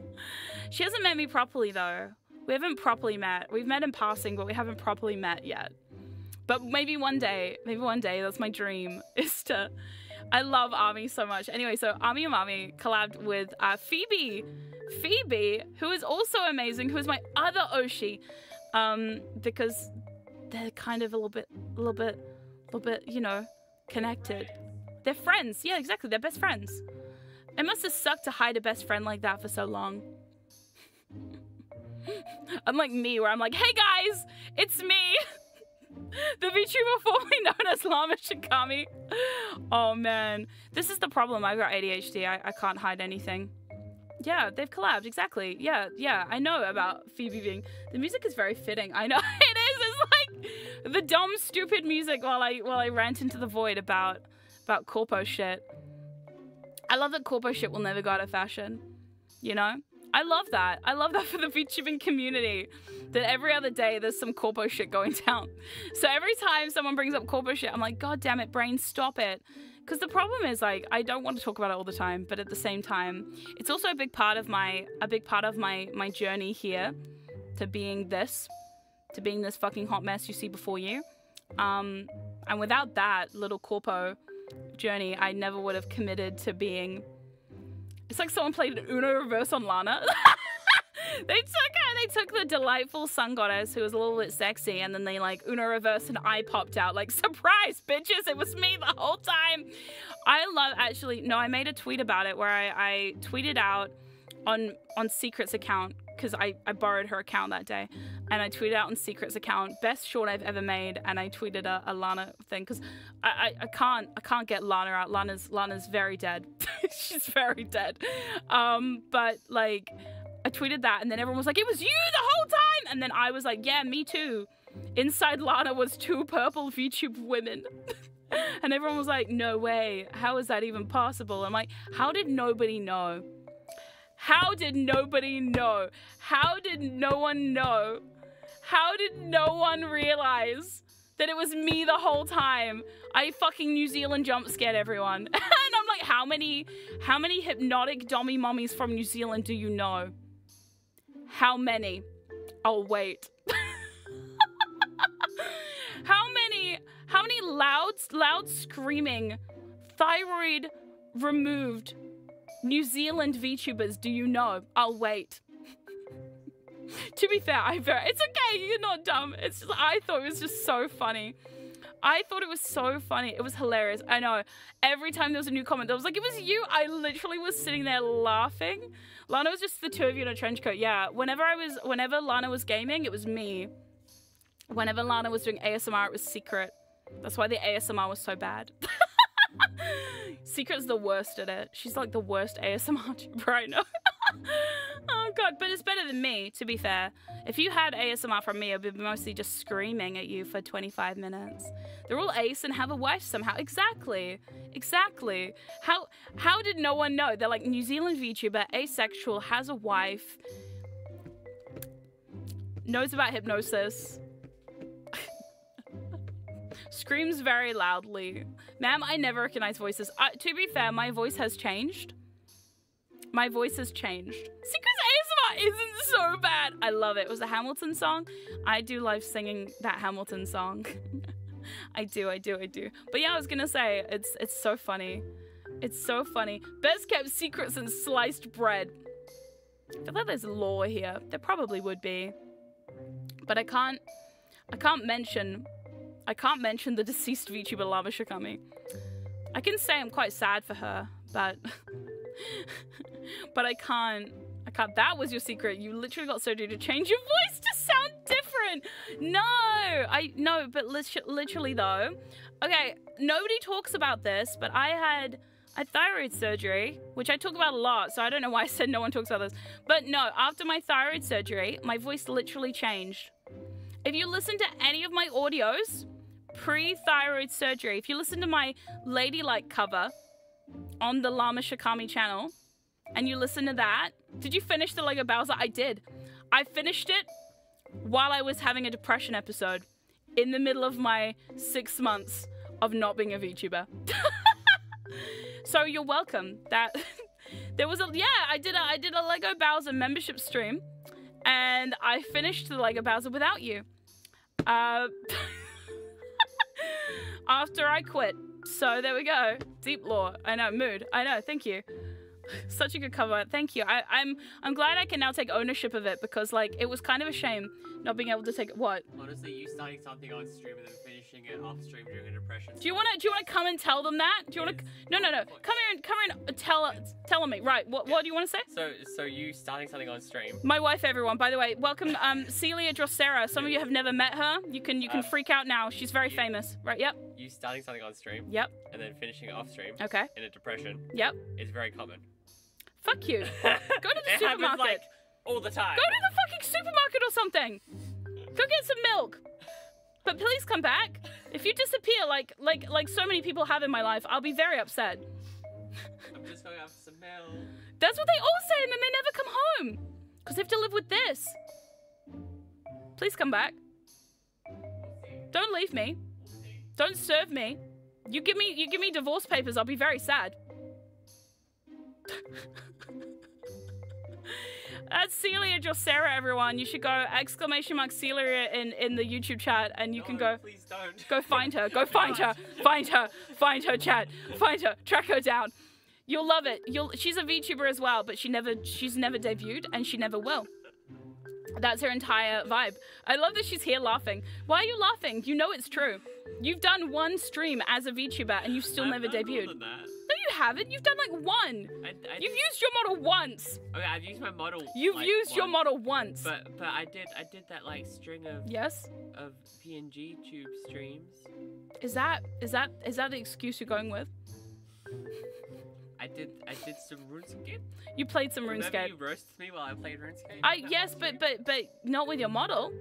she hasn't met me properly though. We haven't properly met. We've met in passing, but we haven't properly met yet. But maybe one day, maybe one day, that's my dream, is to... I love Ami so much. Anyway, so Ami Amami collabed with uh, Phoebe. Phoebe, who is also amazing, who is my other Oshi. Um, because they're kind of a little bit, a little bit, a little bit, you know, connected. They're friends. Yeah, exactly. They're best friends. It must have sucked to hide a best friend like that for so long. Unlike me, where I'm like, hey guys, it's me. the VTuber formerly known as Llama Shikami. Oh man, this is the problem. I've got ADHD. I, I can't hide anything. Yeah, they've collabed. Exactly. Yeah, yeah. I know about Phoebe being. The music is very fitting. I know it is. It's like the dumb, stupid music while I while I rant into the void about about corpo shit. I love that corpo shit will never go out of fashion. You know. I love that. I love that for the VTubing community. That every other day there's some corpo shit going down. So every time someone brings up corpo shit, I'm like, God damn it, brain, stop it. Because the problem is like I don't want to talk about it all the time, but at the same time, it's also a big part of my a big part of my my journey here to being this, to being this fucking hot mess you see before you. Um, and without that little corpo journey, I never would have committed to being it's like someone played an Uno reverse on Lana. they took her, they took the delightful sun goddess who was a little bit sexy, and then they like Uno reverse and I popped out like surprise, bitches! It was me the whole time. I love actually. No, I made a tweet about it where I, I tweeted out on on Secret's account because I, I borrowed her account that day and I tweeted out on Secret's account best short I've ever made and I tweeted a, a Lana thing because I, I, I, can't I can't get Lana out. Lana's Lana's very dead. She's very dead. Um but like I tweeted that and then everyone was like it was you the whole time! And then I was like yeah me too. Inside Lana was two purple VTube women. And everyone was like no way. How is that even possible? I'm like how did nobody know how did nobody know? How did no one know? How did no one realize that it was me the whole time? I fucking New Zealand jump scared everyone. and I'm like, how many how many hypnotic dummy mummies from New Zealand do you know? How many? I'll wait. how many how many loud loud screaming thyroid removed New Zealand VTubers do you know? I'll wait. to be fair, I very it's okay, you're not dumb. It's just I thought it was just so funny. I thought it was so funny. It was hilarious. I know. Every time there was a new comment, I was like, it was you. I literally was sitting there laughing. Lana was just the two of you in a trench coat. Yeah. Whenever I was, whenever Lana was gaming, it was me. Whenever Lana was doing ASMR, it was secret. That's why the ASMR was so bad. Secret's the worst at it. She's like the worst ASMR tuber I know. oh god, but it's better than me, to be fair. If you had ASMR from me, I'd be mostly just screaming at you for 25 minutes. They're all ace and have a wife somehow. Exactly. Exactly. How how did no one know? They're like New Zealand VTuber, asexual, has a wife, knows about hypnosis, screams very loudly. Ma'am, I never recognize voices. Uh, to be fair, my voice has changed. My voice has changed. Secret's ASMR isn't so bad. I love it. It was a Hamilton song. I do love singing that Hamilton song. I do, I do, I do. But yeah, I was gonna say, it's it's so funny. It's so funny. Best kept secrets and sliced bread. I feel like there's lore here. There probably would be. But I can't I can't mention I can't mention the deceased VTuber Llama Shikami. I can say I'm quite sad for her, but but I can't. I can't. That was your secret. You literally got surgery to change your voice to sound different. No, I no, but literally though. Okay, nobody talks about this, but I had a thyroid surgery, which I talk about a lot, so I don't know why I said no one talks about this. But no, after my thyroid surgery, my voice literally changed. If you listen to any of my audios pre thyroid surgery, if you listen to my Ladylike cover on the Llama Shikami channel and you listen to that, did you finish the Lego Bowser? I did. I finished it while I was having a depression episode in the middle of my six months of not being a VTuber. so you're welcome. That there was a yeah, I did a I did a Lego Bowser membership stream and I finished the Lego Bowser without you. Uh after I quit. So there we go. Deep lore. I know. Mood. I know. Thank you. Such a good cover. Thank you. I, I'm I'm glad I can now take ownership of it because like it was kind of a shame not being able to take what. Honestly, you starting something on stream and then finishing it off stream during a depression. Do you want to do you want to come and tell them that? Do you want to? No, no, no. Come here and come here and tell tell me. Right. What what do you want to say? So so you starting something on stream. My wife, everyone. By the way, welcome um Celia Drosera. Some of you have never met her. You can you can um, freak out now. She's very you, famous. Right. Yep. You starting something on stream. Yep. And then finishing it off stream. Okay. In a depression. Yep. It's very common. Fuck you. Go to the supermarket. Like, all the time. Go to the fucking supermarket or something. Go get some milk. But please come back. If you disappear like like like so many people have in my life, I'll be very upset. I'm just going out for some milk. That's what they all say, and then they never come home. Because they have to live with this. Please come back. Don't leave me. Don't serve me. You give me you give me divorce papers, I'll be very sad. That's Celia Drosera, everyone. You should go exclamation mark Celia in, in the YouTube chat and you no, can go please don't. go find her. Go find her. Find her. Find her chat. Find her. Track her down. You'll love it. You'll she's a VTuber as well, but she never she's never debuted and she never will. That's her entire vibe. I love that she's here laughing. Why are you laughing? You know it's true. You've done one stream as a VTuber and you've still I've never debuted No, you haven't. You've done like one. I, I You've used your model once. Okay, I've used my model. You've like, used once, your model once. But but I did I did that like string of yes of PNG tube streams. Is that is that is that the excuse you're going with? I did I did some RuneScape. You played some Remember RuneScape. you roasted me while I played RuneScape. I yes, but but but not with your model.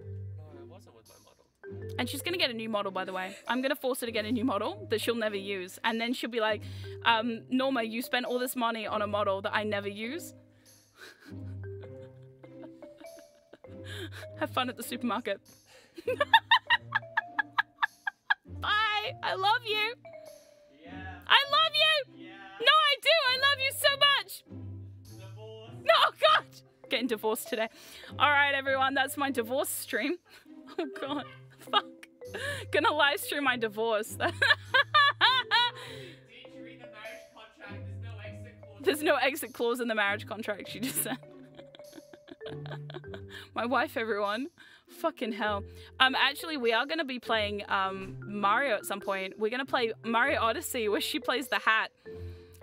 And she's gonna get a new model, by the way. I'm gonna force her to get a new model that she'll never use. And then she'll be like, um, Norma, you spent all this money on a model that I never use. Have fun at the supermarket. Bye. I love you. Yeah. I love you. Yeah. No, I do. I love you so much. Divorce. No, oh God. Getting divorced today. All right, everyone. That's my divorce stream. Oh, God. Fuck. Gonna live stream my divorce. There's no exit clause in the marriage contract, she just said. my wife, everyone. Fucking hell. Um, actually, we are gonna be playing um Mario at some point. We're gonna play Mario Odyssey, where she plays the hat.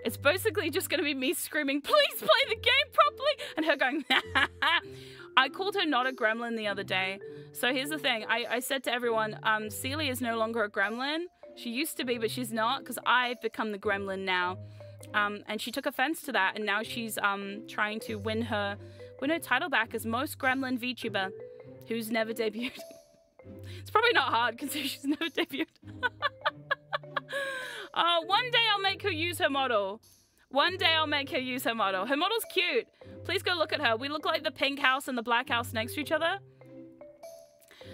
It's basically just going to be me screaming, please play the game properly, and her going, I called her not a gremlin the other day. So here's the thing. I, I said to everyone, um, Celia is no longer a gremlin. She used to be, but she's not because I've become the gremlin now. Um, and she took offense to that, and now she's um, trying to win her win her title back as most gremlin VTuber who's never debuted. it's probably not hard because she's never debuted. uh, one day I'll make her use her model. One day I'll make her use her model. Her model's cute. Please go look at her. We look like the pink house and the black house next to each other.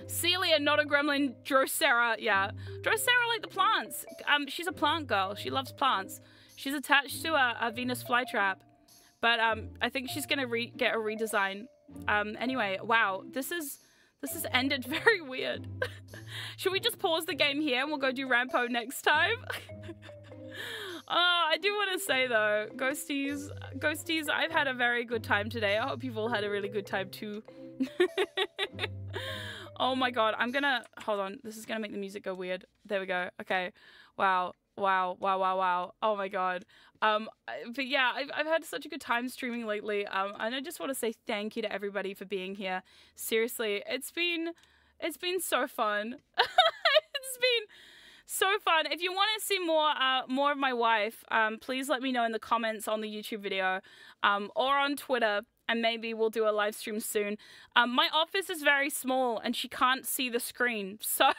Celia, not a gremlin. Drosera, yeah. Drosera like the plants. Um, she's a plant girl. She loves plants. She's attached to a, a Venus flytrap. But um, I think she's gonna get a redesign. Um, anyway, wow, this is this has ended very weird. Should we just pause the game here and we'll go do Rampo next time? Oh, I do want to say though, Ghosties, Ghosties, I've had a very good time today. I hope you've all had a really good time too. oh my god, I'm gonna hold on. This is gonna make the music go weird. There we go. Okay. Wow. Wow. Wow. Wow. Wow. Oh my god. Um, but yeah, I've, I've had such a good time streaming lately. Um, and I just want to say thank you to everybody for being here. Seriously, it's been, it's been so fun. it's been so fun. If you want to see more uh, more of my wife, um, please let me know in the comments on the YouTube video um, or on Twitter, and maybe we'll do a live stream soon. Um, my office is very small, and she can't see the screen, so.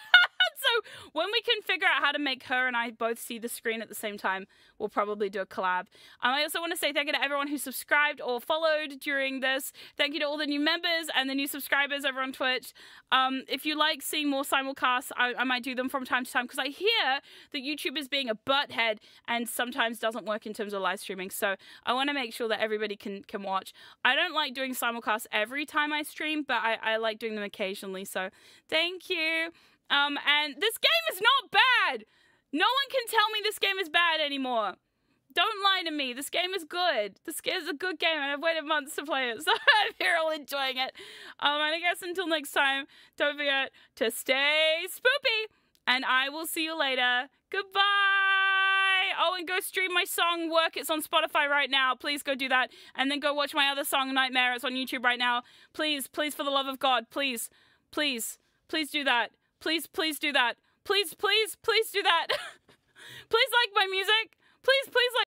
so when we can figure out how to make her and I both see the screen at the same time, we'll probably do a collab. Um, I also want to say thank you to everyone who subscribed or followed during this. Thank you to all the new members and the new subscribers over on Twitch. Um, if you like seeing more simulcasts, I, I might do them from time to time because I hear that YouTube is being a butthead and sometimes doesn't work in terms of live streaming. So I want to make sure that everybody can can watch. I don't like doing simulcasts every time I stream, but I, I like doing them occasionally. So thank you. Um, and this game is not bad. No one can tell me this game is bad anymore. Don't lie to me. This game is good. This is a good game, and I've waited months to play it, so I'm here all enjoying it. Um, and I guess until next time, don't forget to stay spoopy, and I will see you later. Goodbye. Oh, and go stream my song Work. It's on Spotify right now. Please go do that. And then go watch my other song, Nightmare. It's on YouTube right now. Please, please, for the love of God, please, please, please do that. Please, please do that. Please, please, please do that. please like my music. Please, please like.